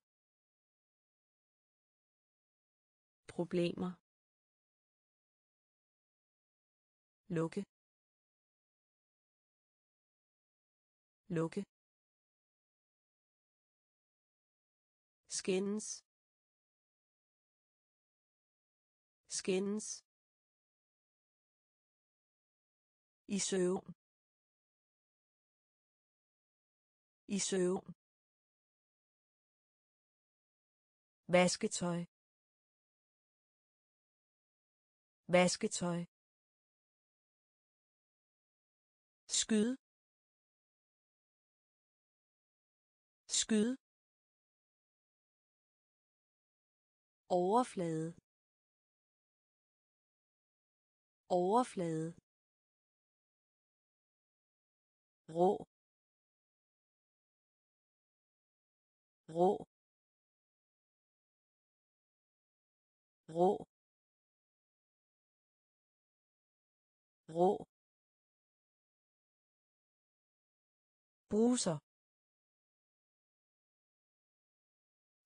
Problemer. Lukke. Lukke. Skins skins i søvn. I søvn. Vasketøj. Vasketøj. Skyd. Skyd. Overflade. Overflade. Rå. Rå. Rå. Rå. Bruser.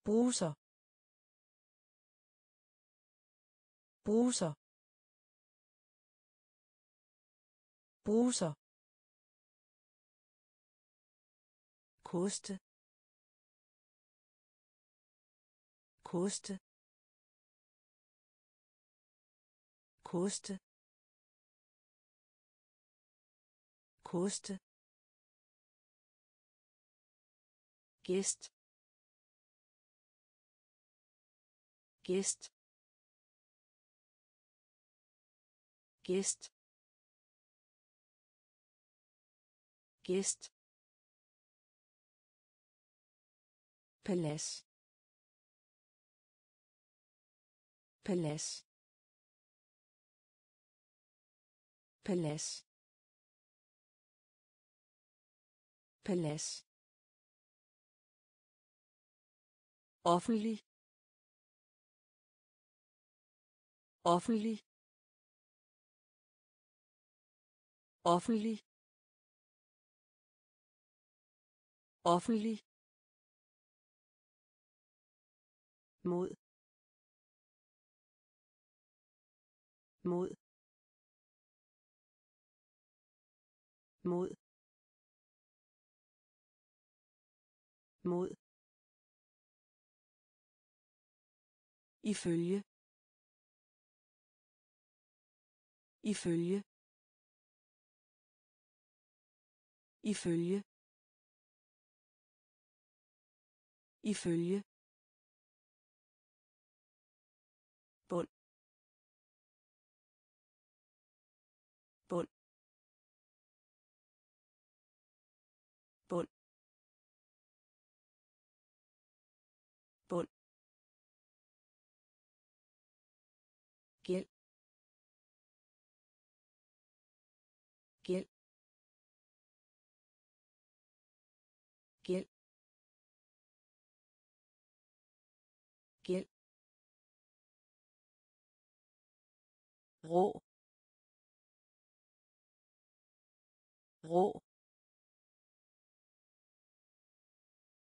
Bruser. Bruser. Bruser. Koste. Koste. Koste koste gæst gæst gæst gæst palads palads palads. Palads. Offentlig. Offentlig. Offentlig. Offentlig. Mod. Mod. Mod. Mod. Ifølge. Ifølge. Ifølge. Ifølge. Rå. Rå.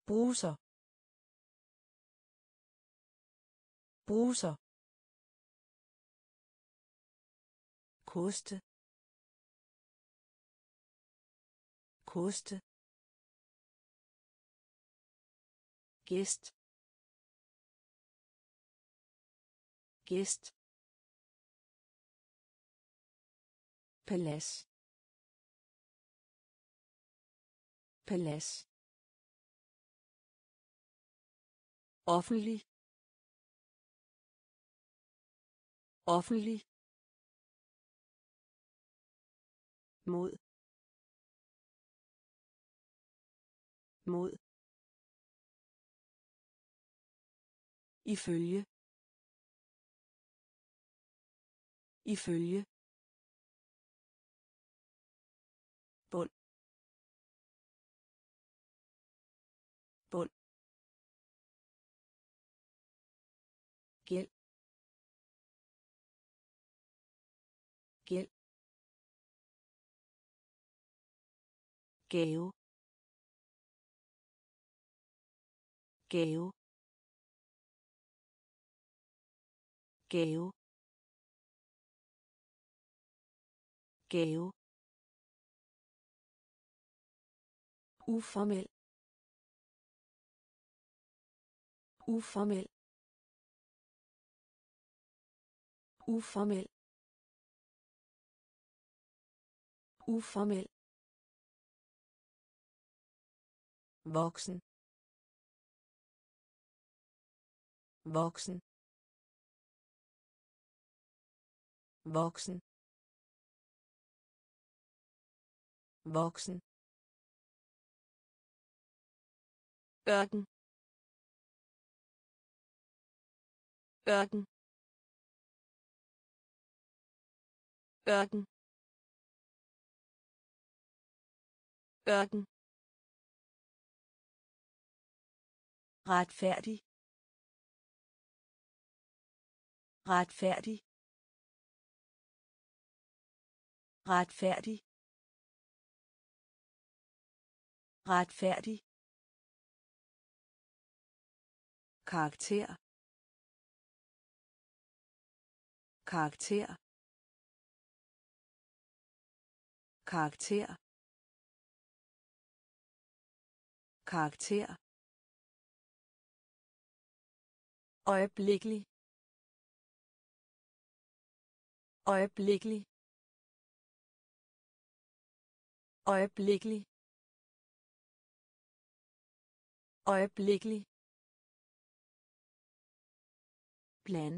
Bruser. Bruser. Koste. Koste. Gæst. Gæst. Palads. Palads. Offentlig. Offentlig. Mod. Mod. Ifølge. Ifølge. Gave gave gave gave uformel. Uformel. Uformel. Uformel. Voksen. Voksen. Voksen. Voksen. Ørken. Ørken. Ørken. Ørken retfærdig. Retfærdig. Retfærdig. Retfærdig. Karakter. Karakter. Karakter. Karakter. Øjeblikkelig. Øjeblikkelig. Øjeblikkelig. Øjeblikkelig. Plan.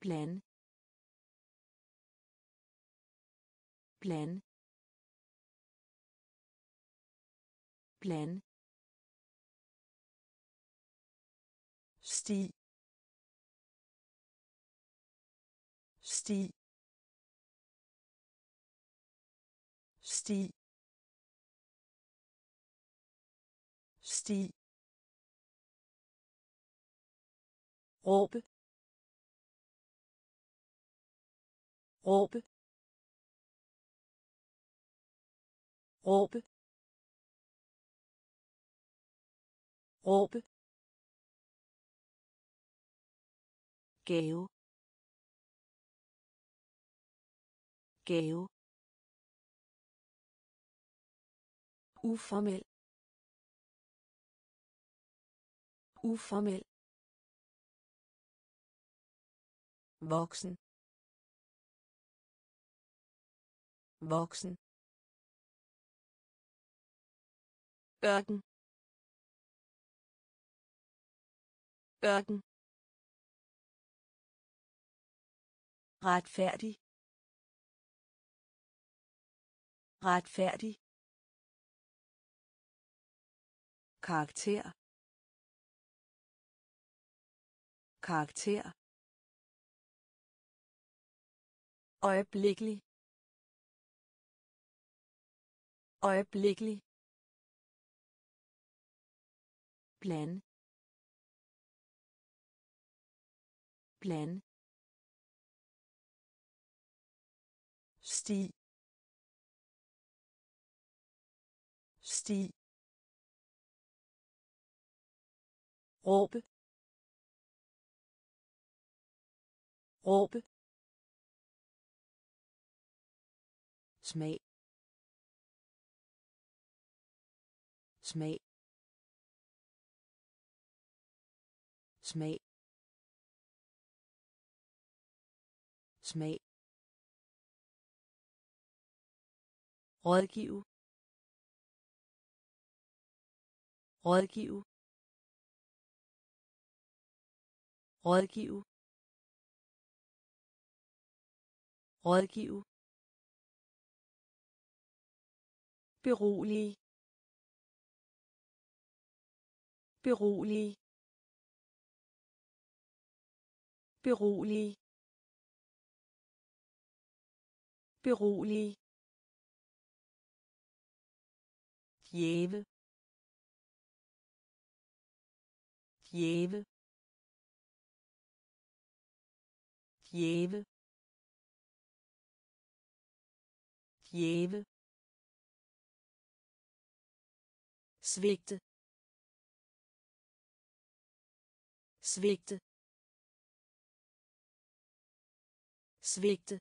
Plan. Plan. Plan. Sti. Sti. Sti. Sti. Råbe. Råbe. Råbe. Råbe. Gave gave uformel. Uformel. Voksen. Voksen. Ørken. Ørken. Retfærdig. Retfærdig. Karakter. Karakter. Øjeblikkelig. Øjeblikkelig. Plan. Plan. Sti. Sti. Råbe. Råbe. Smag. Smag. Smag. Smag. Rådgive. Rådgive. Rådgive. Rådgive. Berolige. Berolige. Berolige. Berolige. Jewe. Jewe. Jewe. Jewe. zwikte zwikte zwikte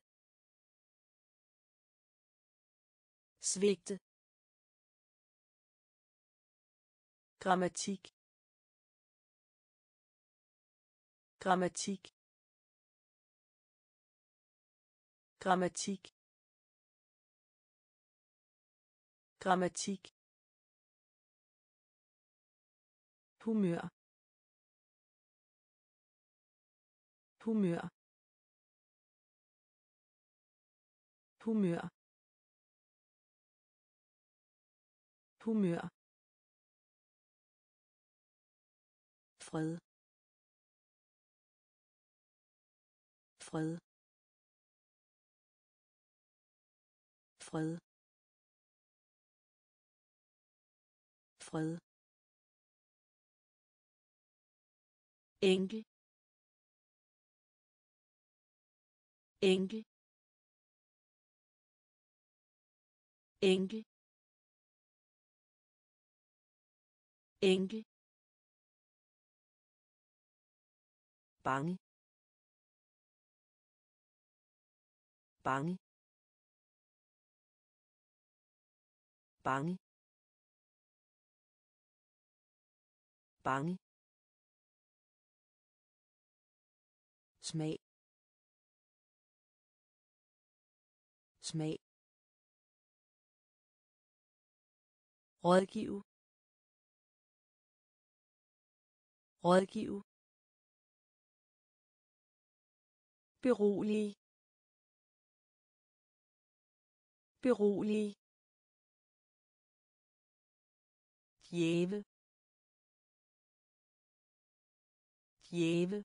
zwikte grammatik. Grammatik. Grammatik. Grammatik. Humør. Humør. Humør. Humør. Fred. Fred. Fred. Fred. Enkel enkel enkel enkel bange. Bange. Bange. Bange. Smag. Smag. Rådgive. Rådgive. Berolige berolige djæve djæve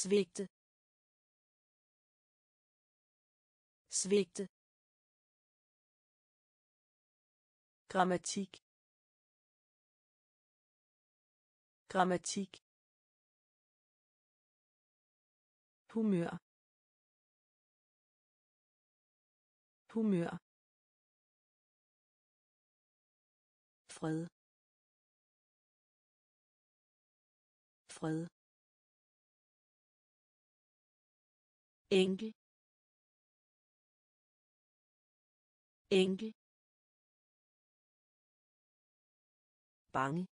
svigte. Svigte. Grammatik. Grammatik humør. Humør. Fred. Fred. Enkel. Enkel. Bange.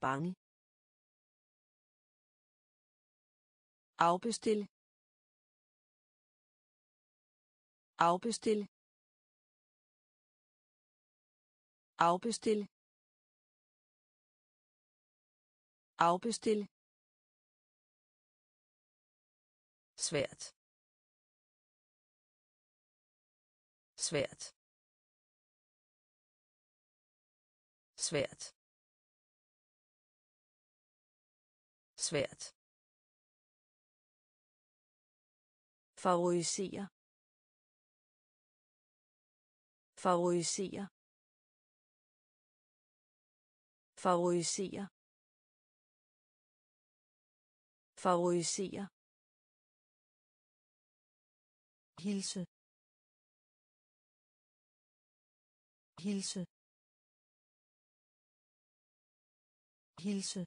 Bange. Afbestil. Afbestil. Afbestil. Afbestil. Svært. Svært. Svært. Svært. Favorisere favorisere favorisere favorisere hilse. Hilse. Hilse.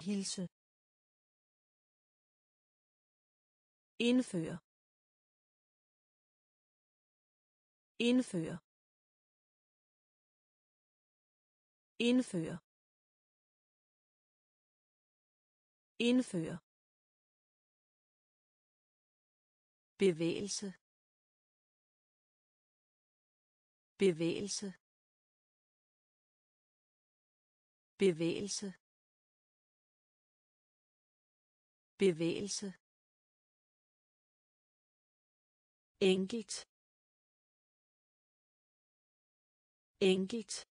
Hilse. Indføre. Indføre. Indføre. Indføre. Bevægelse. Bevægelse. Bevægelse. Bevægelse. Enkelt. Enkelt.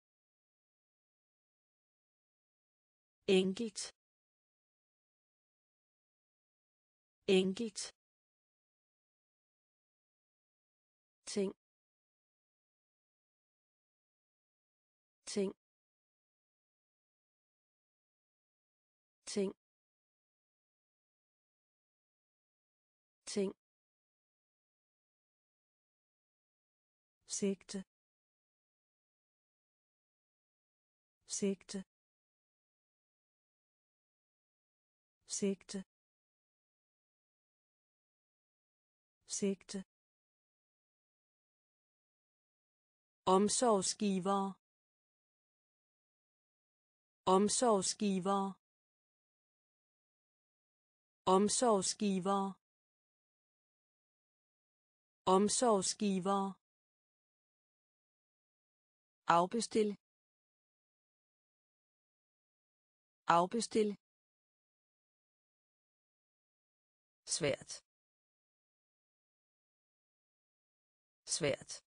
Enkelt. Enkelt. Ting. Sigte. Sigte. Sigte. Sigte. Omsorgsgiver omsorgsgiver omsorgsgiver omsorgsgiver afbestil. Afbestil. Svært. Svært.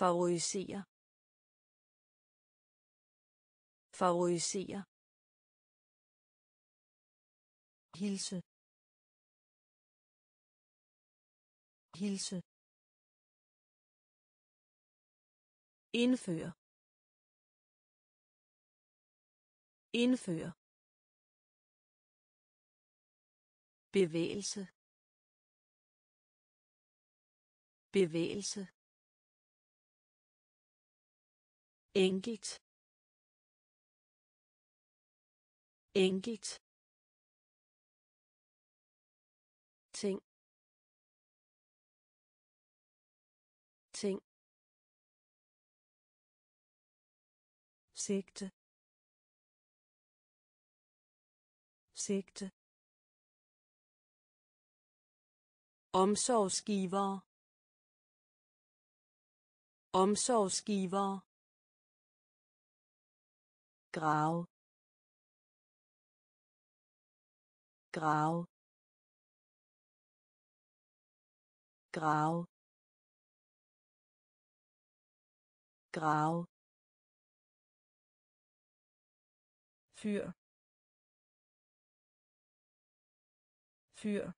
Favorisere favorisere hilse. Hilse. Indføre. Indføre. Bevægelse. Bevægelse. Enkelt. Enkelt. Ting. Sigte sigte omsorgsgiver. Omsorgsgiver. Grav grav grav grav fyr. Fyr.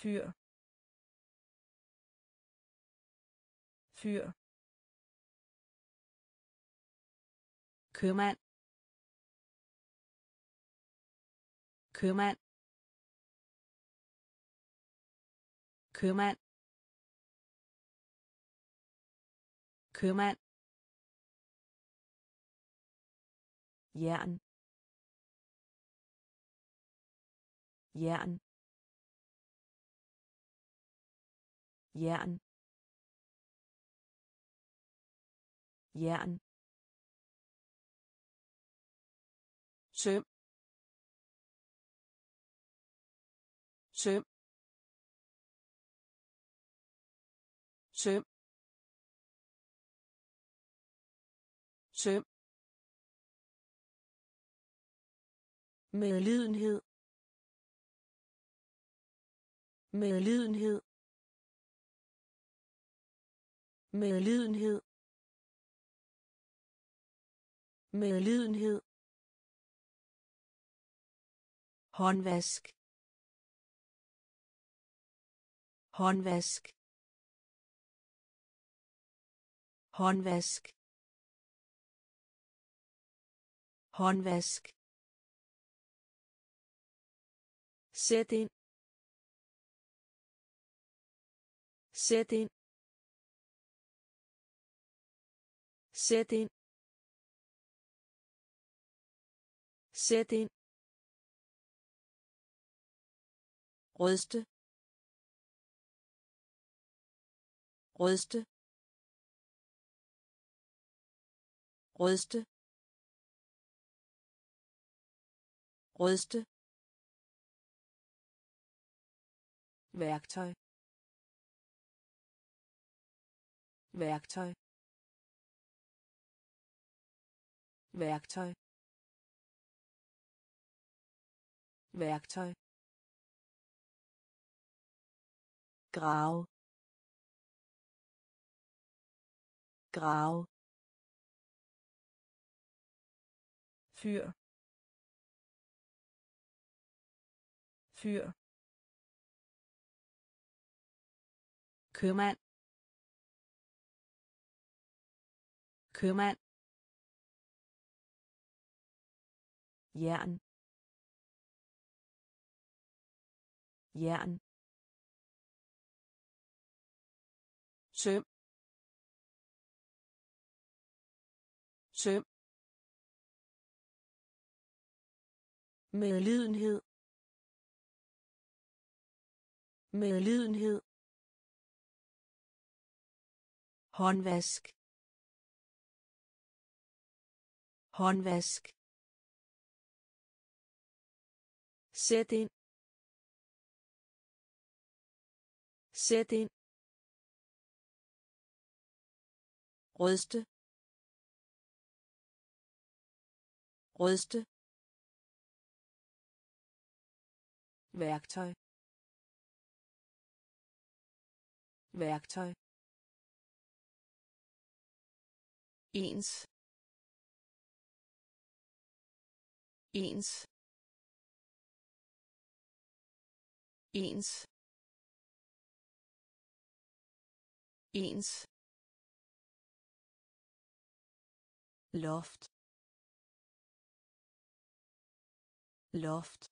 Fyr. Fyr. Købmand. Købmand. Købmand. Købmand. Jern. Jern. Jern. Jern. Søm. Søm. Søm. Søm. Medlidenhed medlidenhed medlidenhed medlidenhed. Håndvask. Håndvask. Håndvask. Håndvask. Sæt ind. Sæt ind. Sæt ind. Sæt ind. Rødste. Rødste. Rødste. Rødste. Værktøj. Værktøj. Værktøj. Værktøj. Grav grav fyr. Fyr købmand. Købmand. Jern. Jern. Søm. Søm. Medlidenhed. Medlidenhed. Håndvask håndvask Sæt ind. Sæt ind. Rødste. Rødste. værktøj værktøj ens ens ens ens loft. Loft.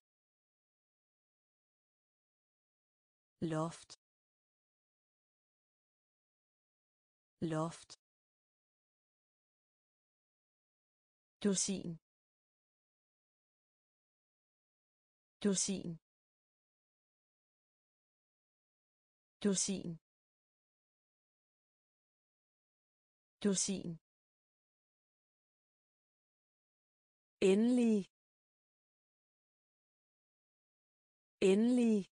Loft. Loft dusin. Dusin. Dusin. Dusin. Endelig. Endelig.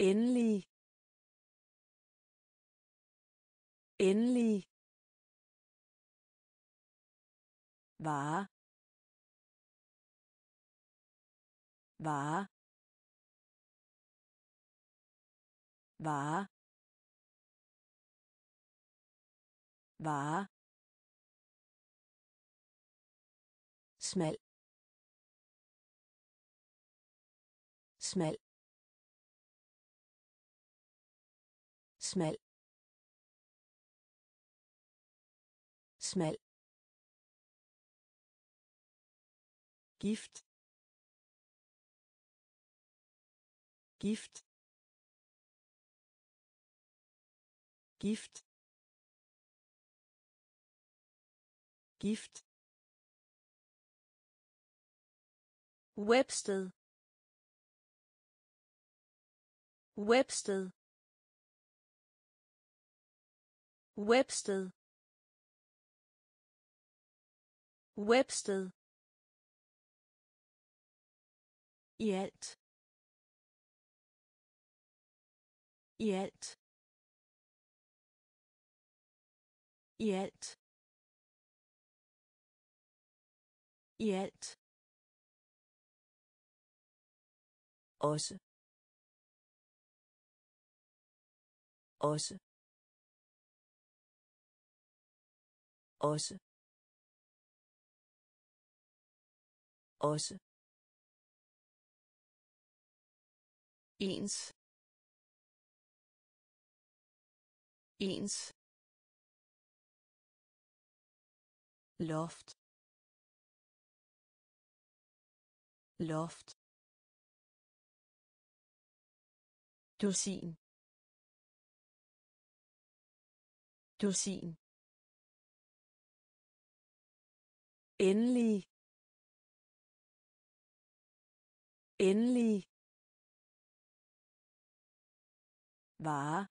Endelig. Endelig. Var var var var smal smal smal smal gift. Gift. Gift. Gift. Websted. Websted. Websted. Websted i alt i alt i alt i alt ens. Ens. Loft. Loft. Dusin. Dusin. Endelig. Endelig. Var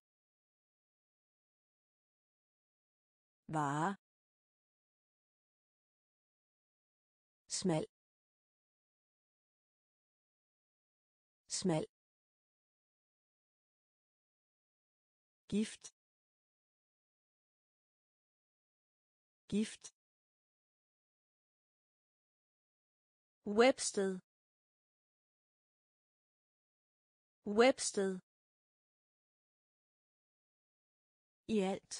var smal. Smal. Gift. Gift. Websted. Websted. I alt.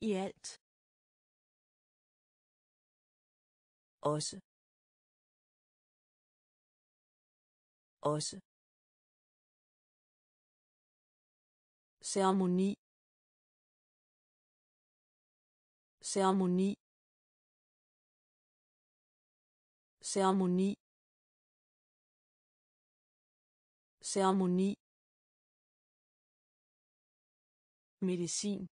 I alt. Også. Også. Ceremoni. Ceremoni. Ceremoni. Ceremoni. Medicin.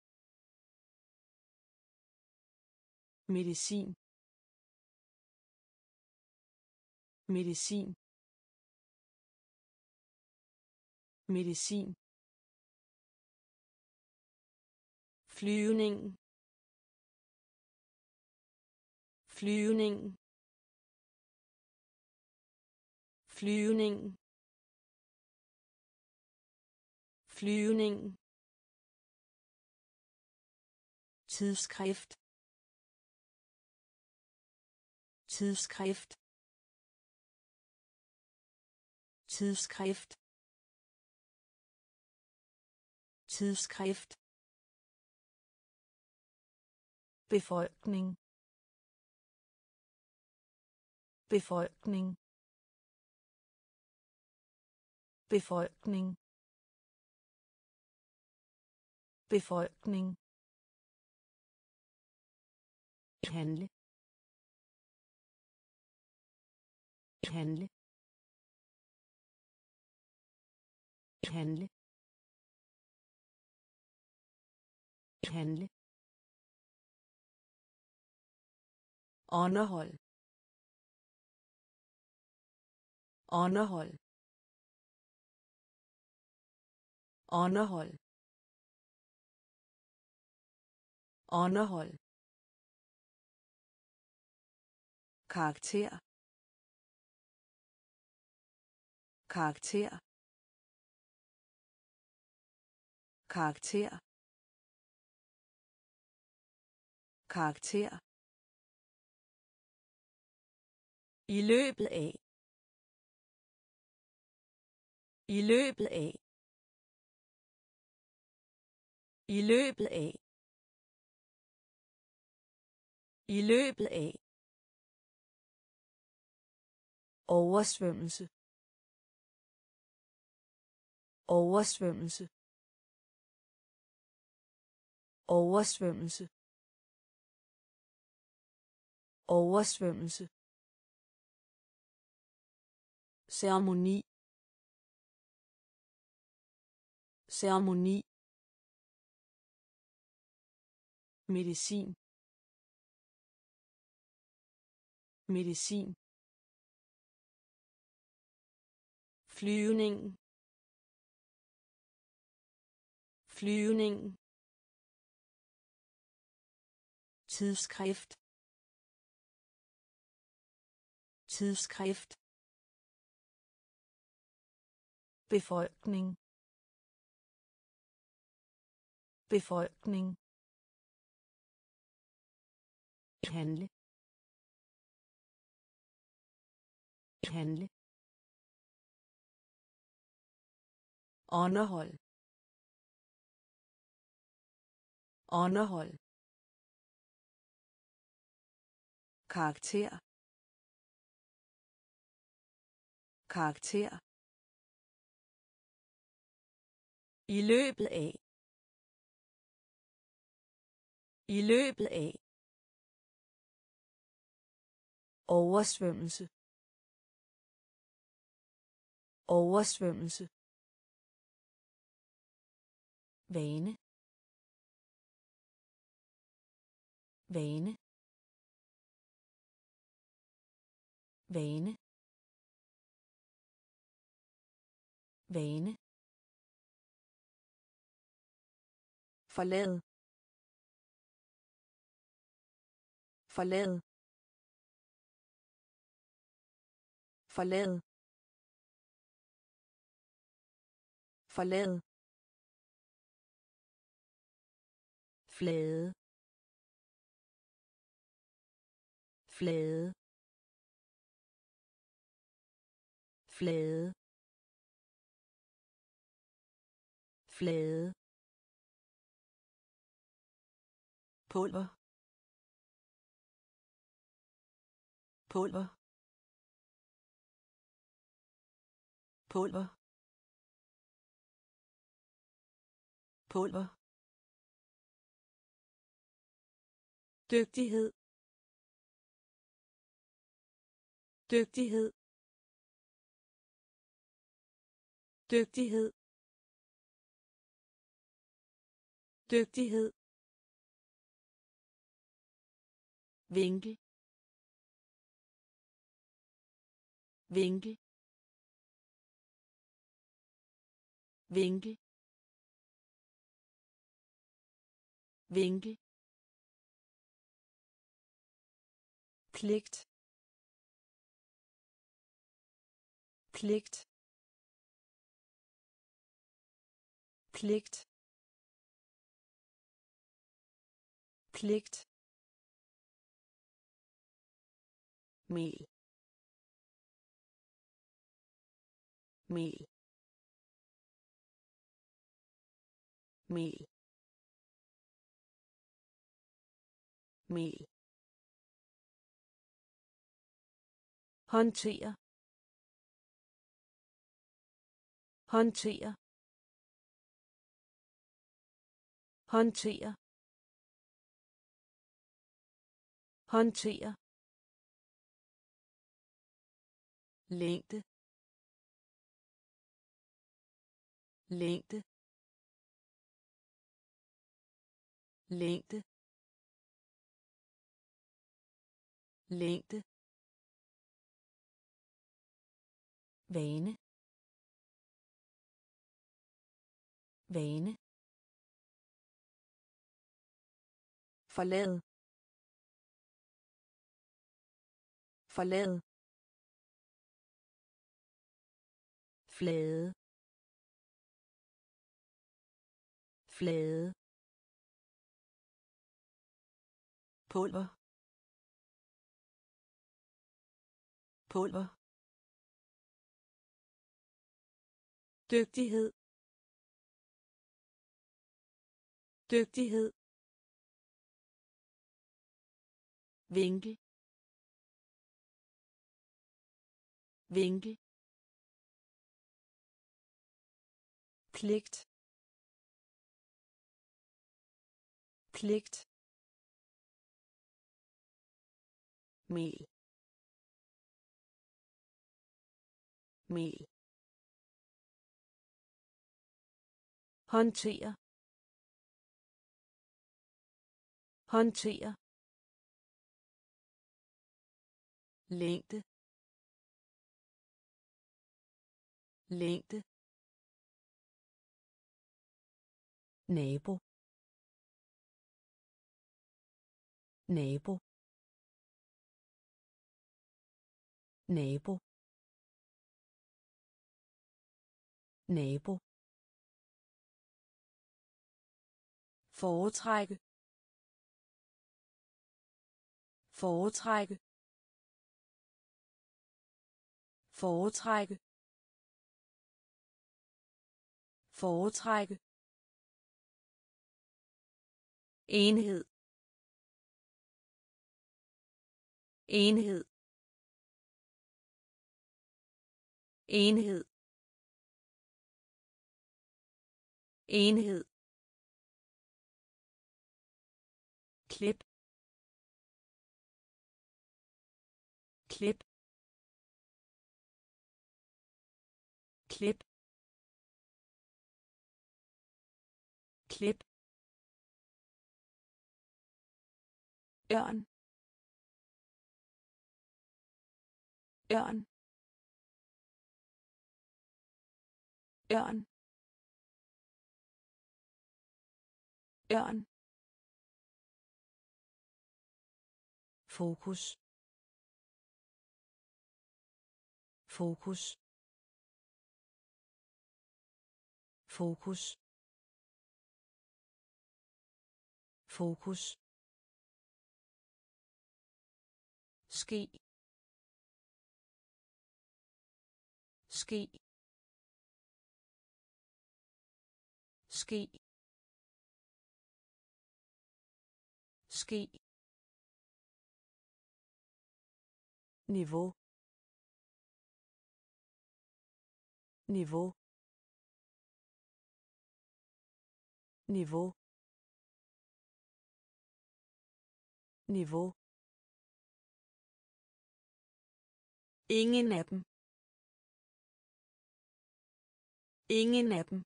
Medicin. Medicin. Medicin. Flyvning. Flyvning. Flyvning. Flyvning. Tidsskrift. Tidsskrift. Tidsskrift. Tidsskrift. Befolkning. Befolkning. Befolkning. Befolkning handle. Handle. Handle. Handle. Underhold. Underhold. Underhold. Underhold. Karakter. Karakter. Karakter. Karakter. I løbet af. I løbet af. I løbet af. I løbet af. Oversvømmelse. Oversvømmelse. Oversvømmelse. Oversvømmelse. Ceremoni. Ceremoni. Medicin. Medicin. Flyvning. Flyvning. Tidsskrift. Tidsskrift. Befolkning. Befolkning. Handle. Handle. Underhold underhold karakter. Karakter. I løbet af. I løbet af. Oversvømmelse. Oversvømmelse vane. Vane. Vane. Vane. Forlade. Forlade. Forlade. Forlade. Flade. Flade. Flade. Flade. Pulver. Pulver. Pulver. Pulver. Dygtighed. Dygtighed. Dygtighed. Dygtighed. Vinkel. Vinkel. Vinkel. Vinkel. Pligt. Pligt. Pligt. Pligt. Mel. Mel. Mel. Mel. Håndtere. Håndtere. Håndtere. Håndtere. Længde. Længde. Længde. Længde. Vane. Vane. Forlade. Forlade. Flade. Flade. Pulver. Pulver. Dygtighed. Dygtighed. Vinkel. Vinkel. Pligt. Pligt. Mel. Mel. Håndtere. Håndtere. Længde. Længde. Nabo. Nabo. Nabo. Nabo. Foretrække. Foretrække. Foretrække. Foretrække. Enhed. Enhed. Enhed. Enhed. Klip klip klip klip ørn. Ørn. Ørn. Ørn fokus. Fokus. Fokus. Fokus. Ski ski ski ski niveau niveau niveau niveau Ingen af dem. Ingen af dem.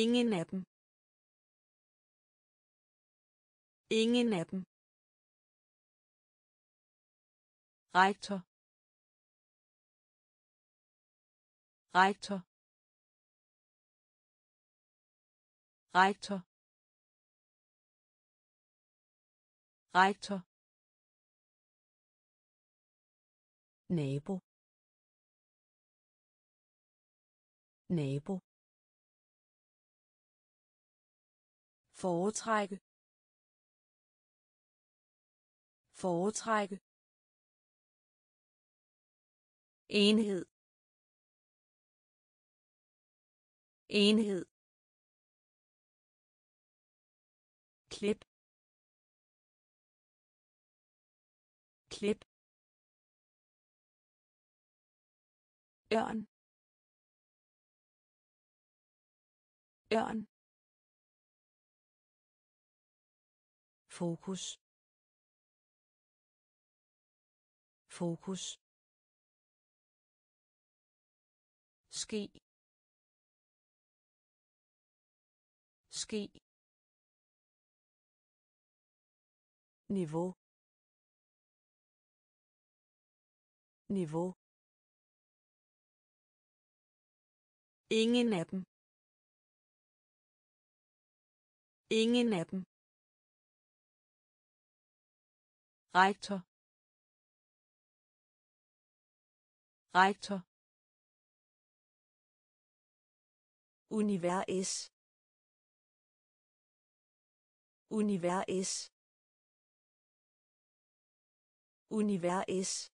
Ingen af dem. Ingen af dem. Rektor. Rektor. Rektor. Rektor. Nabo. Nabo. Foretrække. Foretrække enhed. Enhed. Klip. Klip. Ørn. Ørn. Fokus. Fokus. Ski ski niveau. Niveau. Ingen af dem. Ingen af dem. Rektor. Rektor. Univers univers univers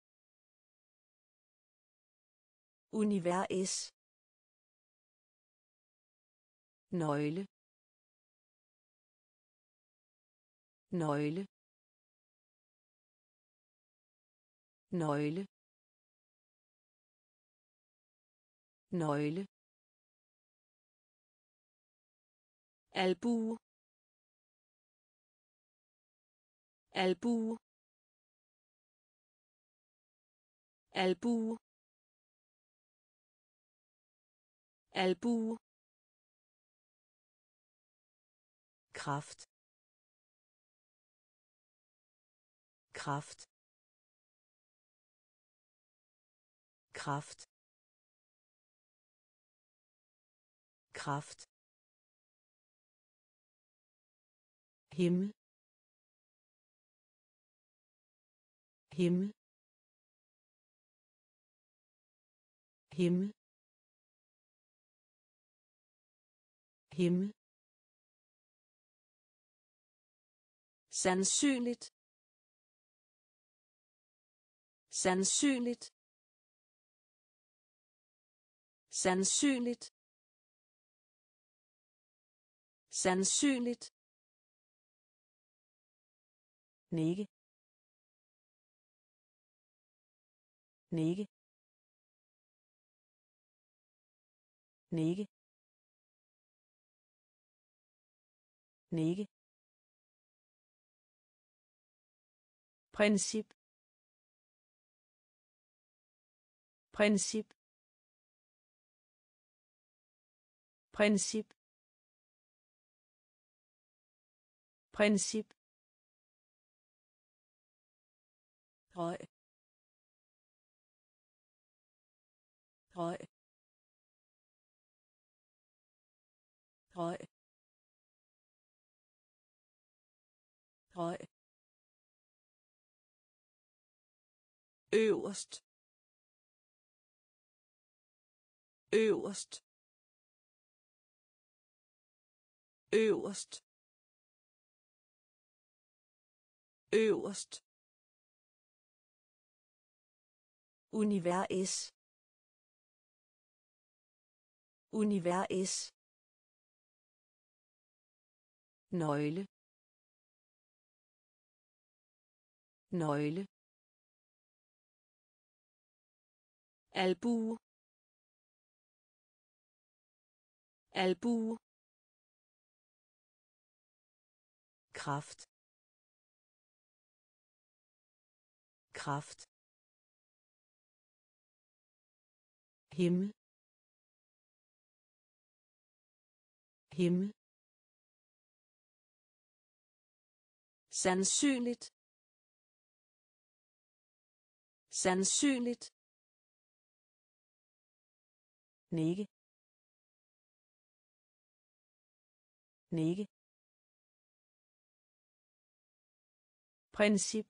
univers nøgle. Nøgle. Nøgle. Nøgle. Albue albue albue albue kraft. Kraft. Kraft. Kraft himmel. Himmel. Himmel. Himmel. Sandsynligt. Sandsynligt. Sandsynligt. Sandsynligt nikke. Nikke. Nikke. Nikke. Princip. Princip. Princip. Princip. Høj høj høj høj øverst. Øverst. Øverst. Øverst univers univers nøgle. Nøgle. Albue albue kraft. Kraft. Himmel. Himmel. Sandsynligt. Sandsynligt. Nikke. Nikke. Princip.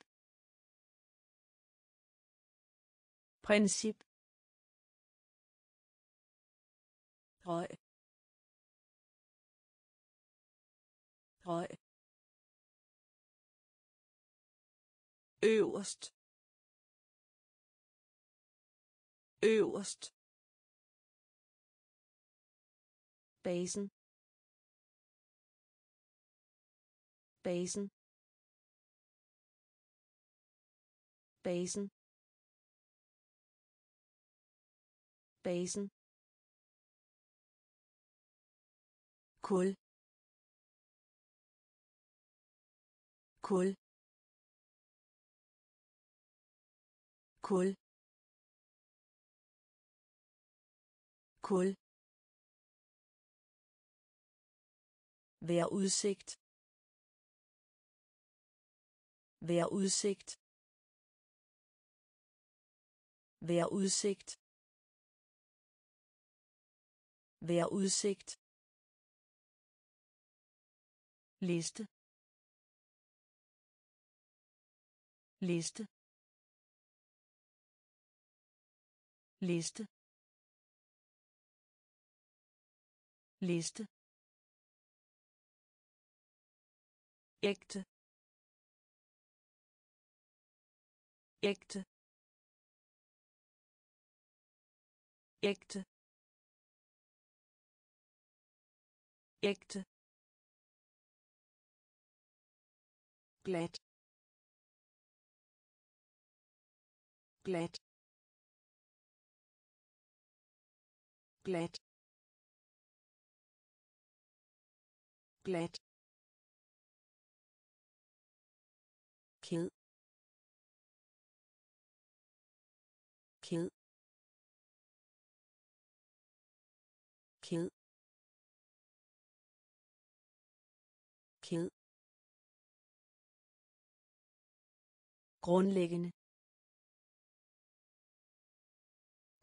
Princip. Høj høj øverst. Øverst. Basen. Basen. Basen. Basen. Kul kul kul kul Vær udsigt. Vær udsigt. Vær udsigt. Vær udsigt liste. Liste. Liste. Liste. Ægte. Ægte. Ægte. Ægte. Glat glat glat glat grundlæggende.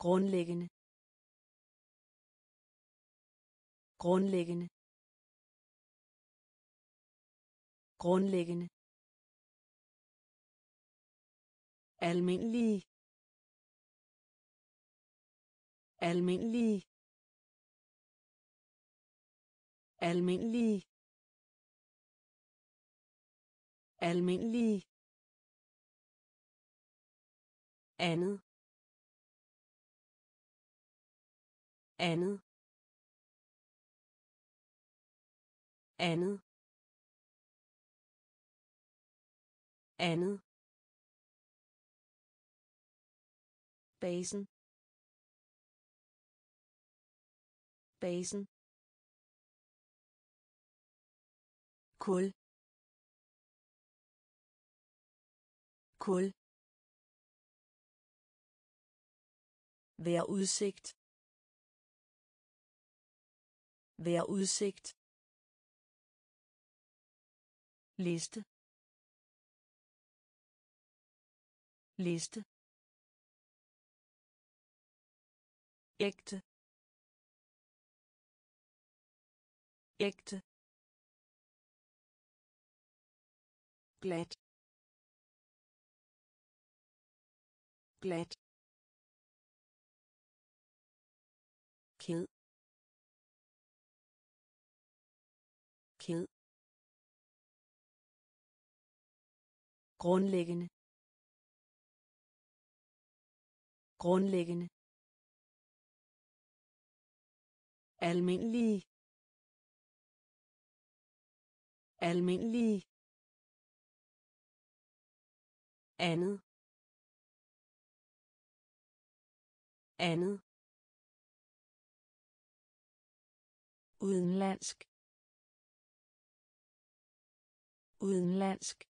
Grundlæggende. Grundlæggende. Grundlæggende. Almindelige. Almindelige. Almindelige. Almindelige. Andet. Andet. Andet. Andet. Basen. Basen. Kul. Kul. Vær udsigt. Vær udsigt. liste. Liste. Ægte. Ægte. Glat. Glat. Grundlæggende. Grundlæggende. Almindelige. Almindelige. Andet. Andet. Udenlandsk. Udenlandsk.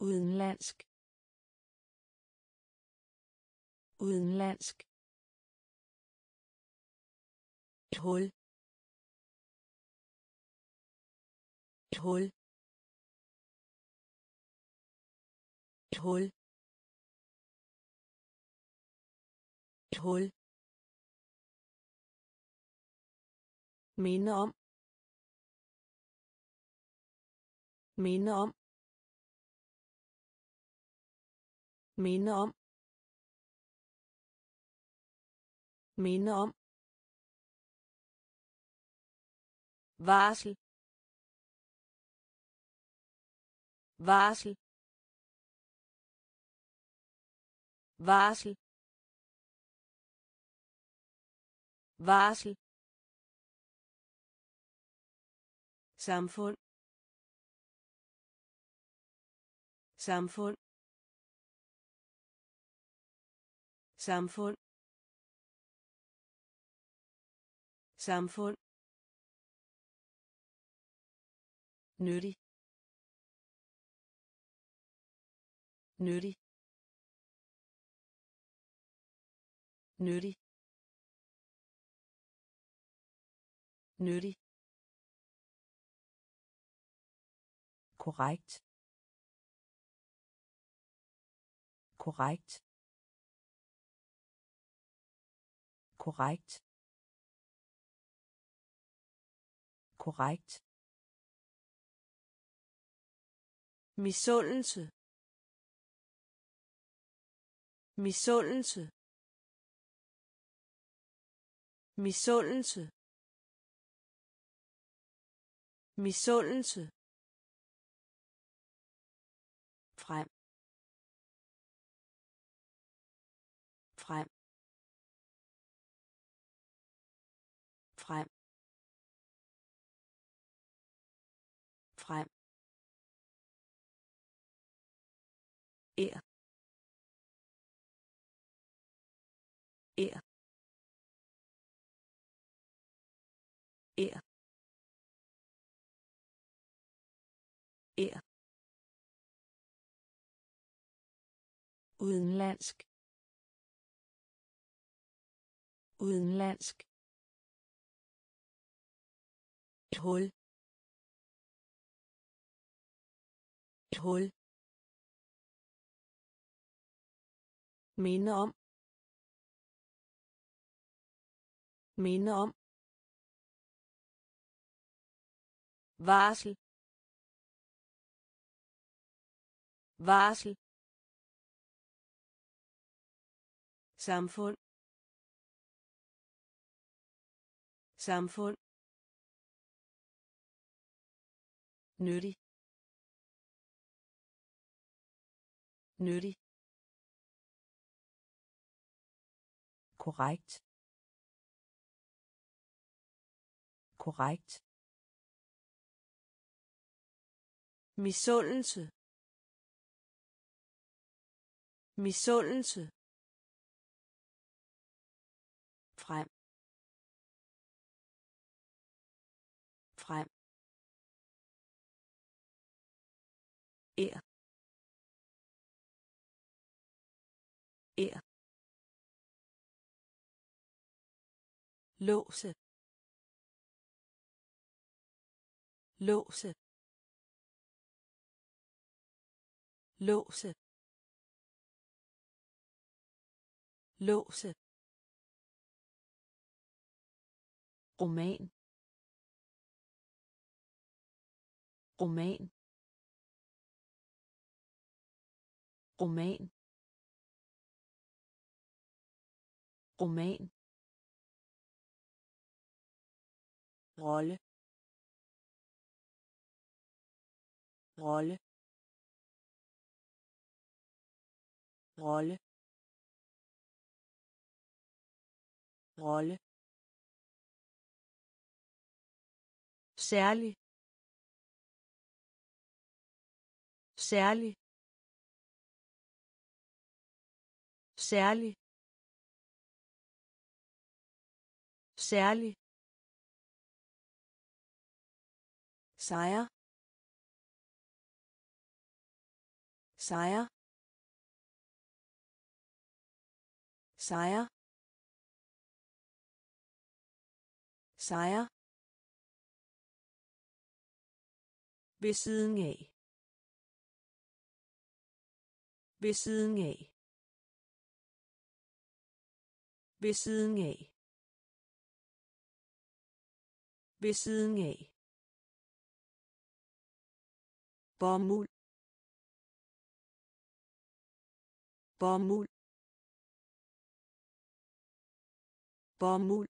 Udenlandsk. Udenlandsk. Et hul. Et hul. Et hul. Et hul. Minde om. Minde om. Minde om. Minde om. Varsel. Varsel. Varsel. Varsel. Samfund. Samfund. Samfund. Samfund. Nyttig. Nyttig. Nyttig. Nyttig. Korrekt. Korrekt. Korrekt. Korrekt. Misundelse. Misundelse. Misundelse. Misundelse udenlandsk. Udenlandsk. Et hul. Et hul. Minde om. Minde om. Varsel. Varsel. Samfund. Samfund. Nyttig. Nyttig. Korrekt. Korrekt. Misundelse. Misundelse. Er. Er. Låse. Låse. Låse. Låse. Roman. Roman. Roman. Roman. Rolle. Rolle. Rolle. Rolle. Særlig. Særlig. Særlig. Særlig. Sejr. Sejr. Sejr. Sejr. Ved siden af. Ved siden af ved siden af. Ved siden af. Bomuld. Bomuld. Bomuld.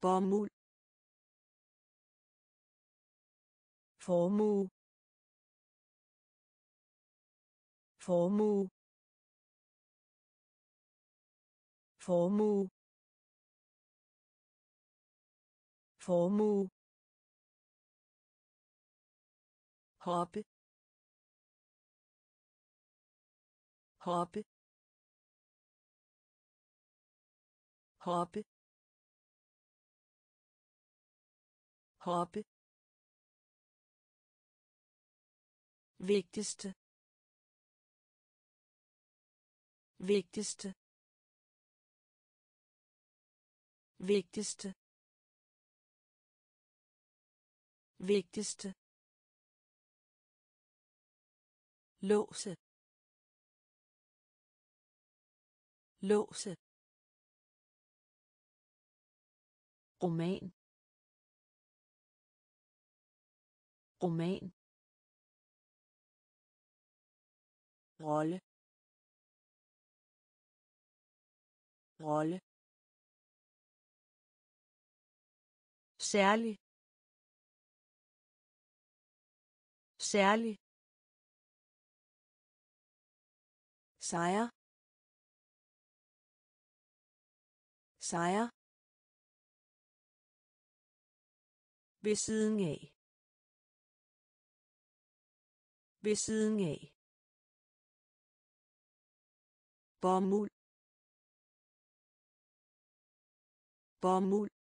Bomuld. Formue. Formue. Formue. Formue. Hoppe hoppe hoppe hoppe vigtigste. Vigtigste vigtigste. Vigtigste. Låse. Låse. Roman. Roman. Rolle. Rolle. Særlig. Særlig. Sejr. Sejr. Ved siden af. Ved siden af. Bomuld. Bomuld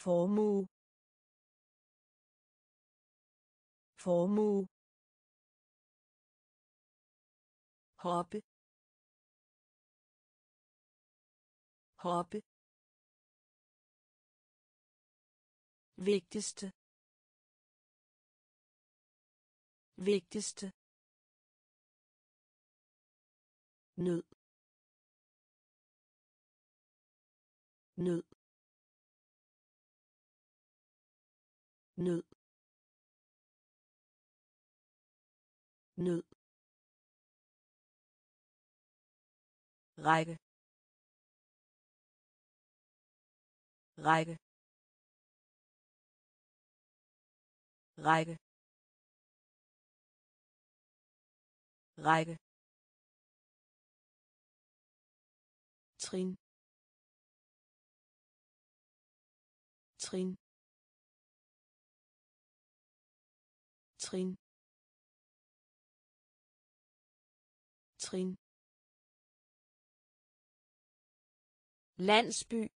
formue. Formue. Hoppe. Hoppe. Vigtigste. Vigtigste. Nød. Nød. Nød. Nød. Række. Række. Række. Række. Trin. Trin. Trin. Trin. Landsby.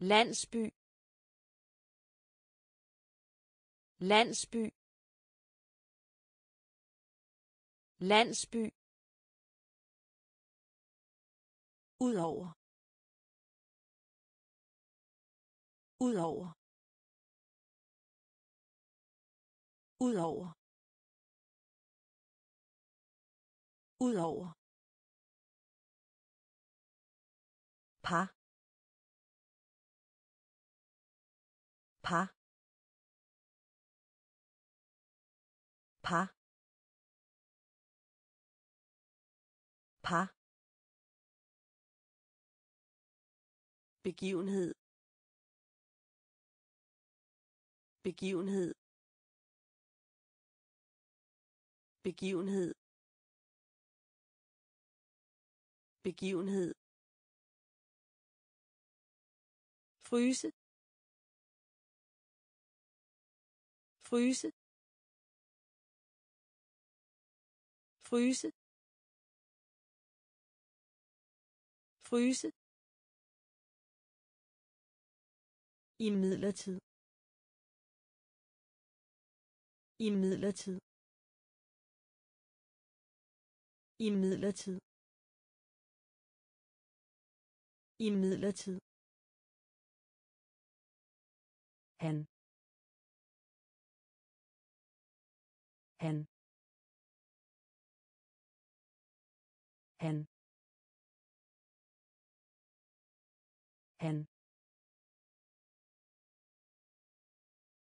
Landsby. Landsby. Landsby. Udover. Udover. Udover. Udover. Par. Par. Par. Par. Begivenhed. Begivenhed begivenhed. Begivenhed. Fryse. Fryse. Fryse. Fryse. Imidlertid imidlertid imidlertid imidlertid han. Han. Han. Han.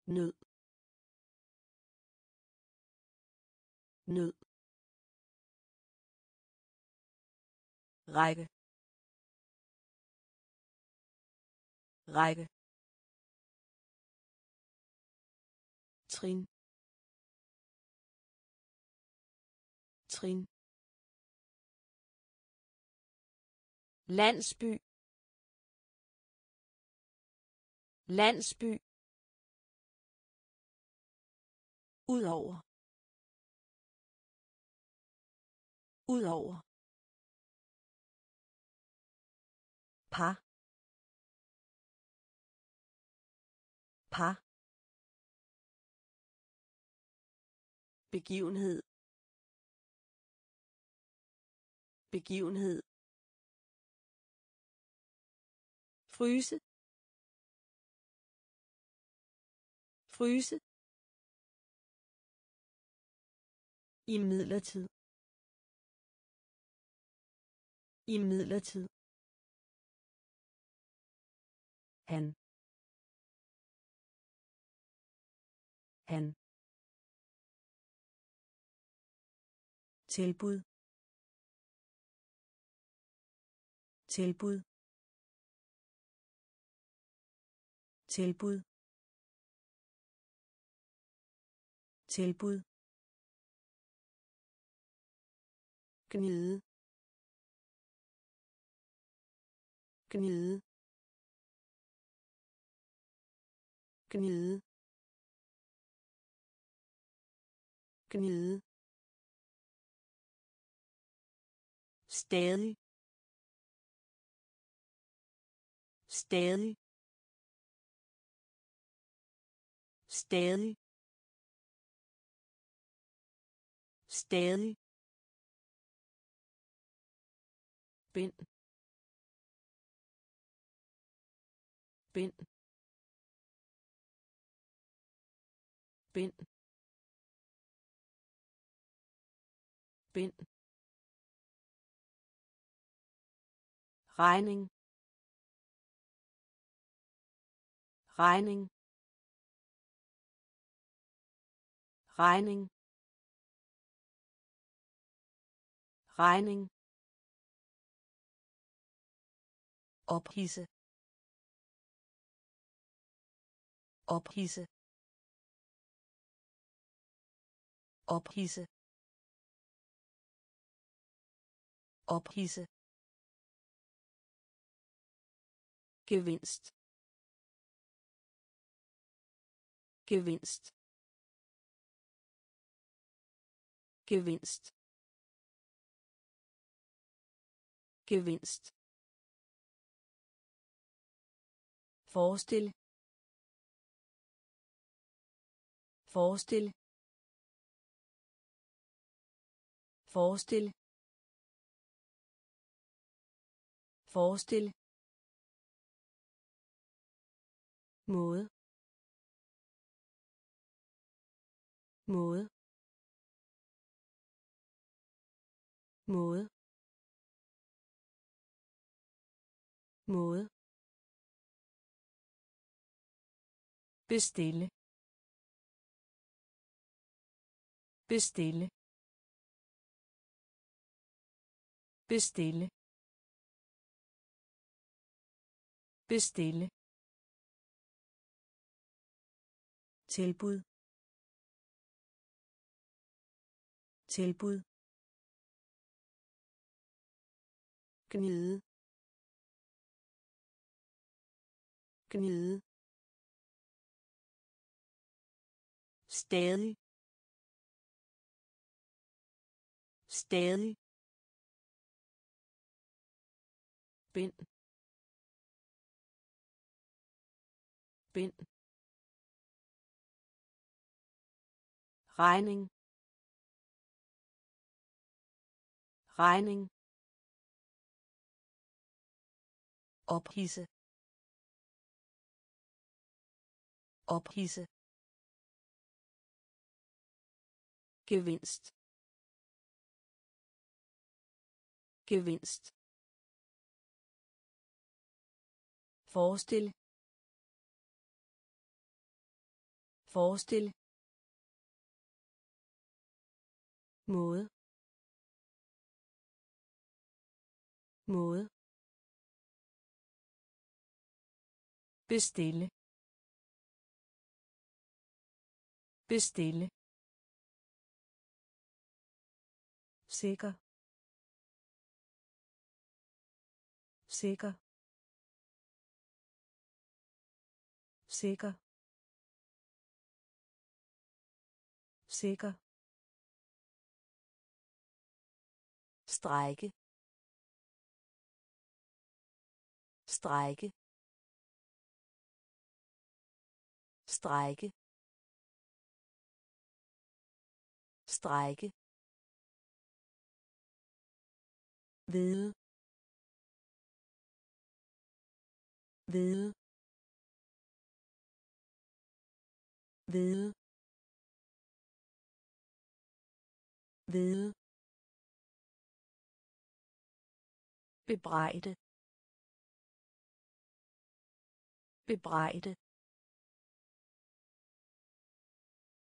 Nød. Nød. Række. Række. Trin. Trin. Landsby. Landsby. Udover. Udover. Par par begivenhed. Begivenhed. Fryse. Fryse. I midlertid. Han. Han. Tilbud. Tilbud. Tilbud. Tilbud. Gnide. Gnide. Gnide. Gnide. Stadig. Stadig. Stadig. Stadig. Bind. Bind. Bind. Bind. Regning. Regning. Regning. Regning. Ophisse ophisse ophisse ophisse gevinst. Gevinst. Gevinst. Gevinst. Forestil. Forestil. Forestil. Forestil. Måde. Måde. Måde. Måde. Bestille. Bestille. Bestille. Bestille. Tilbud. Tilbud. Gnide. Gnide. Stadig. Stadig. Bind. Bind. Regning. Regning. Ophisse ophisse gevinst. Gevinst. Forestil. Forestil. Måde. Måde. Bestille. Bestille. Sikker. Sikker. Sikker. Sikker. Strække. Strække. Strække. Strække. Vide vide vide. Vide. Bebrejde. Bebrejde.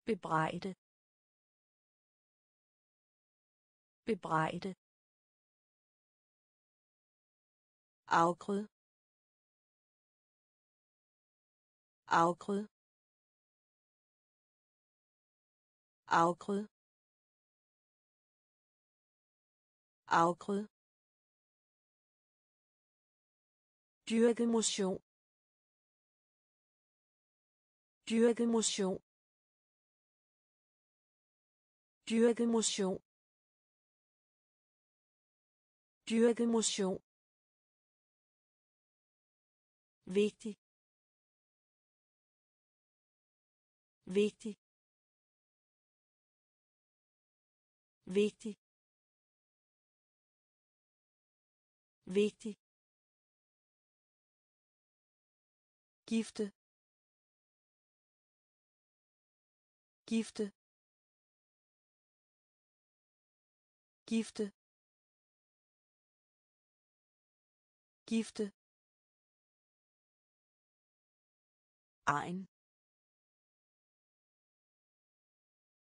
Bebrejde. Bebrejde. Afgrød afgrød afgrød afgrød dyrke motion dyrke motion dyrke motion dyrke motion vigtig. Vigtig. Vigtig. Vigtig. Gifte. Gifte. Gifte. Gifte. Ein.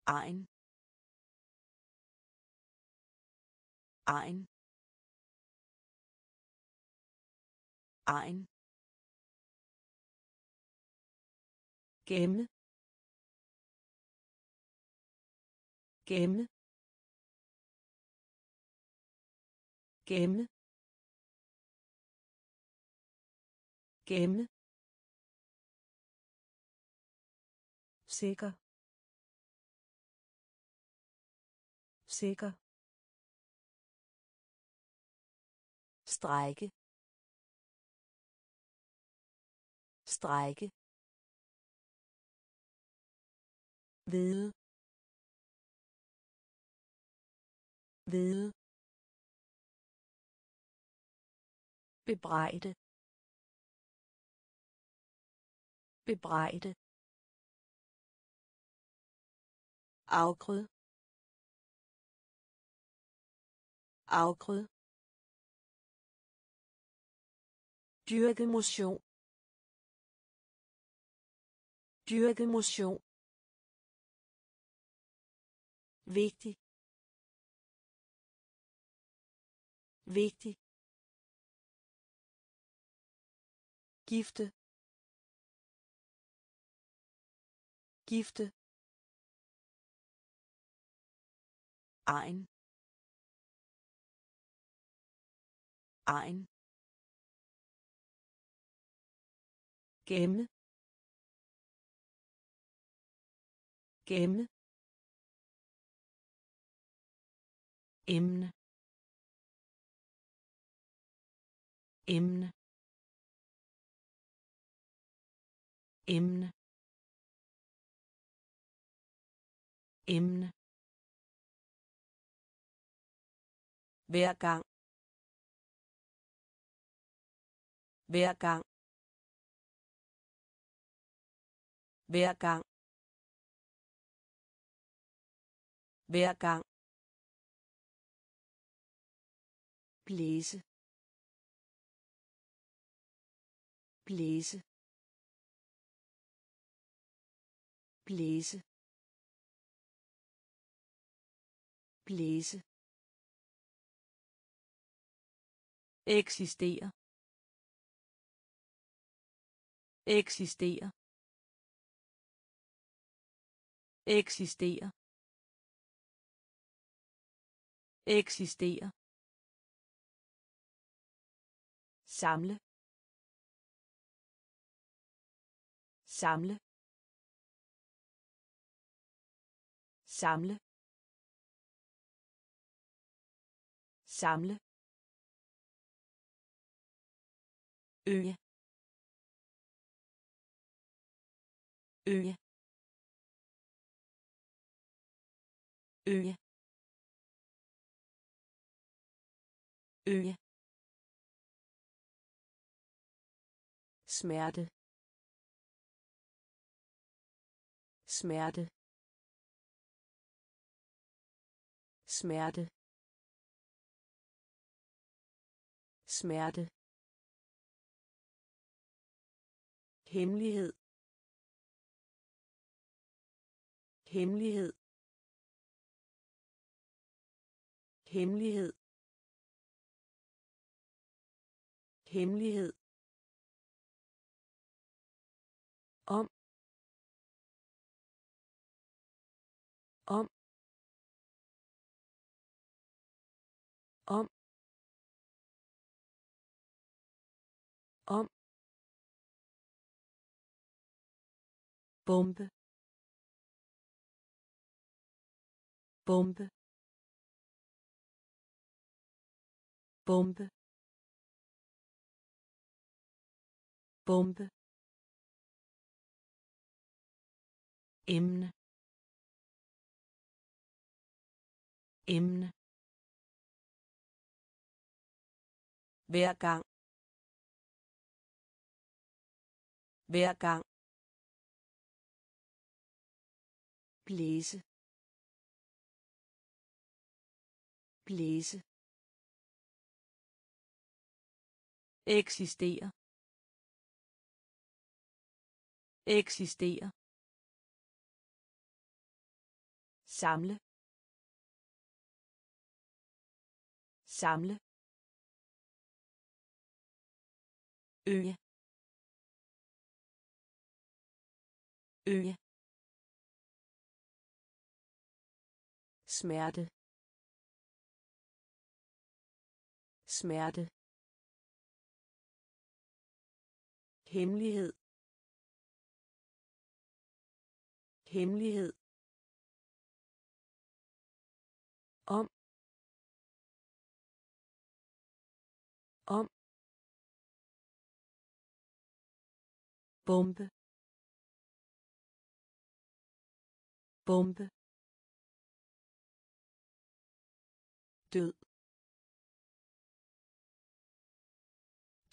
Ein. Ein. Ein. Gemme. Gemme. Gemme. Gemme. Sikker. Sikker. Strække. Strække. Vide vide bebrejde bebrejde afgrød afgrød dyrke motion. Dyrke motion. Vigtig. Vigtig. Gifte. Gifte. Ein. Ein. Gemme gemme emne. Emne. Emne. Emne. Hver gang hver gang. Hver gang. Blæse. Blæse. Blæse. Blæse. Eksistere eksistere eksistere eksistere samle. Samle. Samle. Samle. Øje øje øje øje smerte. Smerte. Smerte. Smerte. Hemmelighed. Hemmelighed. Hemmelighed. Hemmelighed. Om. Om. Om. Om. Bombe. Bombe. Bombe. Bombe. Emne. Emne. Hver gang. Hver gang. Blæse. Blæse. Eksistere eksistere samle. Samle. Øje øje smerte. Smerte. Hemmelighed. Hemmelighed. Om. Om. Bombe. Bombe. Død.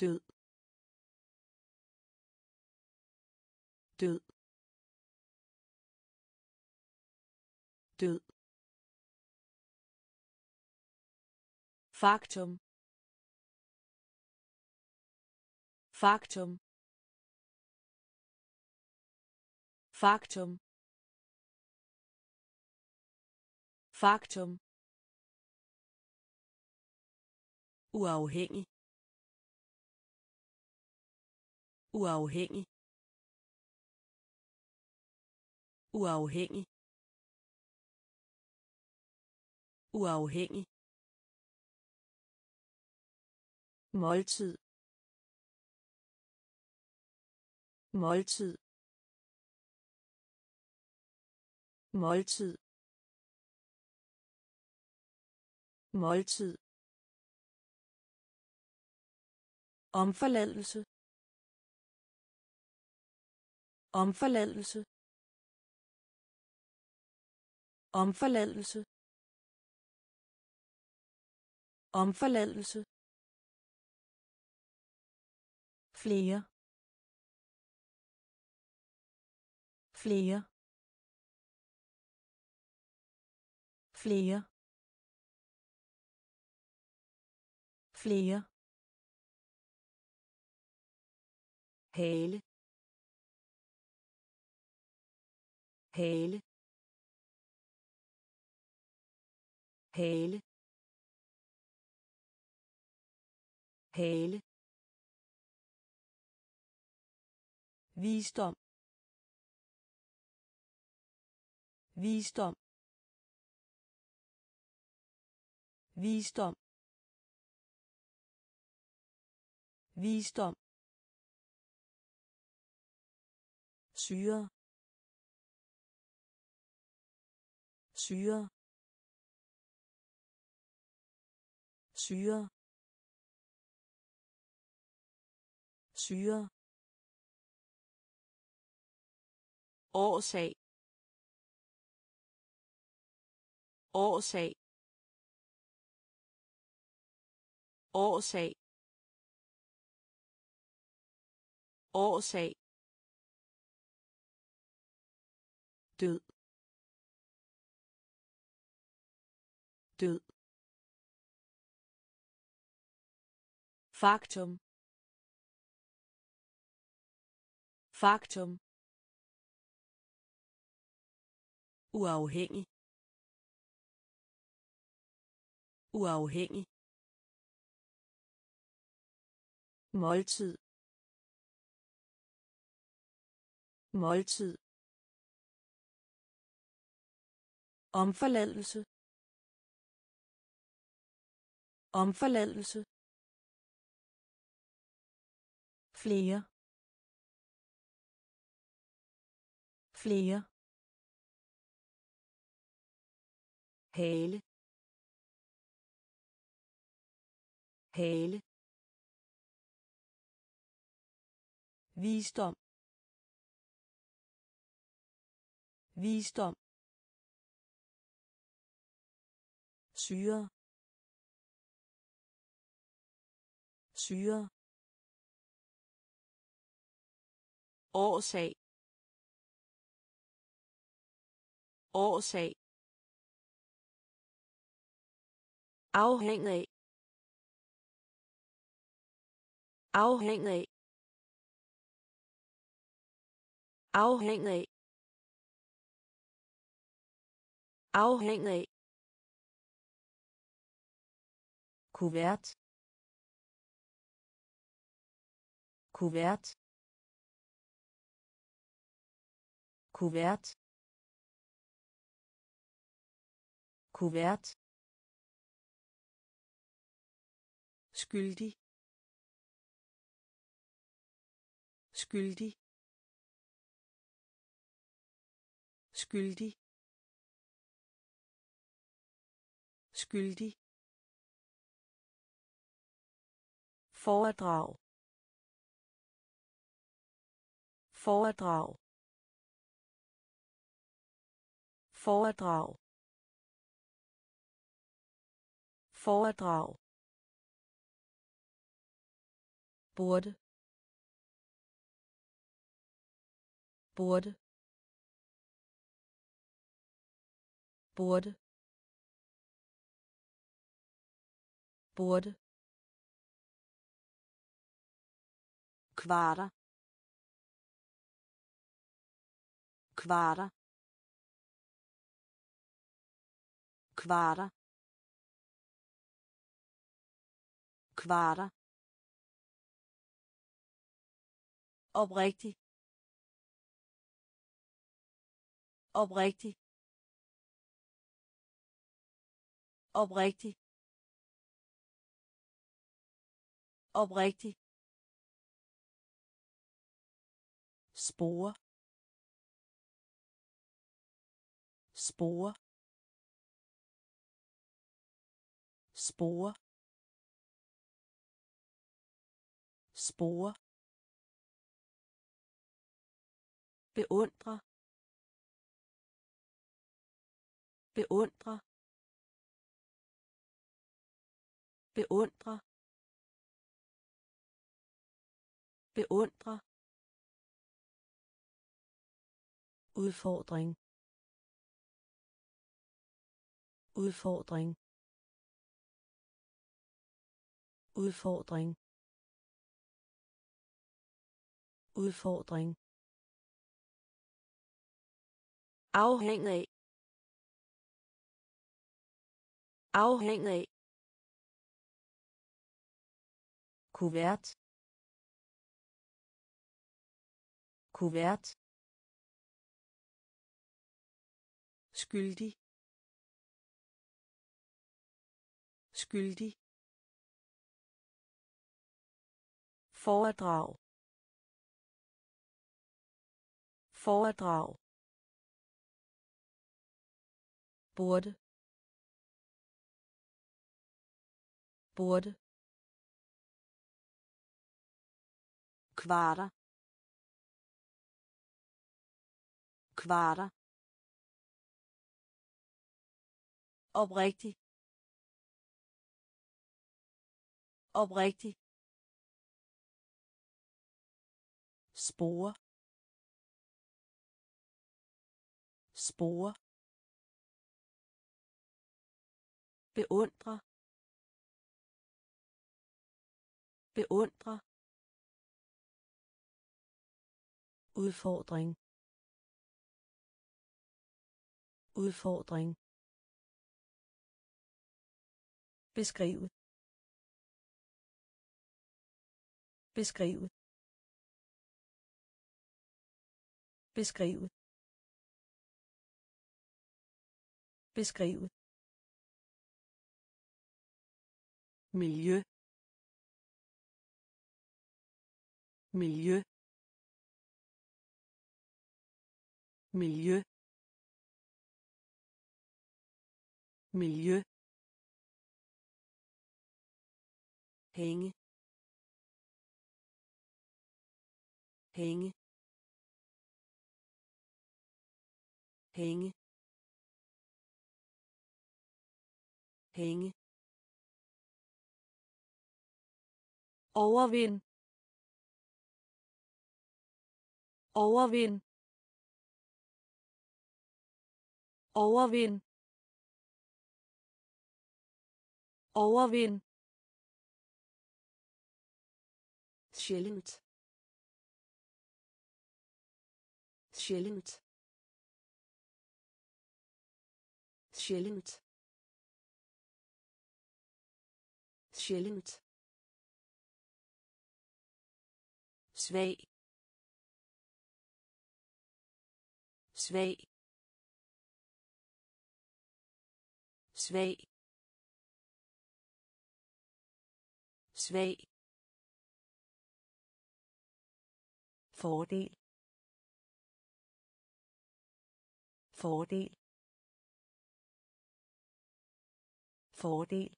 Død. Død. Død. Faktum. Faktum. Faktum. Faktum. Uafhængig. Uafhængig. Uafhængig. Uafhængig. Måltid. Måltid. Måltid. Måltid. Omforladelse. Omforladelse omforladelse. Omforladelse. Flere. Flere. Flere. Flere. Hale. Hale. Hale. Hale. Visdom. Visdom. Visdom. Visdom. Syre. Syre. Syre. Syre. Årsag. Årsag. Årsag. Årsag. Død. Død. Faktum. Faktum. Uafhængig. Uafhængig. Måltid. Måltid. Omforladelse. Omforladelse flere. Flere. Hale. Hale. Visdom. Visdom. Syre. Syre. Årsag. Årsag. Afhængig af. Afhængig af. Afhængig af. Afhængig af. Kuvert. Kuvert. Kuvert. Kuvert. Skyldig. Skyldig. Skyldig. Skyldig. Foredrag. Foredrag. Foredrag. Foredrag. Burde. Burde. Burde. Burde. Kvarter. Kvarter. Kvarter. Kvarter. Oprigtig. Oprigtig. Oprigtig. Oprigtig. Spore. Spore. Spore. Spore. Beundre. Beundre. Beundre. Beundre. Udfordring. Udfordring. Udfordring. Udfordring. Afhængig af. Afhængig af. Kuvert. Kuvert. Skyldig. Skyldig. Foredrag. Foredrag. Burde. Burde. Kvarter. Kvarter. Oprigtig. Oprigtig. Spore. Spore. Beundre. Beundre. Udfordring. Udfordring. Beskrive beskrive beskrive. Beskrive. Miljø. Miljø. Miljø. Miljø. Hænge. Hænge. Hænge hænge overvind. Overvind. Overvind. Overvind. Sjældent. Sjældent. Sjældent sjældent svag svag svag svag fordel fordel fordel.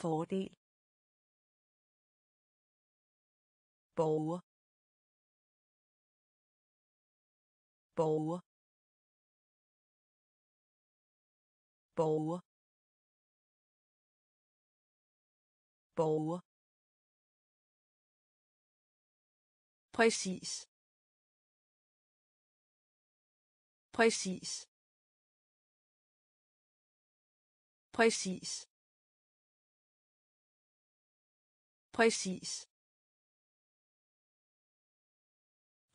Fordel. Borger. Borger. Borger. Borger. Præcis. Præcis præcis. Præcis.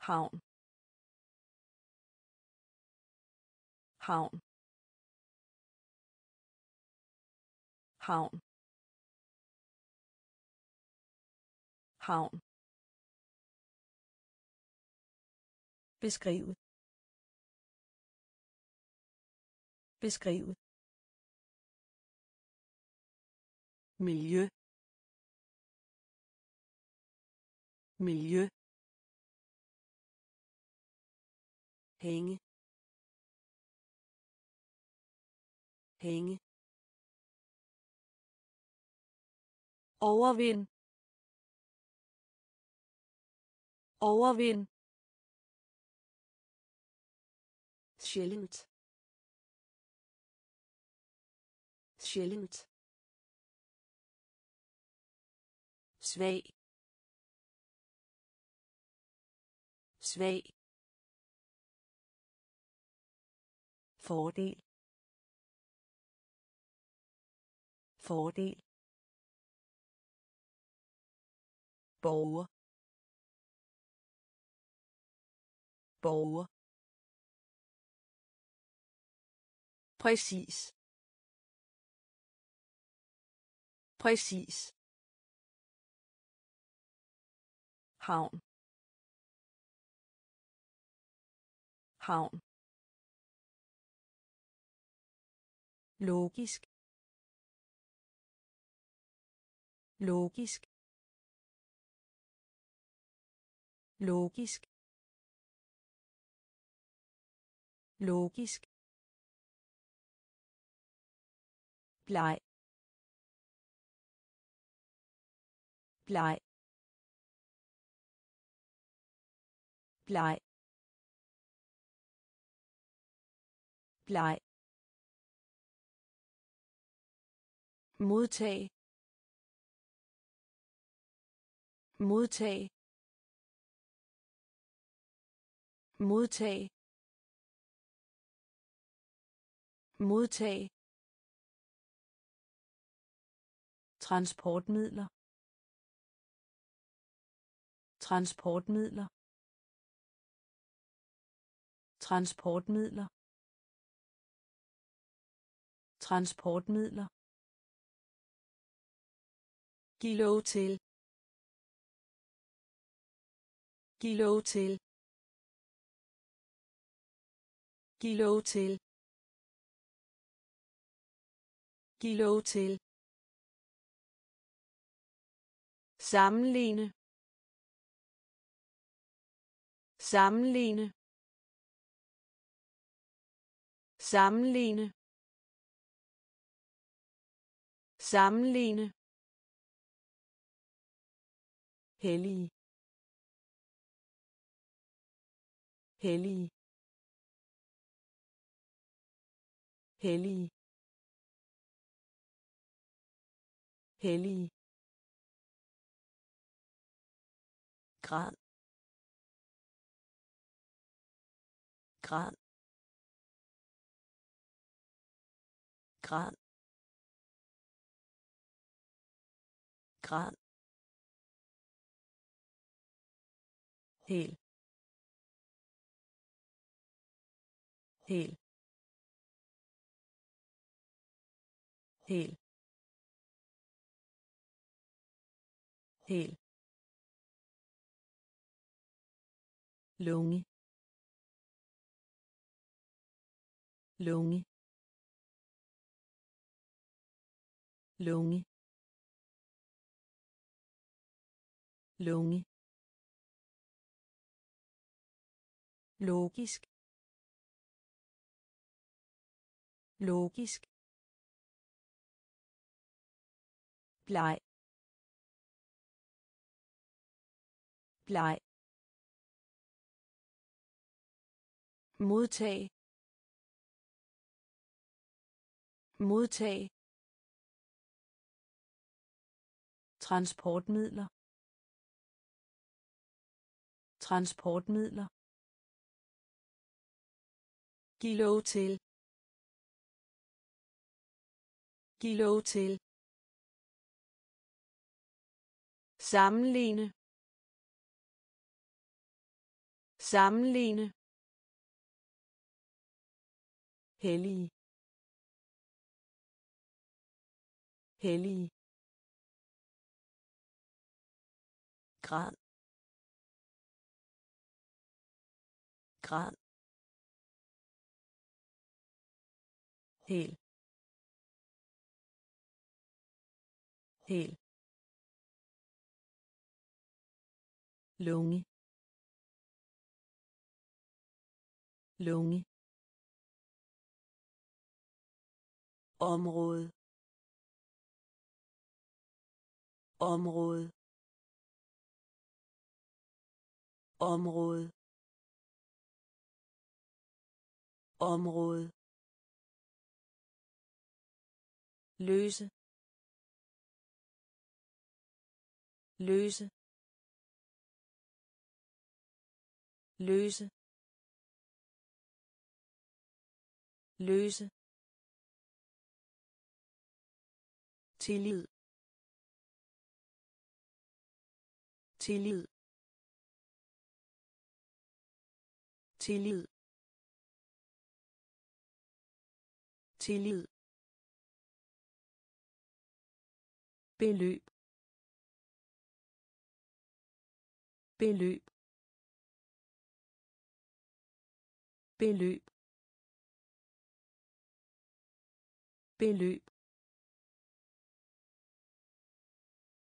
Havn. Havn. Havn. Havn. Beskrive beskrive miljø. Miljø. Hænge. Hænge. Overvind. Overvind. Sjældent. Sjældent. Svag. Svag. Fordel. Fordel. Borger. Borger. Præcis. Præcis. Havn. Havn. Logisk. Logisk. Logisk. Logisk. Bleg. Bleg. Bleg bleg modtag. Modtag. Modtag. Modtag. Transportmidler. Transportmidler transportmidler transportmidler Giv lov til. Giv lov til. Giv lov til. Giv lov til. Sammenligne. Sammenligne. Sammenligne. Sammenligne. hellig hellig hellig hellig grad. Grad. Grad. Grad. Hel hel hel hel lunge. Lunge. Lunge. Lunge. Logisk. Logisk. Bleg. Bleg. Modtag. Modtag. Transportmidler transportmidler Giv lov til. Giv lov til. Sammenligne. Sammenligne. hellige hellige grad. Grad. Hel hel lunge. Lunge. Område. Område. Område. Område. Løse. Løse. Løse. Løse. Tillid. Tillid. Tillid tillid beløb beløb beløb beløb.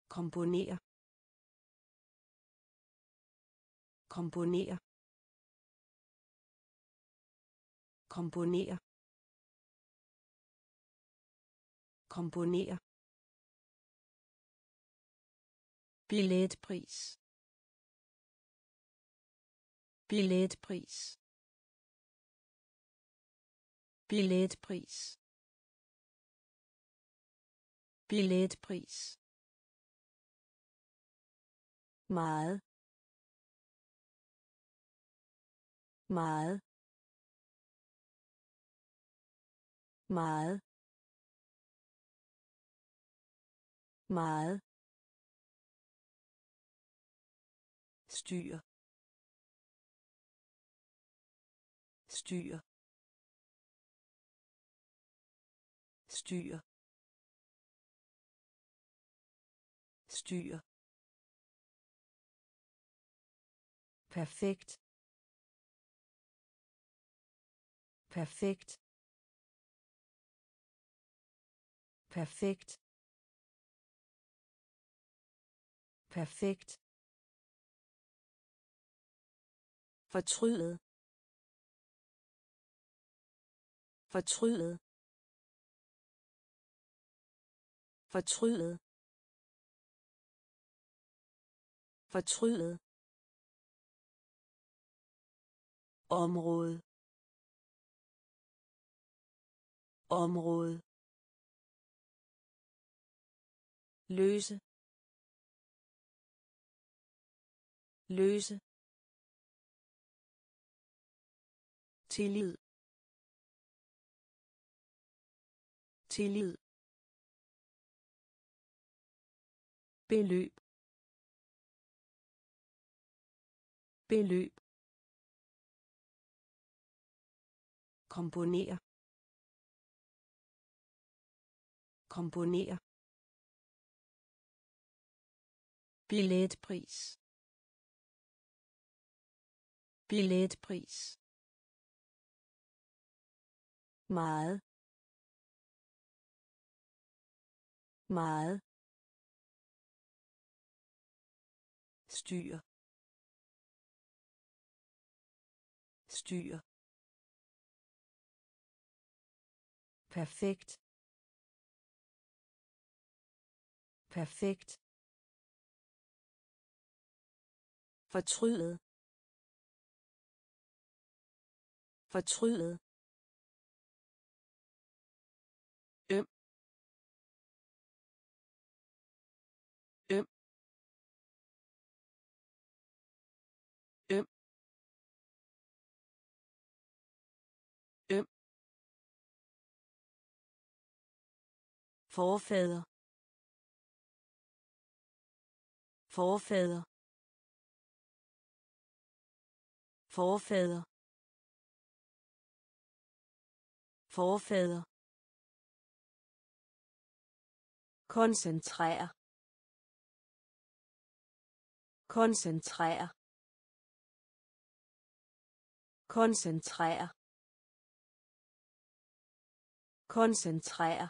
Komponere komponere komponere. Komponere. Billetpris. Billetpris. Billetpris. Billetpris. Meget. Meget. Meget. Meget. Styr. Styr. Styr. Styr. Perfekt. Perfekt. Perfekt. Perfekt. Fortrydet fortrydet fortrydet fortrydet område. Område. Løse løse tillid tillid beløb beløb komponere. Komponere. Billetpris. Billetpris. Meget. Meget. Styr. Styr. Perfekt. Perfekt. Fortrydet fortrydet øm. Øm. Øm. Øm. Forfader forfader forfader. Forfader. Koncentrere koncentrere koncentrere koncentrere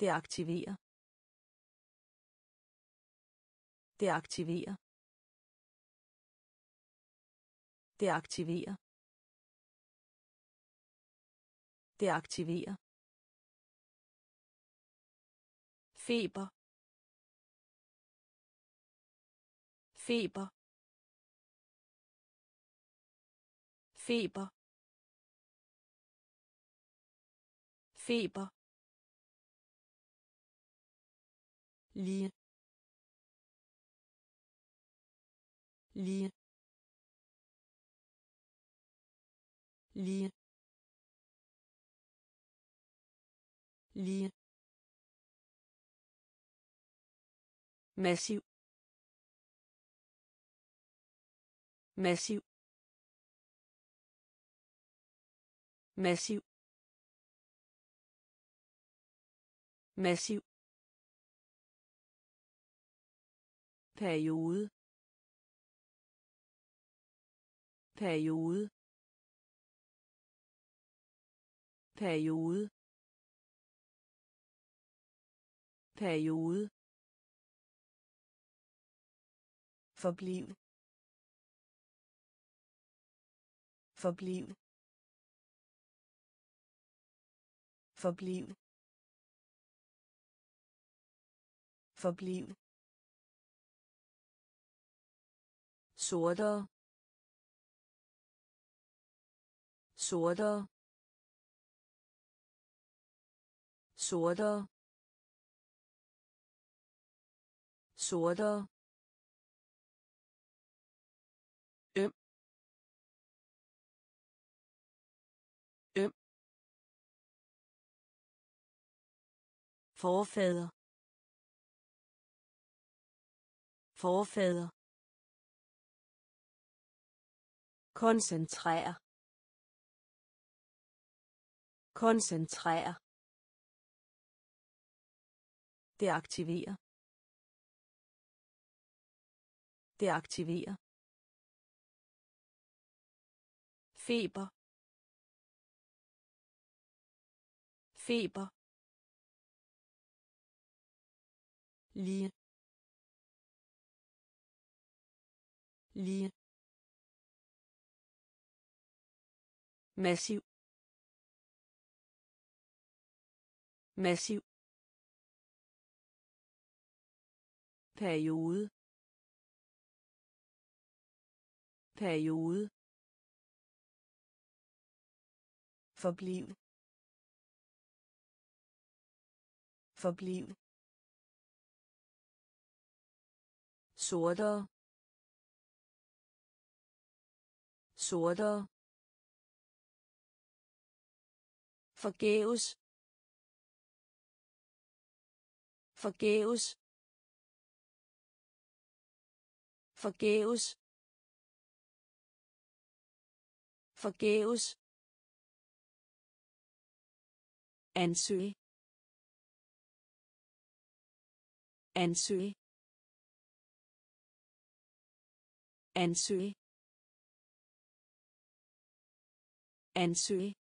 deaktivere deaktivere deaktivere deaktivere feber. Feber. Feber. Feber. Lige. Lige. Lige. Lige. Massiv. Massiv. Massiv. Massiv. Periode. Periode. Periode. Periode. Forbliv. Forbliv. Forbliv. Forbliv. Sorter. Sorter. Sortere sortere forfader forfader koncentrere. Koncentrere det aktiverer det aktiverer feber. Feber. Lige. Lige. Massiv. Massiv. Periode. Periode. Forbliv. Forbliv. Sortere sortere forgæves. Forgæves. Forgæves. Forgæves. Ansøge ansøge ansøge ansøge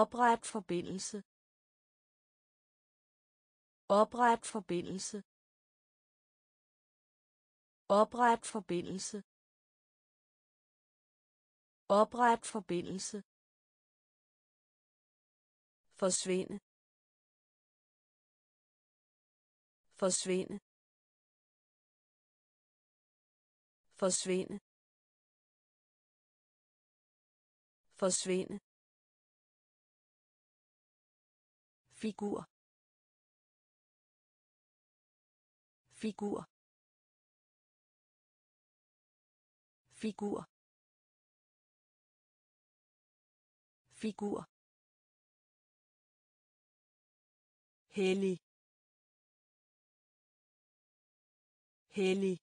Opret forbindelse. Opret forbindelse. Opret forbindelse. Opret forbindelse. Forsvinde. Forsvinde. Forsvinde. Forsvinde. figur figur figur. Figur. Hellig hellig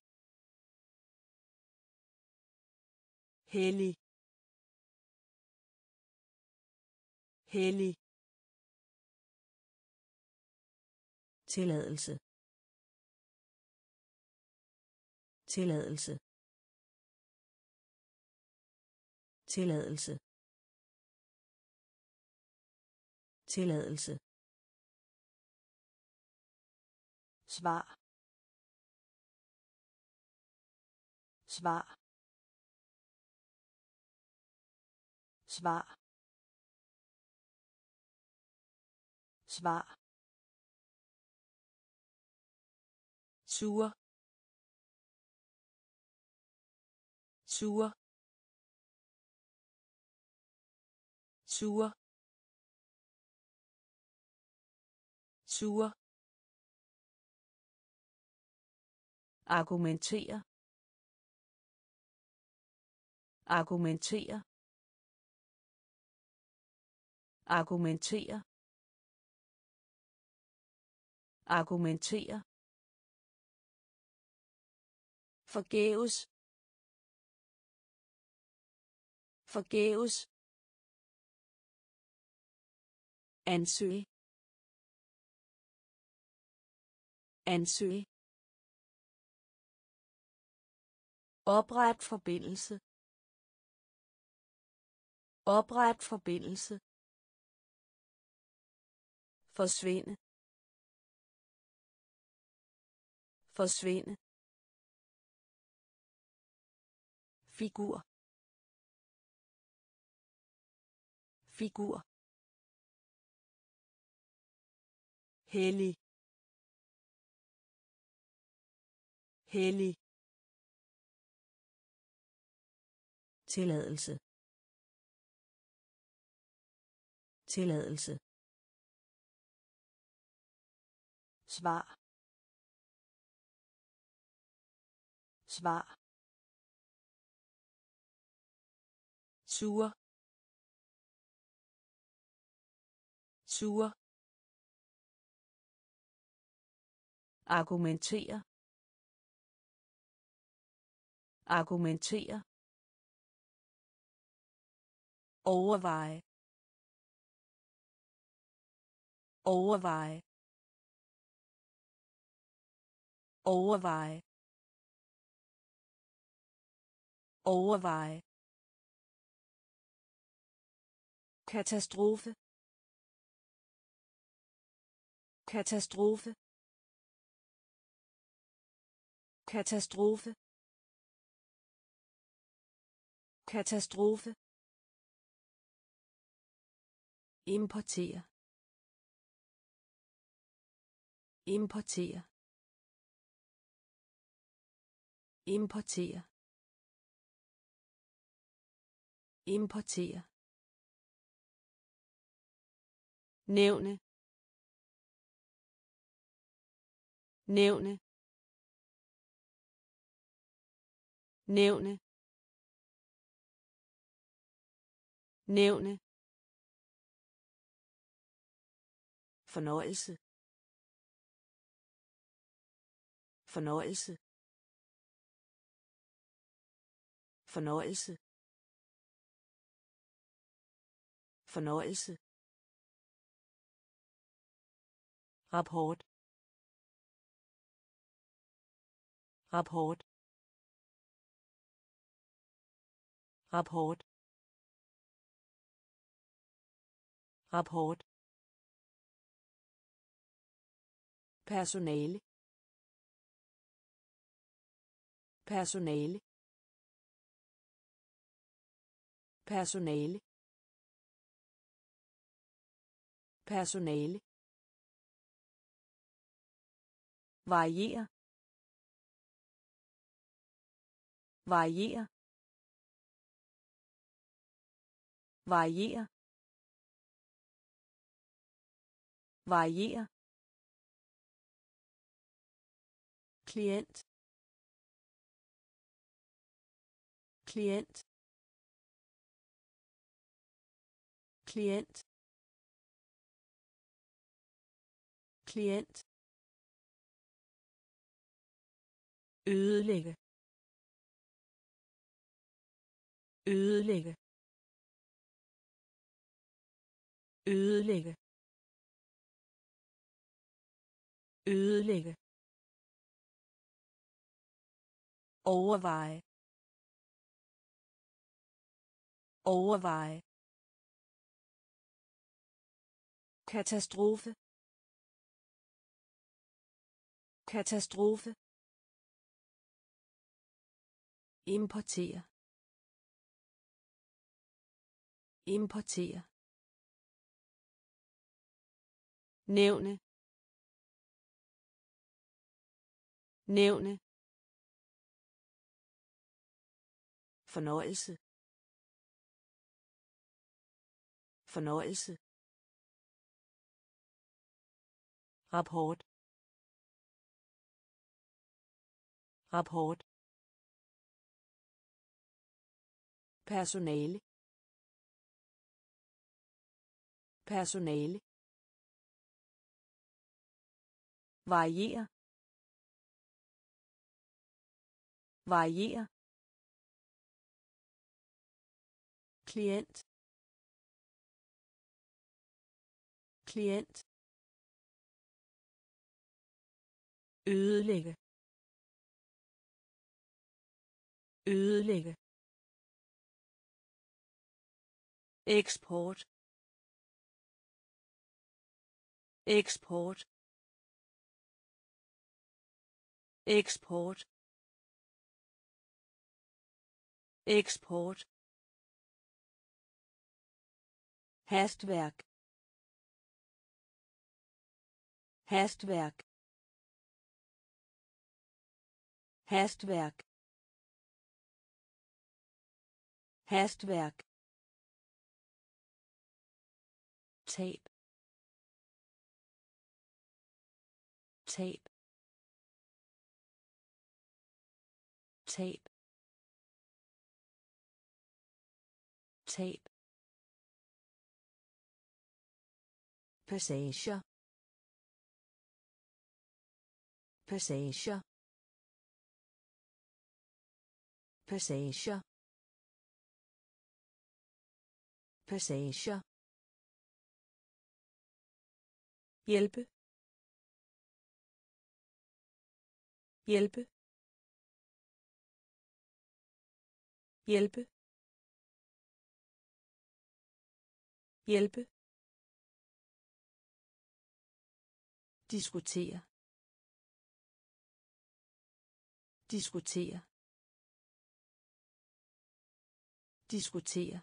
hellig hellig tilladelse. Tilladelse. Tilladelse. Tilladelse. Svar. Svar. Svar. Svar. Sure. Sure. Sure. Sure. Argumentere. Argumentere. Argumentere. Argumentere. Forgæves. Forgæves. Ansøge ansøge opret forbindelse Opret forbindelse. Forsvinde. Forsvinde. Figur. Figur. Hellig. Hellig. Tilladelse. Tilladelse. Svar. Svar. Sure. Sure. Argumentere. Argumentere. Overveje. Overveje. Overveje. Overveje. Katastrofe. Katastrofe. Katastrofe katastrofe importere importere importere importere nævne nævne nævne. Nævne. Fornøjelse. Fornøjelse. Fornøjelse. Fornøjelse. Rapport. Rapport. Rapport. Rapport. Personale. Personale. Personale. Personale. Variere variere variere variere klient. Klient. Klient. Klient. Ødelægge. Ødelægge. Ødelægge. Ødelægge. Overveje. Overveje. Katastrofe. Katastrofe. Importere. Importere. Nævne. Nævne. Fornøjelse. Fornøjelse. Rapport. Rapport. Personale. Personale. Variere variere klient. Klient. Ødelægge. Ødelægge. Eksport. Eksport. Eksport. Eksport. Hastværk. Hastværk. Hastværk. Hastværk. Tab. Tab tab. Tab. Passager. Passager. Passager. Passager. Hjælpe. Hjælpe. Hjælpe. Hjælpe. Diskutere. Diskutere. Diskutere.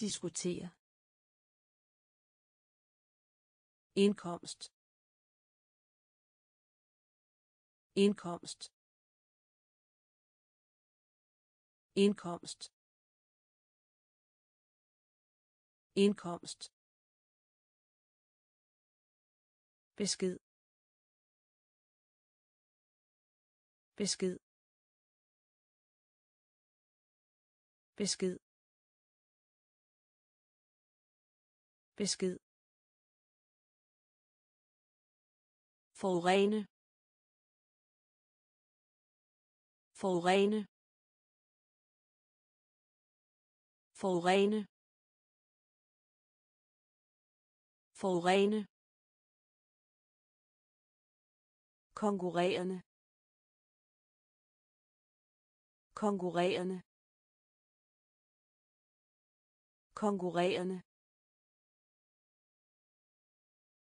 Diskutere. Indkomst. Indkomst. Indkomst. Indkomst. Besked. Besked. Besked. Besked. Forurene. Forurene. Forurene. Forurene. Konkurrerende. Konkurrerende. Konkurrerende.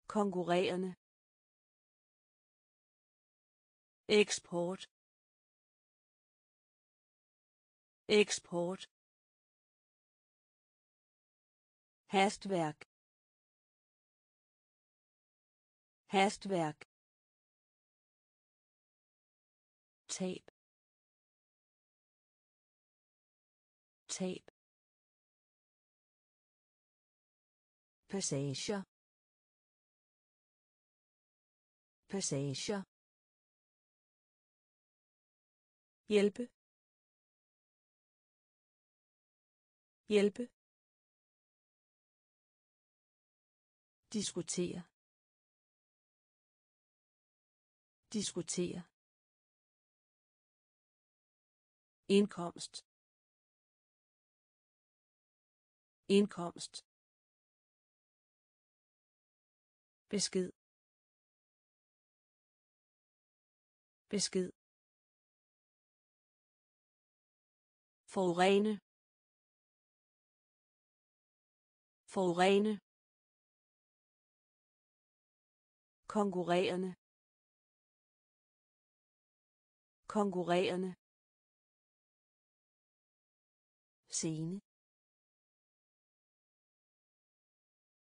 Konkurrerende. Eksport. Eksport. Hastværk. Hastværk. Tab. Tab. Passager. Passager. Hjælpe. Hjælpe. Diskutere. Diskutere. Indkomst. Indkomst. Besked. Besked. Forurene. Forurene. Konkurrerende. Konkurrerende. Scene.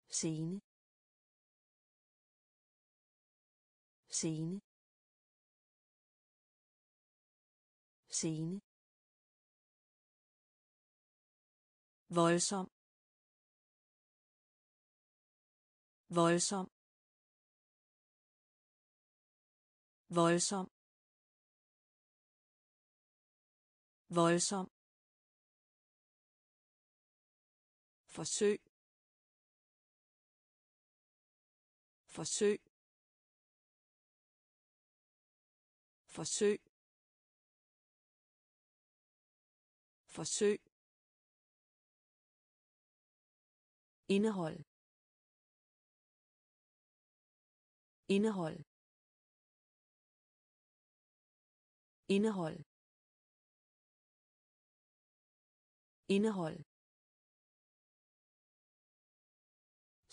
Scene. Scene. Scene. Voldsom. Voldsom. Voldsom. Voldsom. Forsøg. Forsøg. Forsøg. Forsøg. Indehold. Indehold. Indehold. Indehold.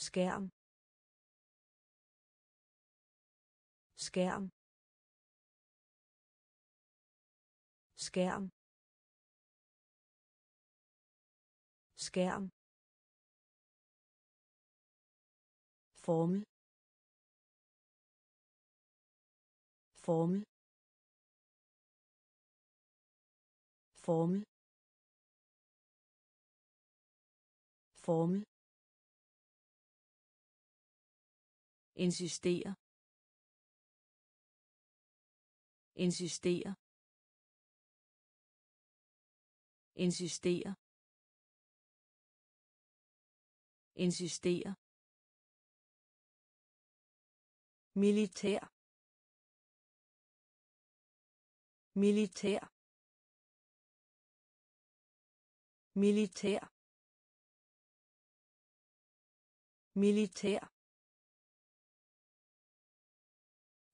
skærm. Skærm. Skærm. Skærm. Formel. Formel. Formel formel insistere. Insistere. Insistere. Insistere. Militær. Militær. Militær. Militær.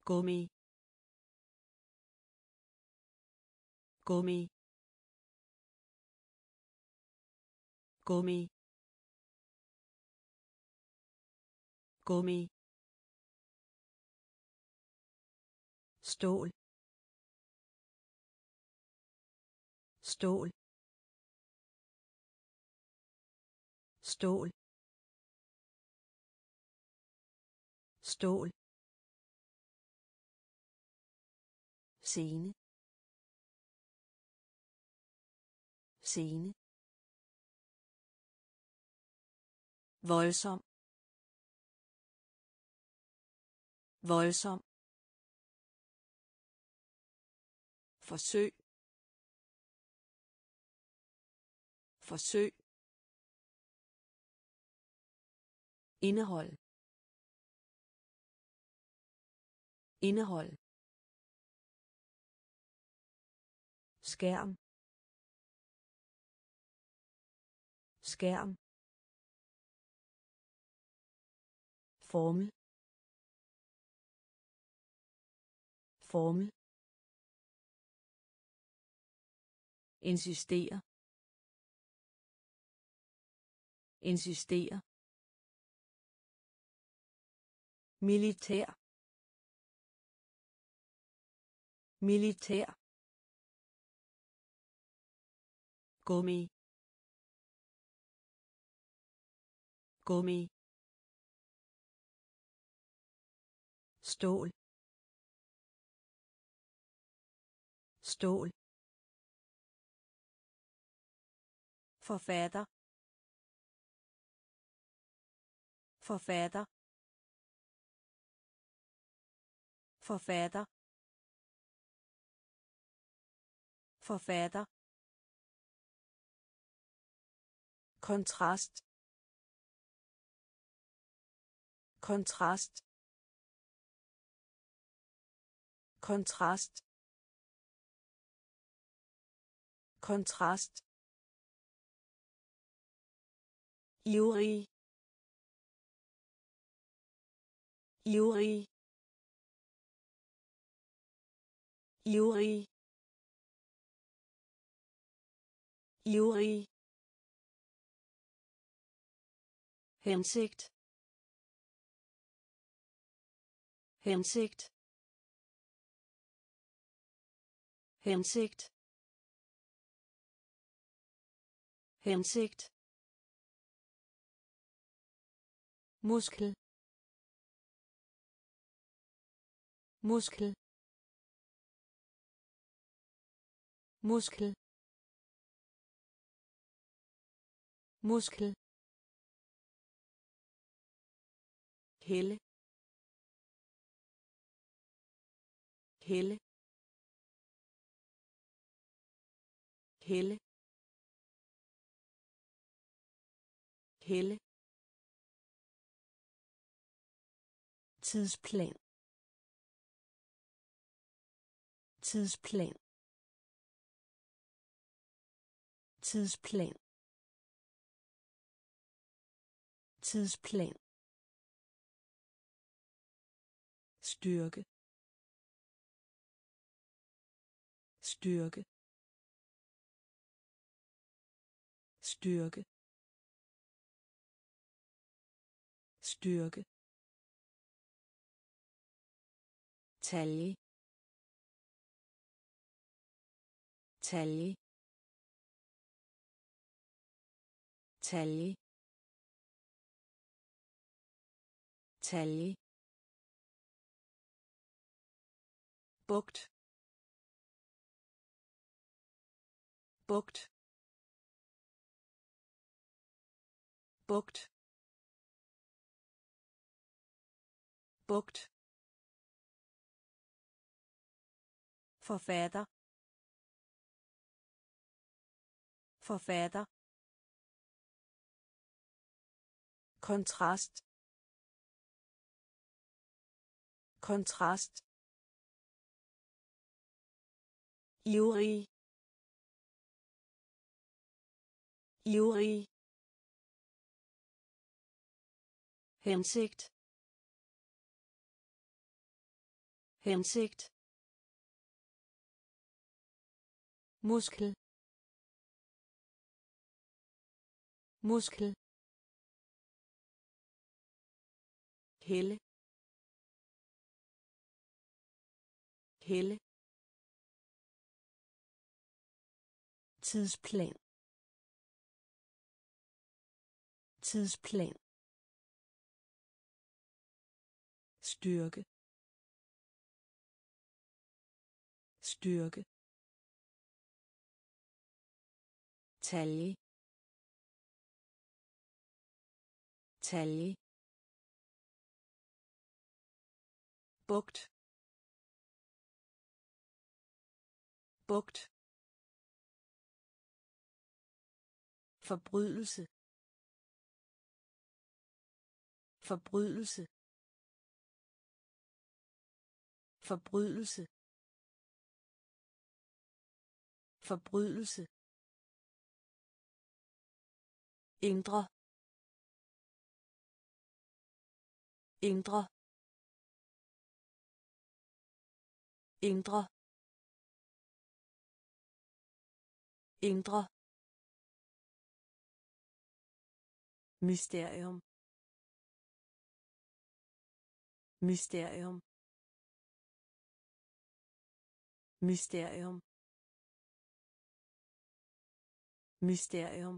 Gummi. Gummi. Gummi. Gummi. Stål. Stål. Stål. Stål. Scene. Scene. Voldsom. Voldsom. Forsøg. Forsøg. Indehold. Indehold. Skærm. Skærm. Formel. Formel. Insistere insistere militær. Militær. Gummi. Gummi. Stål. Stål. Forfatter. Forfatter. Forfatter. Forfatter. Kontrast. Kontrast. Kontrast. Kontrast. Ivrig ivrig ivrig ivrig hensigt hensigt hensigt hensigt muskel muskel muskel. Muskel. Helle. Helle. Helle. Helle. Tidsplan. Tidsplan. Tidsplan. Tidsplan. Styrke. Styrke. Styrke. Styrke. Talje. Talje. Talje. Talje. Bugt. Bugt. Bugt. Bugt. Forfatter. Forfatter. Kontrast. Kontrast. Ivrig ivrig hensigt. Hensigt. Muskel. Muskel. Helle. Helle. Tidsplan. Tidsplan. Styrke. Styrke. Talje. Talje. Bugt. Bugt. Forbrydelse. Forbrydelse. Forbrydelse. Forbrydelse. Indre. Indre. Indre. Indre. Mysterium. Mysterium. Mysterium. Mysterium.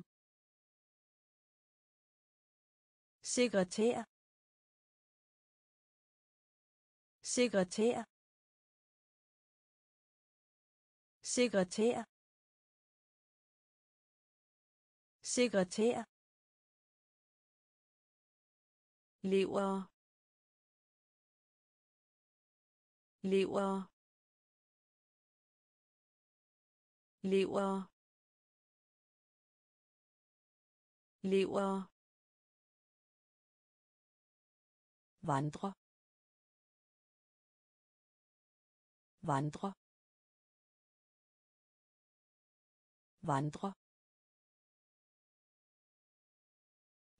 Sekretær. Sekretær. Sekretær. Sekretær. Lever. Lever. Lever. Lever. Vandre. Vandre. Vandre.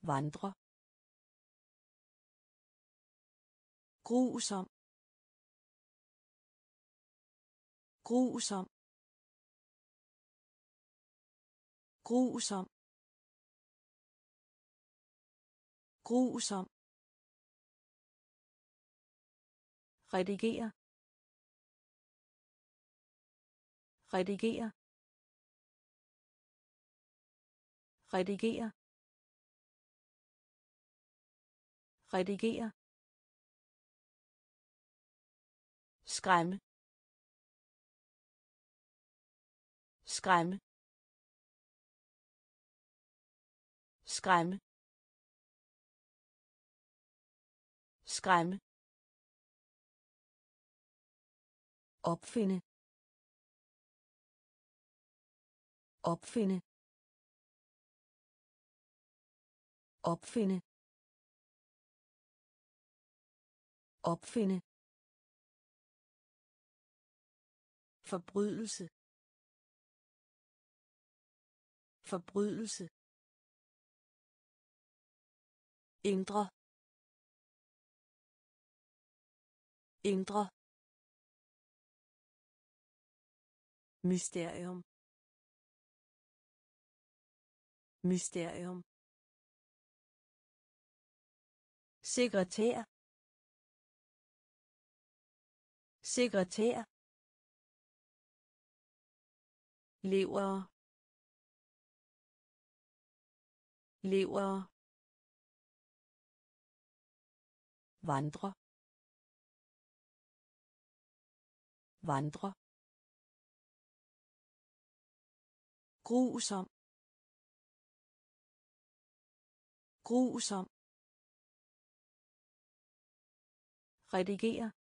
Vandre. Grusom. Grusom. Grusom. Grusom. Redigere. Redigere. Redigere redigere skræmme. Skræmme. Skræmme. Skræmme. Opfinde. Opfinde. Opfinde opfinde forbrydelse forbrydelse indre indre mysterium mysterium. Sekretær. Sekretær. Lever. Lever. Vandre. Vandre. Grusom. Grusom. Redigere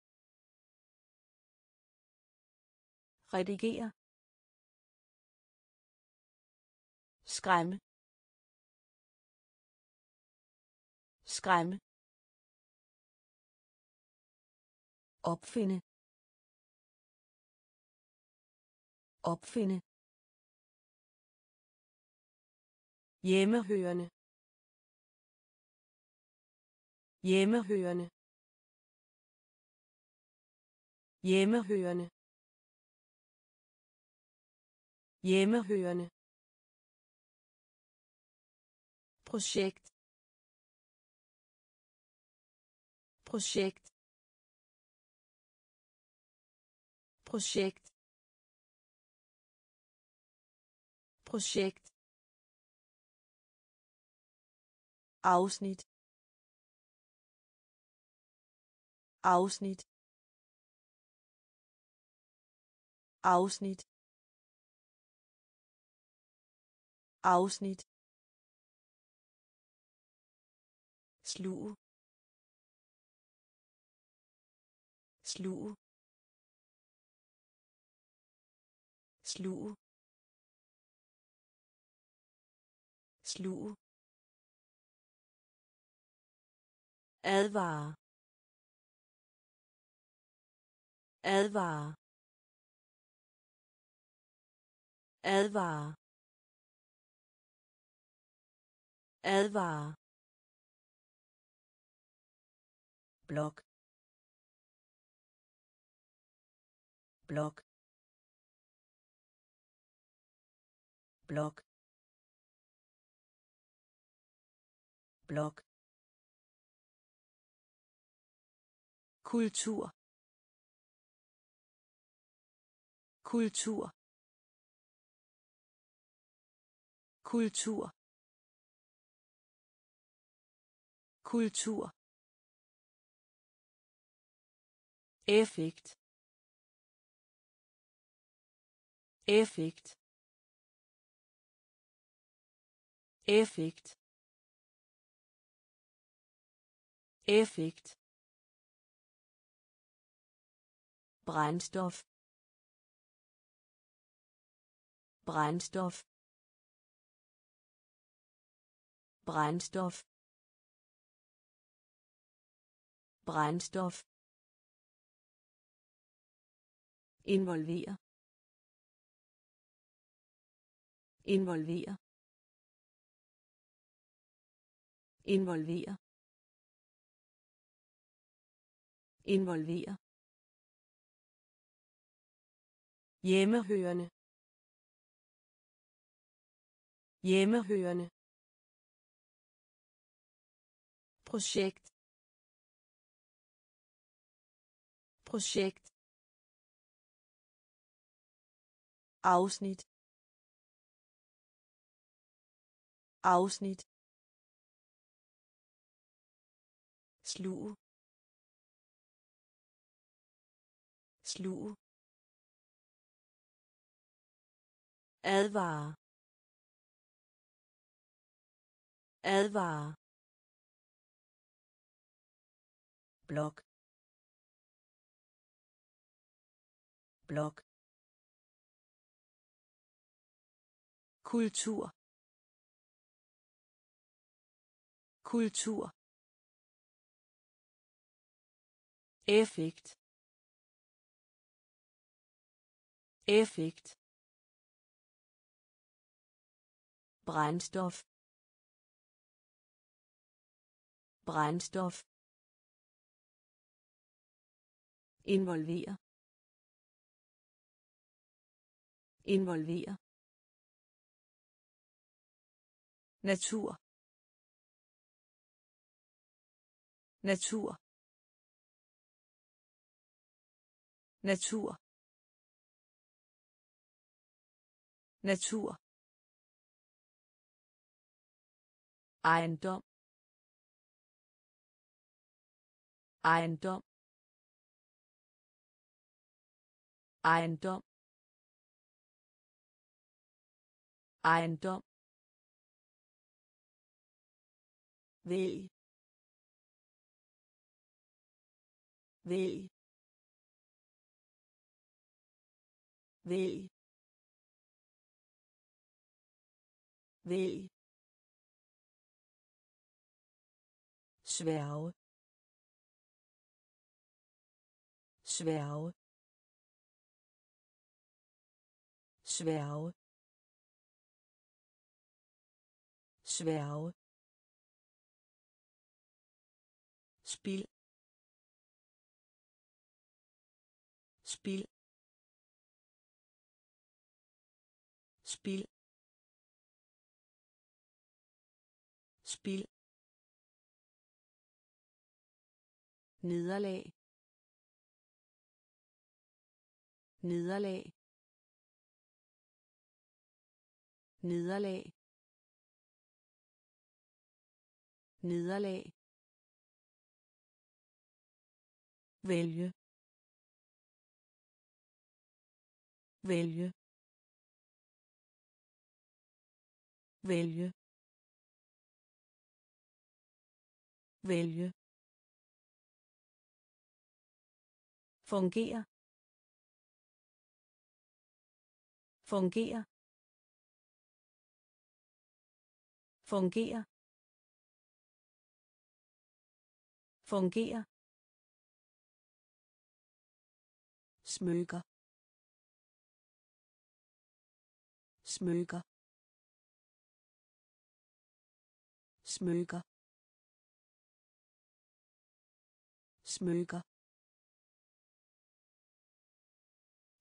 redigere skræmme. Skræmme. Opfinde. Opfinde. Hjemmehørende. Hjemmehørende. Hjemmehørende. Hjemmehørende. Projekt. Projekt. Projekt. Projekt. Afsnit. Afsnit. Afsnit. Afsnit. Sluge. Sluge. Sluge. Sluge. Advare. Advare. Advare. Advare. Blok. Blok. Blok. Blok. Kultur. Kultur kultur. Kultur. Effekt. Effekt. Effekt. Effekt. Brændstof brændstof brændstof. Brændstof. Involvere involvere involvere involvere hjemmehørende. Hjemmehørende. Projekt. Projekt. Afsnit. Afsnit. Sluge. Sluge. Advare. Advare. Blok blok kultur. Kultur. Effekt. Effekt. Brændstof brændstof involvere involvere natur. Natur. Natur. Natur. Ejendom. Ejendom. Ejendom. Ejendom. Vælg. Vælg. Vælg. Vælg. Sværge. Sværge. Sværge. Sværge. Spil. Spil. Spil. Spil. Nederlag. Nederlag. Nederlag. Nederlag. Vælge. Vælge. Vælge. Vælge. Fungere. Fungere. Fungere fungere smykker. Smykker. Smykker. Smykker.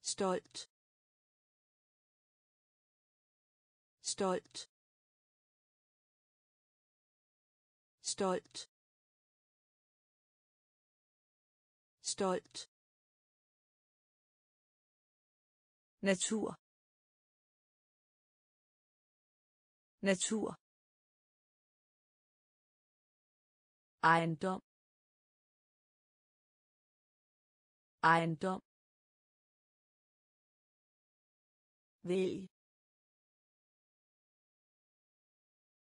Stolt. Stolt. Stolt. Stolt. Natur. Natur. Ejendom. Ejendom. Vælg.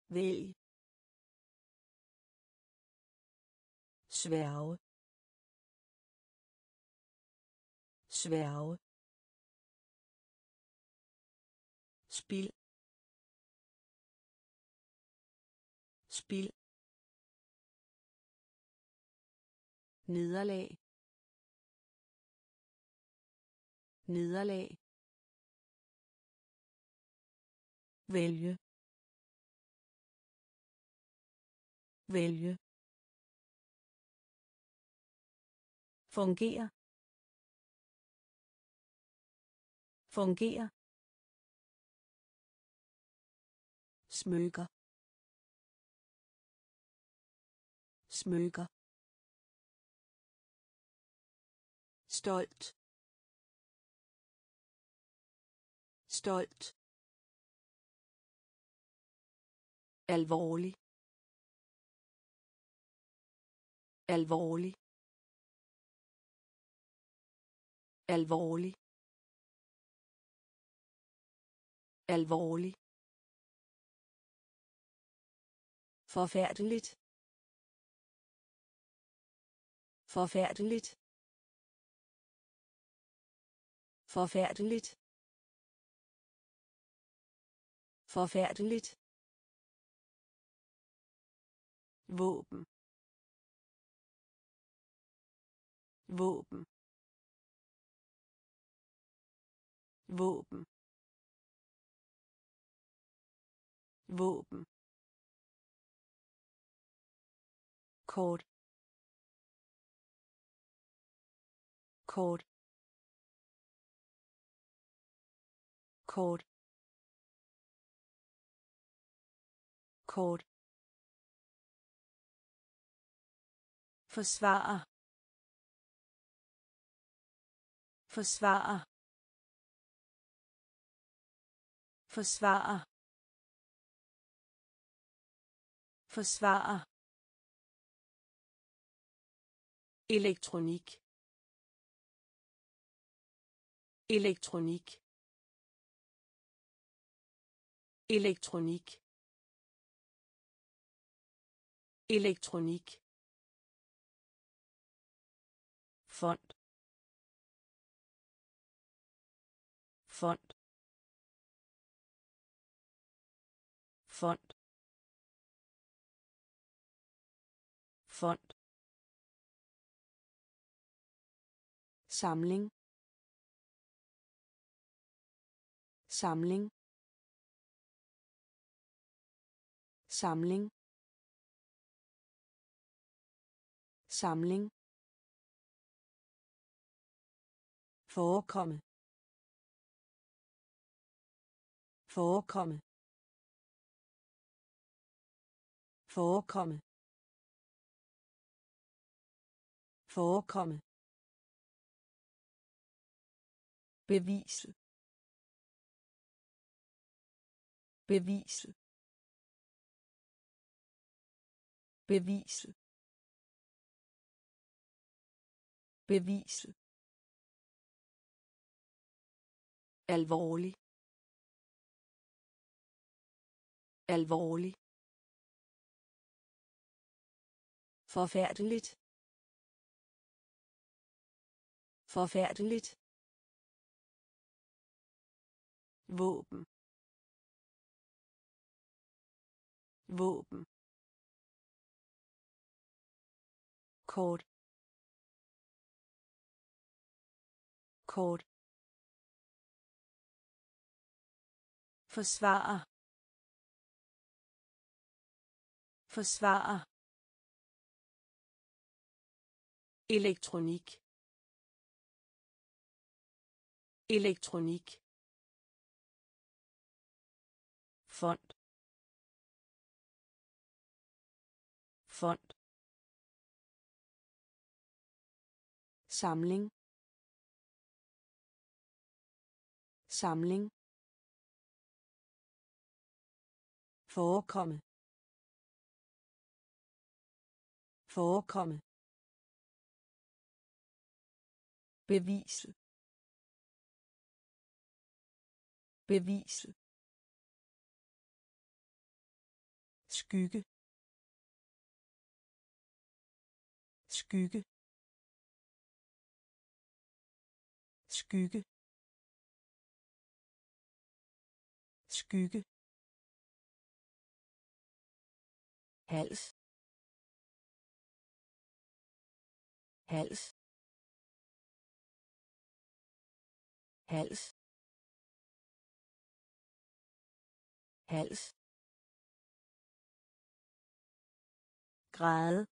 Vælg. Sværge. Sværge. Spil. Spil. Nederlag. Nederlag. Vælge. Vælge. Fungere fungere smykker. Smykker. Stolt. Stolt. Alvorlig. Alvorlig. Alvorlig. Alvorlig. Forfærdeligt. Forfærdeligt. Forfærdeligt. Forfærdeligt. Våben. Våben. Våben. Våben. Kort. Kort. Kort. Kort. Forsvare forsvare forsvare forsvare elektronik. Elektronik. Elektronik. Elektronik. Fond. Fond. Fond. Fond. Samling. Samling. Samling. Samling. Forekomme. Forekomme. Forekomme. Forekomme. Bevise. Bevise. Bevise. Bevise. Alvorlig. Alvorlig forfærdeligt. Forfærdeligt. Våben. Våben. Kort. Kort. Forsvare forsvare Électronique. Électronique. Font. Font. samling samling forekomme forekomme bevise. Bevise. Skygge. Skygge. Skygge. Skygge. Hals. Hals. Hals. Hals. Grad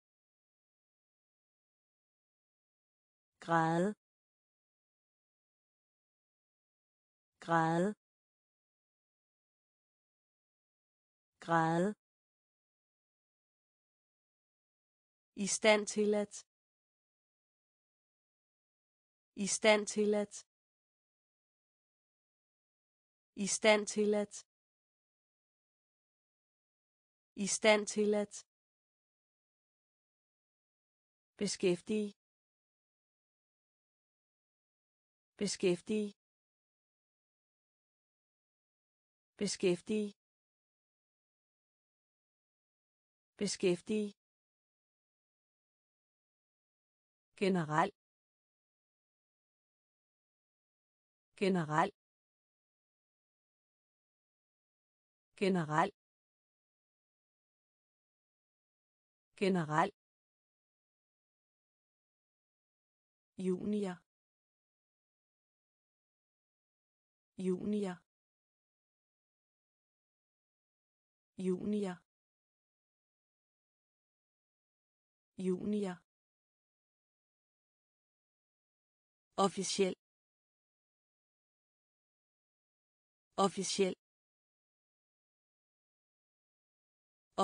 grad grad grad i stand til at. I stand til at i stand til at i stand til at beskæftige beskæftige beskæftige beskæftige generelt generelt generel generel junior. Junior. Junior. Junior. Officiel. Officiel.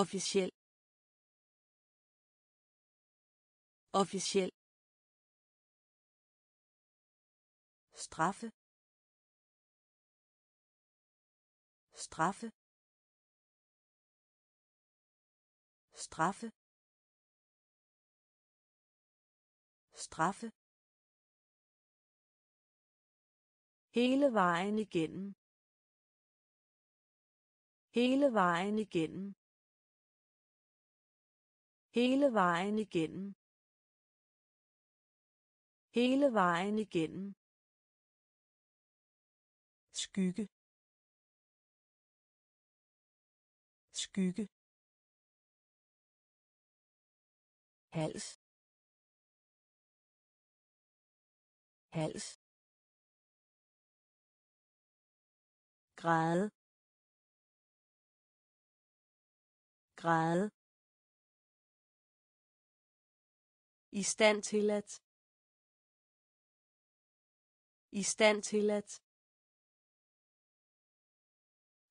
Officiel. Officiel. Straffe. Straffe. Straffe. Straffe. Hele vejen igennem. Hele vejen igennem hele vejen igennem. Hele vejen igennem. Skygge. Skygge. Hals. Hals. Grad grad i stand til at i stand til at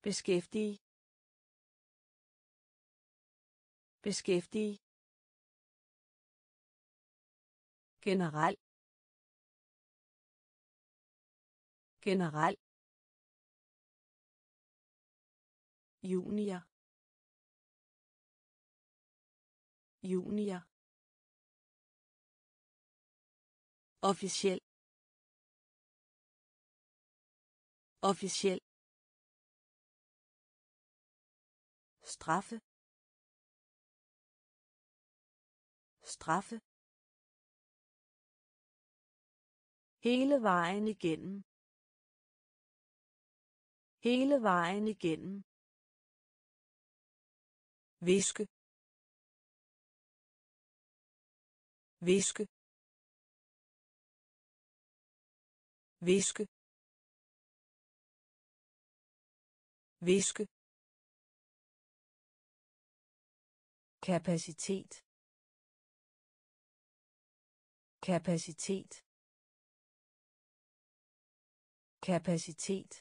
beskæftige beskæftige generel generel junior junior officiel. Officiel. Straffe. Straffe. Hele vejen igennem. Hele vejen igennem. Viske viske viske viske kapacitet kapacitet kapacitet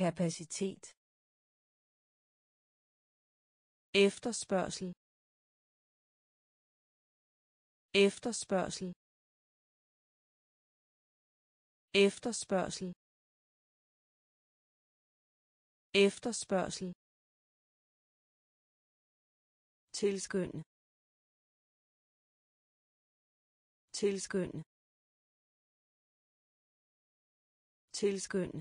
kapacitet. Efterspørgsel. Efterspørgsel efterspørgsel. Efterspørgsel. Tilskynde tilskynde tilskynde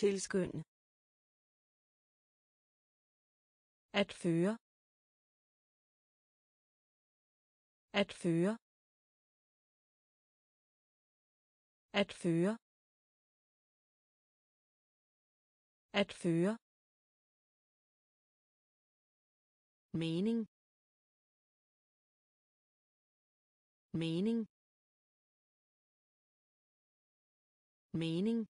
tilskynde at føre. At føre. At føre. At føre. Mening. Mening. Mening.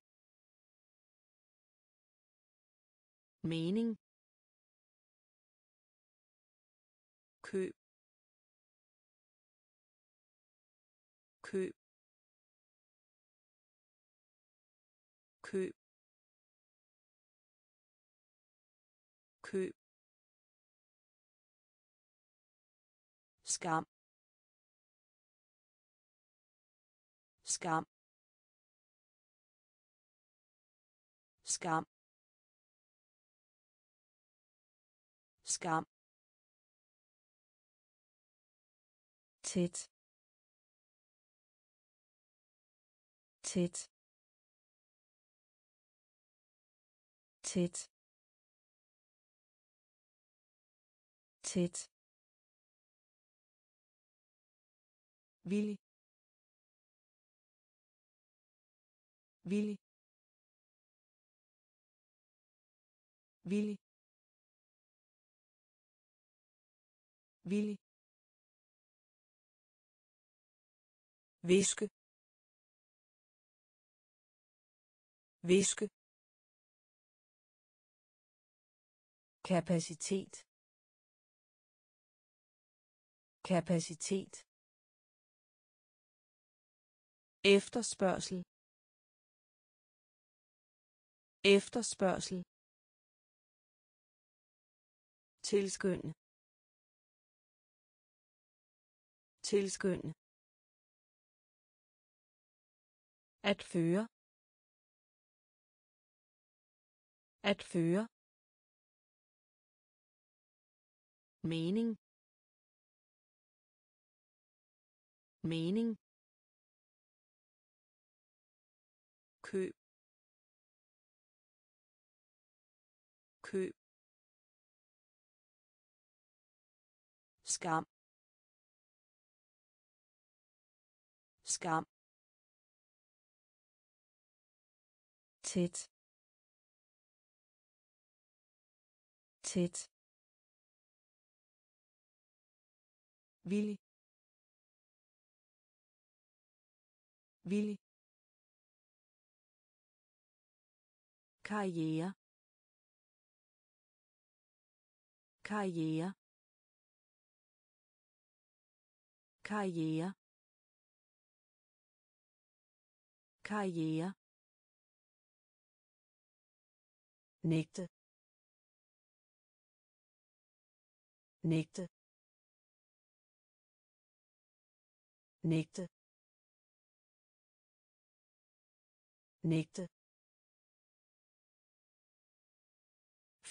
Mening. Køb. Køb. Køb. Køb. Skam. Skam. Skam. Skam. Tæt. Tæt. Tæt. Tæt. Villig. Villig. Villig. Villig. Viske viske kapacitet. Kapacitet. Efterspørgsel. Efterspørgsel. Tilskynde tilskynde at føre. At føre. Mening. Mening. Køb. Køb. Skam. Skam. Tæt. Tæt. Villig villig karriere karriere karriere karriere nægte nægte nægte. Nægte.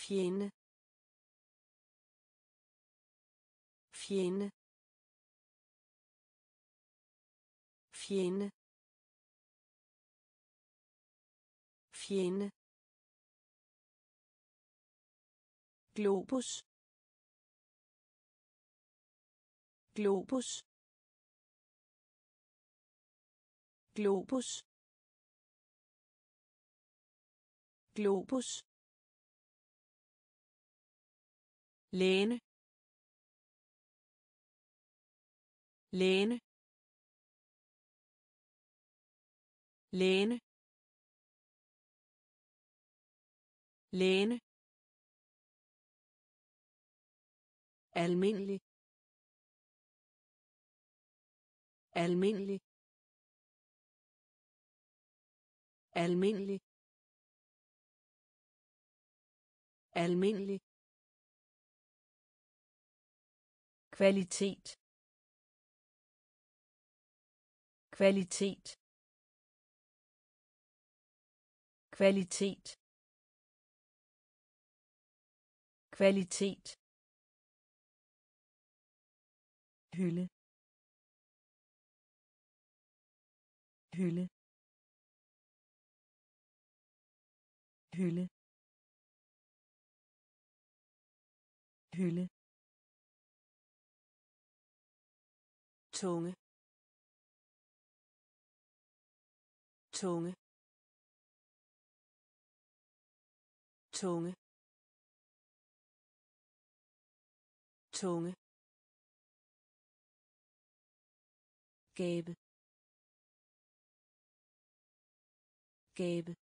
Fjende. Fjende. Fjende. Fjende. Globus. Globus. Globus. Globus. Læne. Læne. Læne. Læne. Almindelig. Almindelig. Almindelig. Almindelig. Kvalitet. Kvalitet. Kvalitet. Kvalitet. Hylde. Hylde. Hylde. Hylde. Tunge. Tunge. Tunge. Tunge. Gabe. Gabe.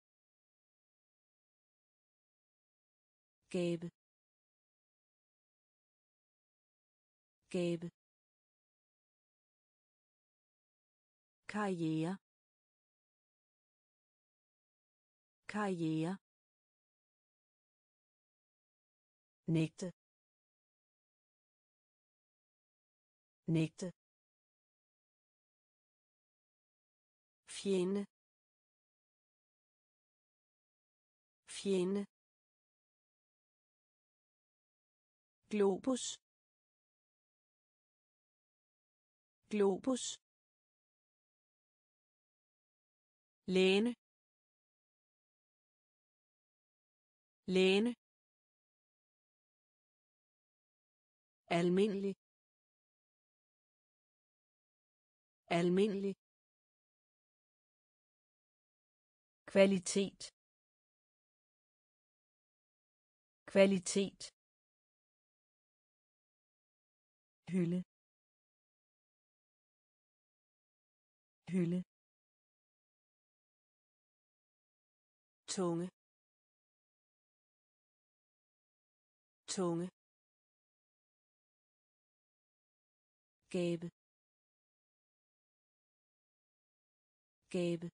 Gabe. Gabe. Karriere. Karriere. Nægte. Nægte. Fjende. Fjende globus. Globus. Læne. Læne. Almindelig. Almindelig. Kvalitet. Kvalitet. Hylde. Hylde. Tunge. Tunge. Gabe. Gabe.